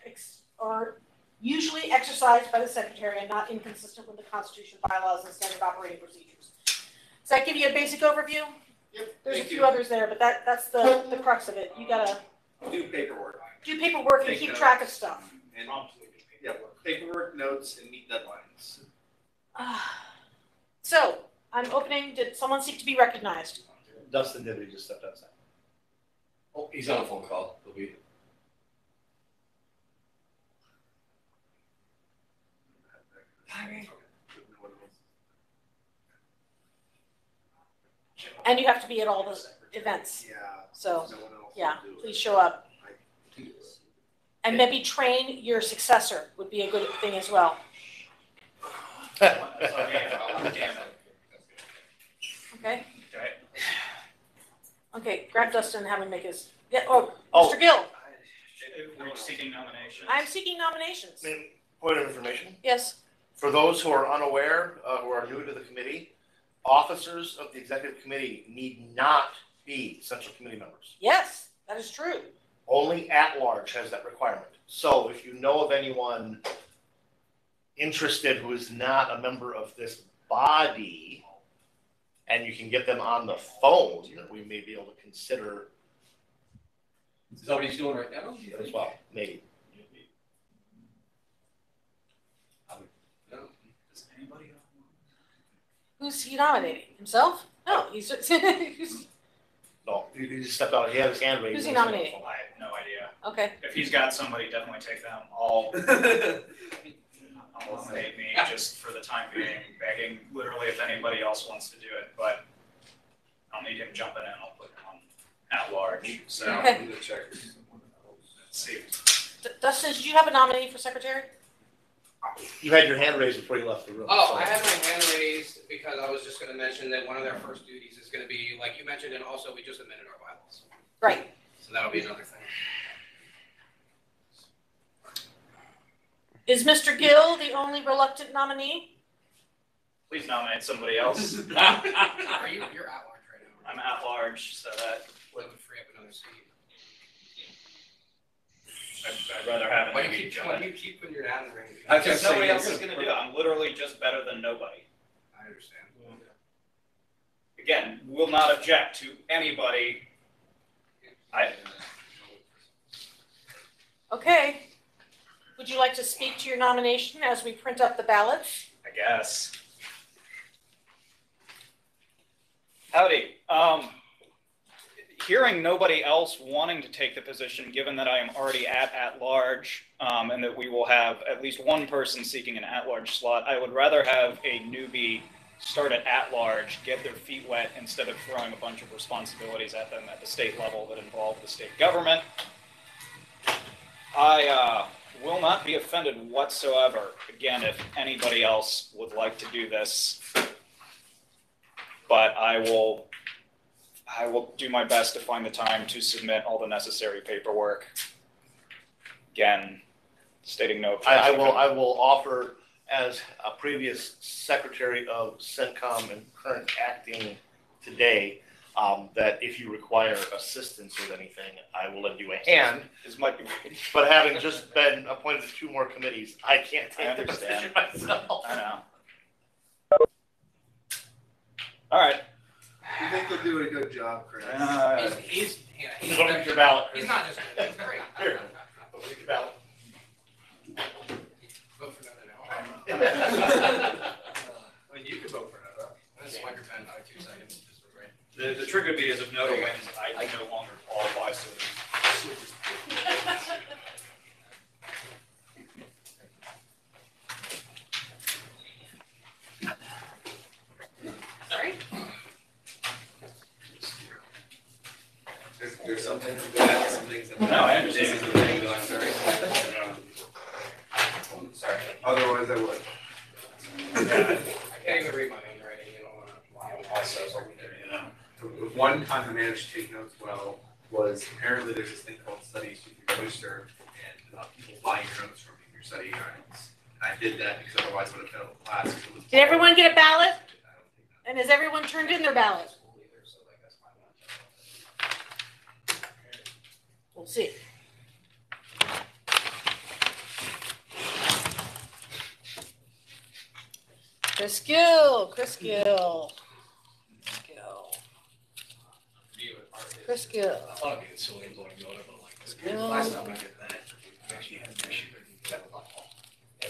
ex, or usually exercised by the secretary and not inconsistent with the constitution, bylaws, and standard operating procedures. Does that give you a basic overview? Yep. There's a few you. others there, but that, that's the, the crux of it. You gotta Do paperwork. do paperwork and keep notes. track of stuff. And, yeah, paperwork, notes, and meet deadlines. Ah. So, I'm opening, did someone seek to be recognized? Dustin did, he just stepped outside. Oh, he's on a phone call. He'll be. And you have to be at all the events. Yeah. So, No one else yeah, will do it. please show up. And maybe train your successor would be a good thing as well. Okay? Okay, grab Dustin and have him make his, yeah, oh, Oh. Mr. Gill, We're seeking nominations. I'm seeking nominations. Point of information. Yes, For those who are unaware, uh, who are new to the committee, officers of the executive committee need not be central committee members. Yes, that is true. Only at-large has that requirement. So if you know of anyone interested who is not a member of this body, and you can get them on the phone, we may be able to consider Is that what he's doing right now? as well, maybe. Does anybody? Who's he nominating? Himself? No, he's, who's, No, he he just stepped out, he had his hand raised. who's he nominating? I have no idea. Okay. If he's got somebody, definitely take them. I'll, I'll nominate me just for the time being, begging literally if anybody else wants to do it, but I'll need him jumping in. I'll put him on at large, so. Okay. Let's see. D- Dustin, did you have a nominee for secretary? You had your hand raised before you left the room. Oh, so- I had my hand raised because I was just gonna mention that one of their first duties is gonna be, like you mentioned, and also we just amended our bylaws. Right. So that'll be another thing. Is Mr. Gill the only reluctant nominee? Please nominate somebody else. Are you, you're at large right now? I'm at large, so that Would free up another seat. I'd, I'd rather have Why it do you be keep, John. why do you keep putting your hat in the ring? Because nobody else is gonna do it. I'm literally just better than nobody. I understand. Again, we will not object to anybody. I, Okay. Would you like to speak to your nomination as we print up the ballots? I guess. Howdy. Um, hearing nobody else wanting to take the position, given that I am already at at-large, um, and that we will have at least one person seeking an at-large slot, I would rather have a newbie start at at-large, get their feet wet, instead of throwing a bunch of responsibilities at them at the state level that involve the state government. I uh, will not be offended whatsoever, again, if anybody else would like to do this. But I will, I will do my best to find the time to submit all the necessary paperwork. Again, stating no. I, I will, I will offer as a previous secretary of CENTCOM and current acting today, um, that if you require assistance with anything, I will lend you a hand. This might be. But having just been appointed to two more committees, I can't I take the understand. decision myself. I know. All right. You think they're doing a good job, Chris? Uh, He's, he's, yeah, he's, Just look at your ballot. he's not just, he's great. Here. Look at your ballot. Vote for another now. I mean, you could vote for another. Let's swipe your pen for two seconds. just for. The, the trigger be is if NOTA wins, I no longer qualify, so. There's, there's some things that go some things that. No, I understand. This is the thing, though, I'm sorry. Sorry, otherwise I would. I can't even read my handwriting, you know, uh, also, so, you know. The One time I managed to take notes well was apparently there's this thing called studies you can register and uh, people buy your notes from you, your study guides. And I did that because otherwise I would have failed the class. Did everyone get a ballot? And has everyone turned in their ballot? We'll see. Chris Gill, Chris Gill. Gill. Chris Gill. I thought it'd be silly and blowing water, but like this. Gill. Last time I did that, we actually had an issue. That was all. They.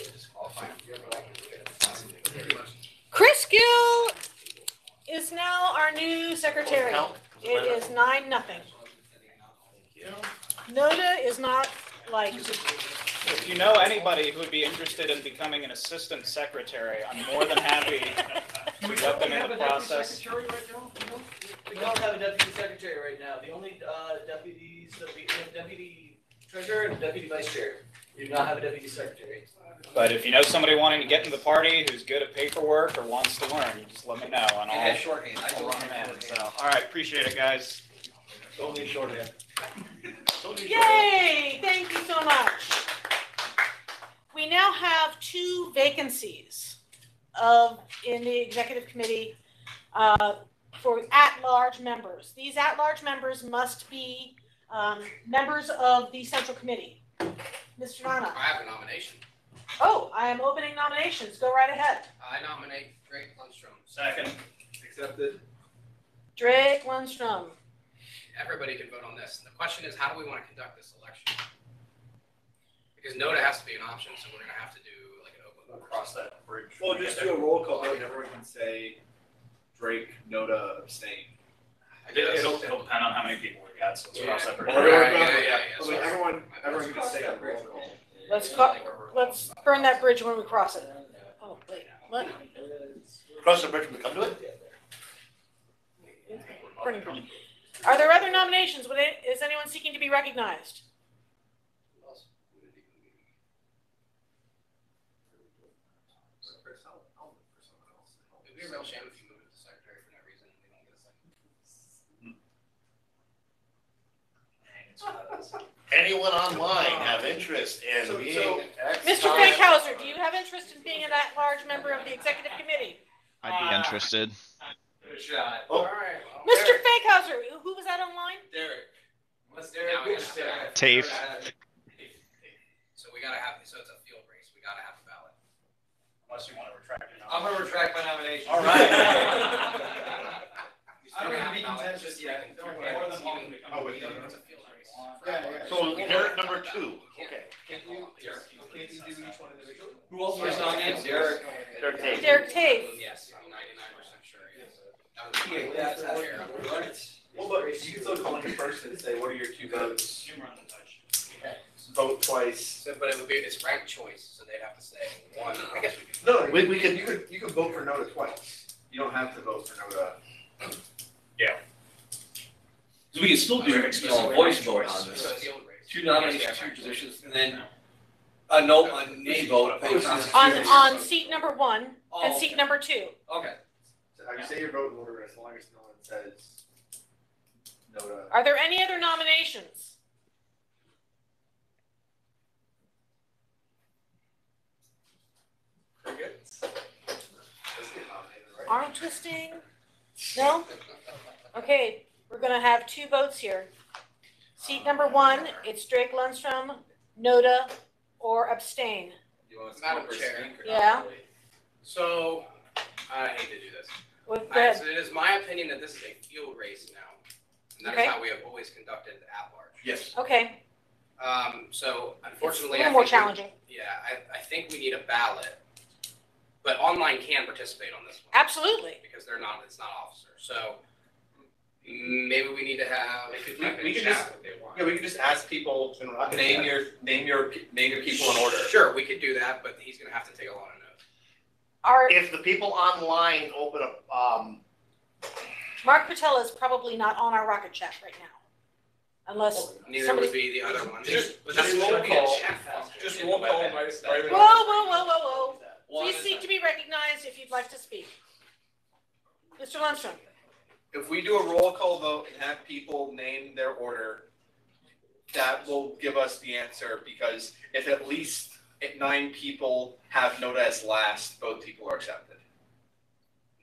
Chris Gill is now our new secretary. It is nine, nothing. NOTA is not like, If you know anybody who would be interested in becoming an assistant secretary, I'm more than happy to let them in the process. We don't have a deputy secretary right now. The only uh, deputies, that we have deputy treasurer and deputy vice chair. We do not have a deputy secretary. But if you know somebody wanting to get into the party who's good at paperwork or wants to learn, just let me know and Yeah, I'll, shorthand. I I'll do run them in. shorthand. So, all right, appreciate it, guys. Don't need shorthand. Don't need shorthand. yay, thank you so much. We now have two vacancies of, in the executive committee. Uh, for at-large members. These at-large members must be, um, members of the central committee. Mr. Nana? I have a nomination. Oh, I am opening nominations. Go right ahead. I nominate Drake Lundstrom. Second. Accepted. Drake Lundstrom. Everybody can vote on this. The question is, how do we want to conduct this election? Because NOTA has to be an option, so we're gonna have to do like an open. We'll cross that bridge. Well, just do a roll call vote and everyone can say Drake, NOTA, abstain. It'll, it'll depend on how many people we got, so let's cross that bridge. Well, everyone- Yeah, yeah, yeah, I yeah. mean, everyone, everyone can say a roll call. Let's go, let's burn that bridge when we cross it. Oh, wait, what? Cross the bridge when we come to it? Burning bridge. Are there other nominations? Would it, is anyone seeking to be recognized? It'd be a real shame if you move it to secretary for no reason and we don't get a second. Anyone online have interest in So- being? so- Mr. Fankhauser, do you have interest in being an at-large member of the executive committee? I'd be uh, interested. Good shot. Oh. All right. Well, Mr. Fankhauser, who was that online? Derek. What's Derek? Now we gotta, Derek. Tafe. So we gotta have so it's a field race. We gotta have a ballot. Unless you want to retract your nomination. I'm gonna retract my nomination. All right. I don't have to be contentious yet. Don't worry. More than welcome to come. Oh, wait, no. It's a field race. Yeah, yeah. So Derek number two. Okay. Can you, Derek, can't you do each one individually? Who else was on it? Derek. Derek Tafe. Derek Tafe. Yes. 99. Yeah, that's- that's- chair. Well, but you can still call in a person and say, what are your two votes? You run the touch. Vote twice. So, but it would be, it's ranked choice, so they'd have to say one, I guess we could. No, We- we could- you could, you could vote for NOTA twice. You don't have to vote for NOTA. Yeah. We can still do a voice vote on this. Two nominees, two positions, and then a no, a nay vote. On, on seat number one and Oh, seat number two. Oh, okay. So I can say your vote in order as long as no one says NOTA. Are there any other nominations? Crickets. Doesn't get nominated, right? Arm twisting? No? Okay, we're gonna have two votes here. Seat number one, it's Drake Lundstrom, NOTA, or abstain. You want to Madam Chair. Yeah. So, I hate to do this. With I- the, so it is my opinion that this is a field race now. And that Okay. is how we have always conducted at large. Yes. okay, Um, so it's a unfortunately, I little more think we- challenging. Yeah, I, I think we need a ballot. But online can participate on this one. Absolutely. Because they're not, it's not officers, so maybe we need to have. We can- we can just- Yeah, we can just ask people, name your, name your, name your people in order. Sure, we could do that, but he's gonna have to take a lot of notes. Our, If the people online open up, um, Mark Cretella is probably not on our rocket chat right now. Unless Neither somebody. would be the other one. Just- But just that's roll gonna be a call. chat function. Just roll call, right, right. Whoa, whoa, whoa, whoa, whoa. One Please seek to be recognized if you'd like to speak. Mr. Lundstrom. If we do a roll call vote and have people name their order, that will give us the answer, because if at least if nine people have NOTA as last, both people are accepted.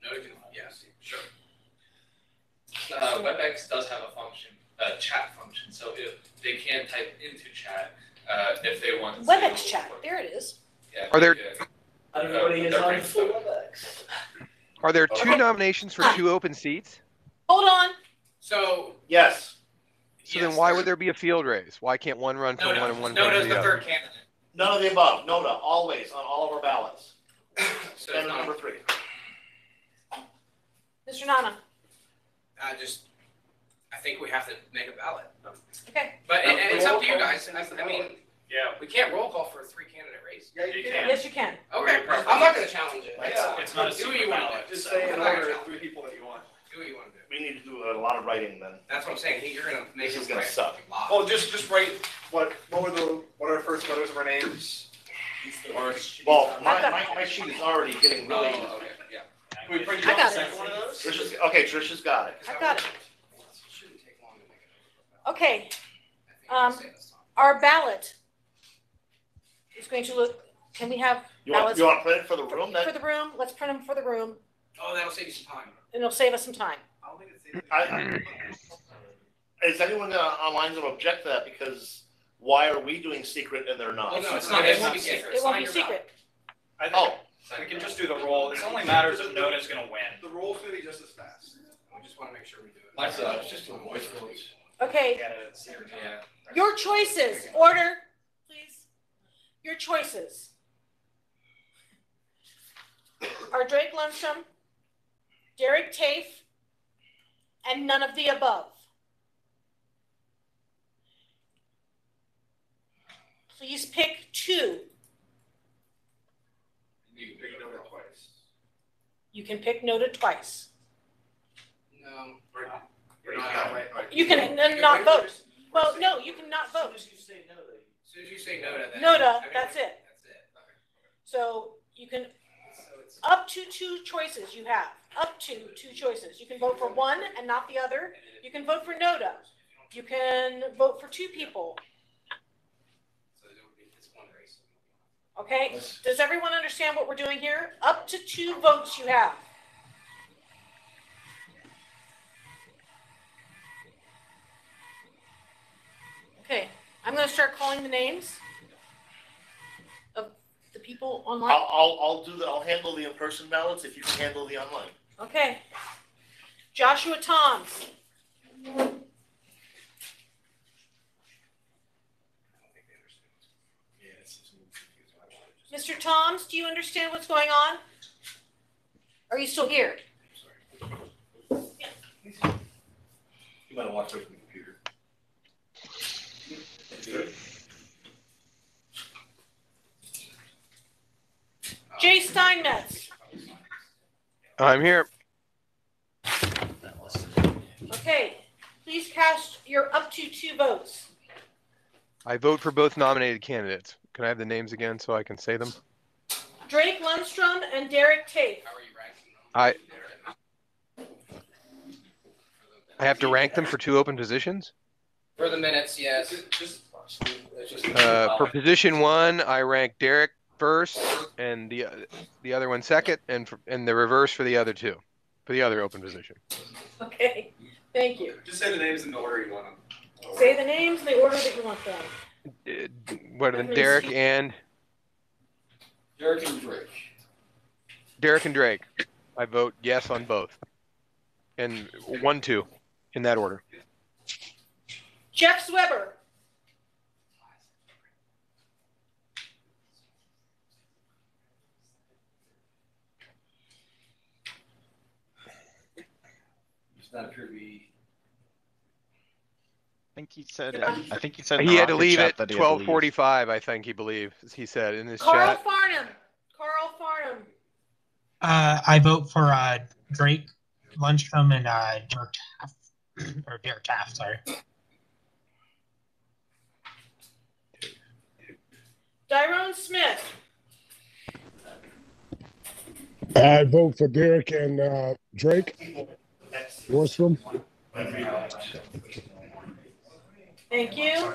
No, can, yes, sure. Uh, WebEx does have a function, a chat function, so if they can type into chat, uh, if they want to. WebEx chat, there it is. Yeah, Are there- they can. Everybody is Uh, on they're full pretty- WebEx. Are there two nominations for two open seats? Hold on. So, yes. So then why would there be a field race? Why can't one run for no, one no, and one no, run for there's the the other? third candidate. None of the above, NOTA, always, on all of our ballots. So And it's not- number three. Mr. Nana. I just, I think we have to make a ballot. Okay. But, and, and it's up to you guys, I, I mean, Yeah. we can't roll call for a three candidate race. Yeah, you can. Yes, you can. Okay, I'm not gonna challenge it. Yeah. It's not a Do you wanna ballot. do. Just say in I'm not gonna order challenge three people that you want. Do what you wanna do. We need to do a lot of writing then. That's what I'm saying, He- you're gonna make This this is gonna right. suck. Well, just, just write, what, what were the, what are the first letters of our names? Or, Well, my, my, my sheet is already getting really. Oh, okay, yeah. can we print I you out got the it. second one of those? Trisha's, okay, Trisha's got it. I've got it. Shouldn't take long to make it. Okay, I Um, think we can say this time. our ballot is going to look, can we have You want, ballots you want to print it for the room for then? the room? Let's print them for the room Oh, that'll save you some time. And it'll save us some time. I, is anyone uh, online going to object to that? Because why are we doing secret and they're not? Well, no, it's not, it won't be secret. It won't be Sign secret. I think Oh. we can just do the roll. It's only matters if NOTA's gonna win. The roll's gonna be just as fast. We just wanna make sure we do it. Like, uh, it's just a voice vote. Okay, Yeah. your choices, order, please. Your choices are Drake Lundstrom, Derek Tafe, and none of the above. Please pick two. You can pick it over twice. You can pick NOTA twice. No. Or, or not outright. You can n- not vote. Well, no, you can not vote. As soon as you say NOTA, then. NOTA, I mean, that's it. That's it. So you can, So it's. up to two choices you have, up to two choices. You can vote for one and not the other. You can vote for NOTA. You can vote for two people, okay? Does everyone understand what we're doing here? Up to two votes you have. Okay, I'm gonna start calling the names of the people online. I'll, I'll, I'll do the, I'll handle the in-person ballots if you can handle the online. Okay. Joshua Toms. Mr. Toms, do you understand what's going on? Are you still here? You might walk away from the computer. Jay Steinmetz. I'm here. Okay, please cast your up to two votes. I vote for both nominated candidates. Can I have the names again so I can say them? Drake Lundstrom and Derek Tafe. How are you ranking them? I I have to rank them for two open positions. For the minutes, yes. Just. Uh, for position one, I rank Derek first, and the the other one second, and for, and the reverse for the other two, for the other open position. Okay, thank you. Just say the names in the order you want them. Say the names in the order that you want them. Uh, What are the Derek and Derek and Drake. Derek and Drake? I vote yes on both, and one two, in that order. Jeff Sweber. Does not be. I think he said. Yeah. I think he said. in He had to leave at that he had to twelve leave. forty-five. I think he believed he said in his Carl chat. Farnham. Carl Farnham. Uh, I vote for uh, Drake Lundstrom and uh, Derek Taft, or Derek Tafe, sorry. Tyrone Smith. I vote for Derek and uh, Drake. Lundstrom. Thank you.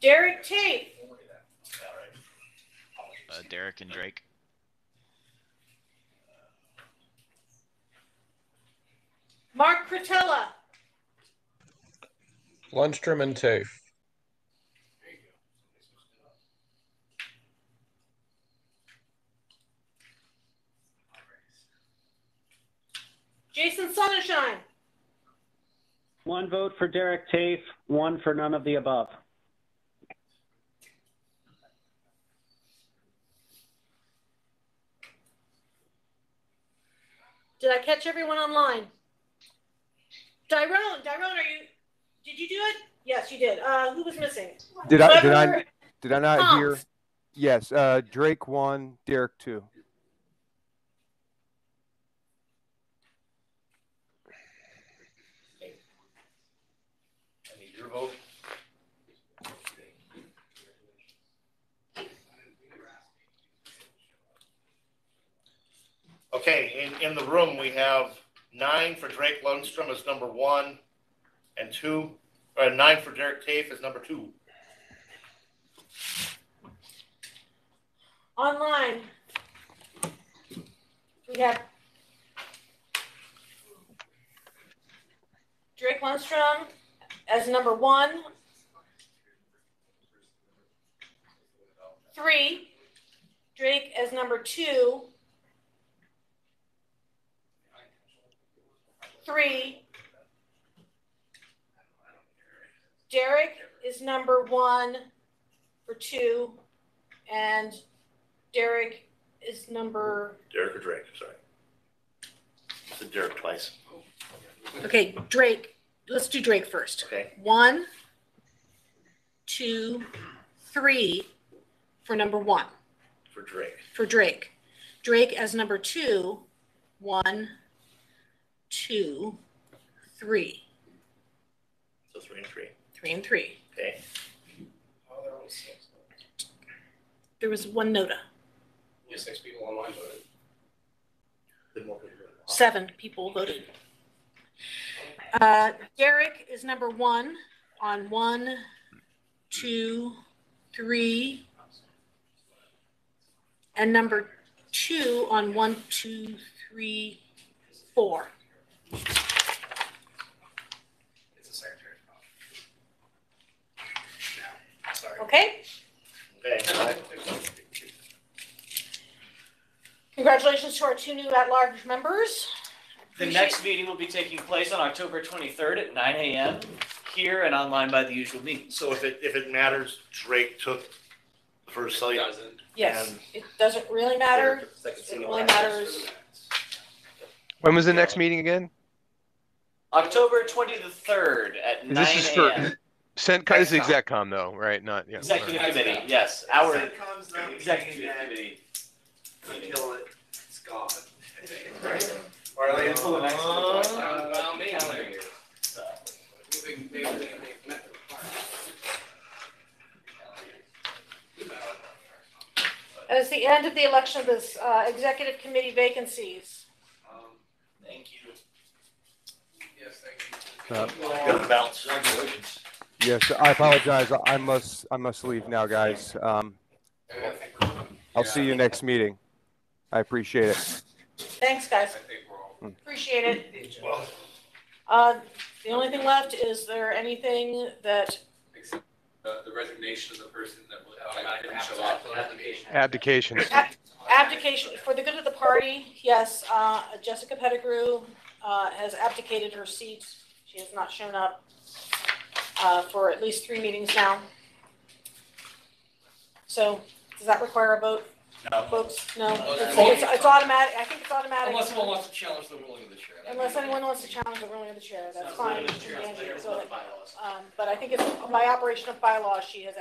Derek Tafe. Uh, Derek and Drake. Mark Cretella. Lundstrom and Tafe. Jason Sonnenschein. One vote for Derek Tafe, one for none of the above. Did I catch everyone online? Tyrone, Tyrone, are you? Did you do it? Yes, you did. Uh, who was missing? Did I did I did I not Toms. hear? Yes, uh, Drake one, Derek two. Okay, in, in the room, we have nine for Drake Lundstrom as number one, and two, uh, nine for Derek Tafe as number two. Online. We have Drake Lundstrom as number one. Three, Drake as number two. Three. Derek is number one for two, and Derek is number, Derek or Drake, sorry. Said Derek twice. okay, Drake, let's do Drake first. Okay. One, two, three for number one, For Drake. for Drake. Drake as number two, one, two, three, So three and three. three and three. Okay. There was one nota, Yeah, six people online voted. Then more people. seven people voted. Uh, Derek is number one on one, two, three. And number two on one, two, three, four. It's a secretary. No, sorry. Okay? Okay. Congratulations to our two new at-large members. The next meeting will be taking place on October twenty-third at nine AM here and online by the usual means. So if it, if it matters, Drake took the first site. Yes, And it doesn't really matter. Second It only matters, When was the next meeting again? October twenty-third at This nine is for AM. Cent, this is execcom though, right? Not, yeah. Executive right. committee, yes, our CENTCOM's not executive committee. Kill it. It's gone. Or are they until the next one? Uh, well, maybe. Moving, maybe they make met the the end of the election of this, uh, executive committee vacancies. Um, Thank you. Yes. Uh, Got to. Yes, I apologize. I must, I must leave now, guys. Um, I'll see you next meeting. I appreciate it. Thanks, guys. Appreciate it. Uh, the only thing left, is there anything that, Uh, the resignation of the person that would, uh, didn't show up. Abdication. ab- abdication, for the good of the party, yes, uh, Jessica Pettigrew, uh, has abdicated her seat. She has not shown up, uh, for at least three meetings now. So, does that require a vote? No. Folks, no, No. it's, it's, it's automatic, I think it's automatic. Unless someone wants to challenge the ruling of the chair. Unless anyone wants to challenge the ruling of the chair, that's fine. the ruling the chair, the Angie, so the. Um, but I think it's by operation of bylaws, she has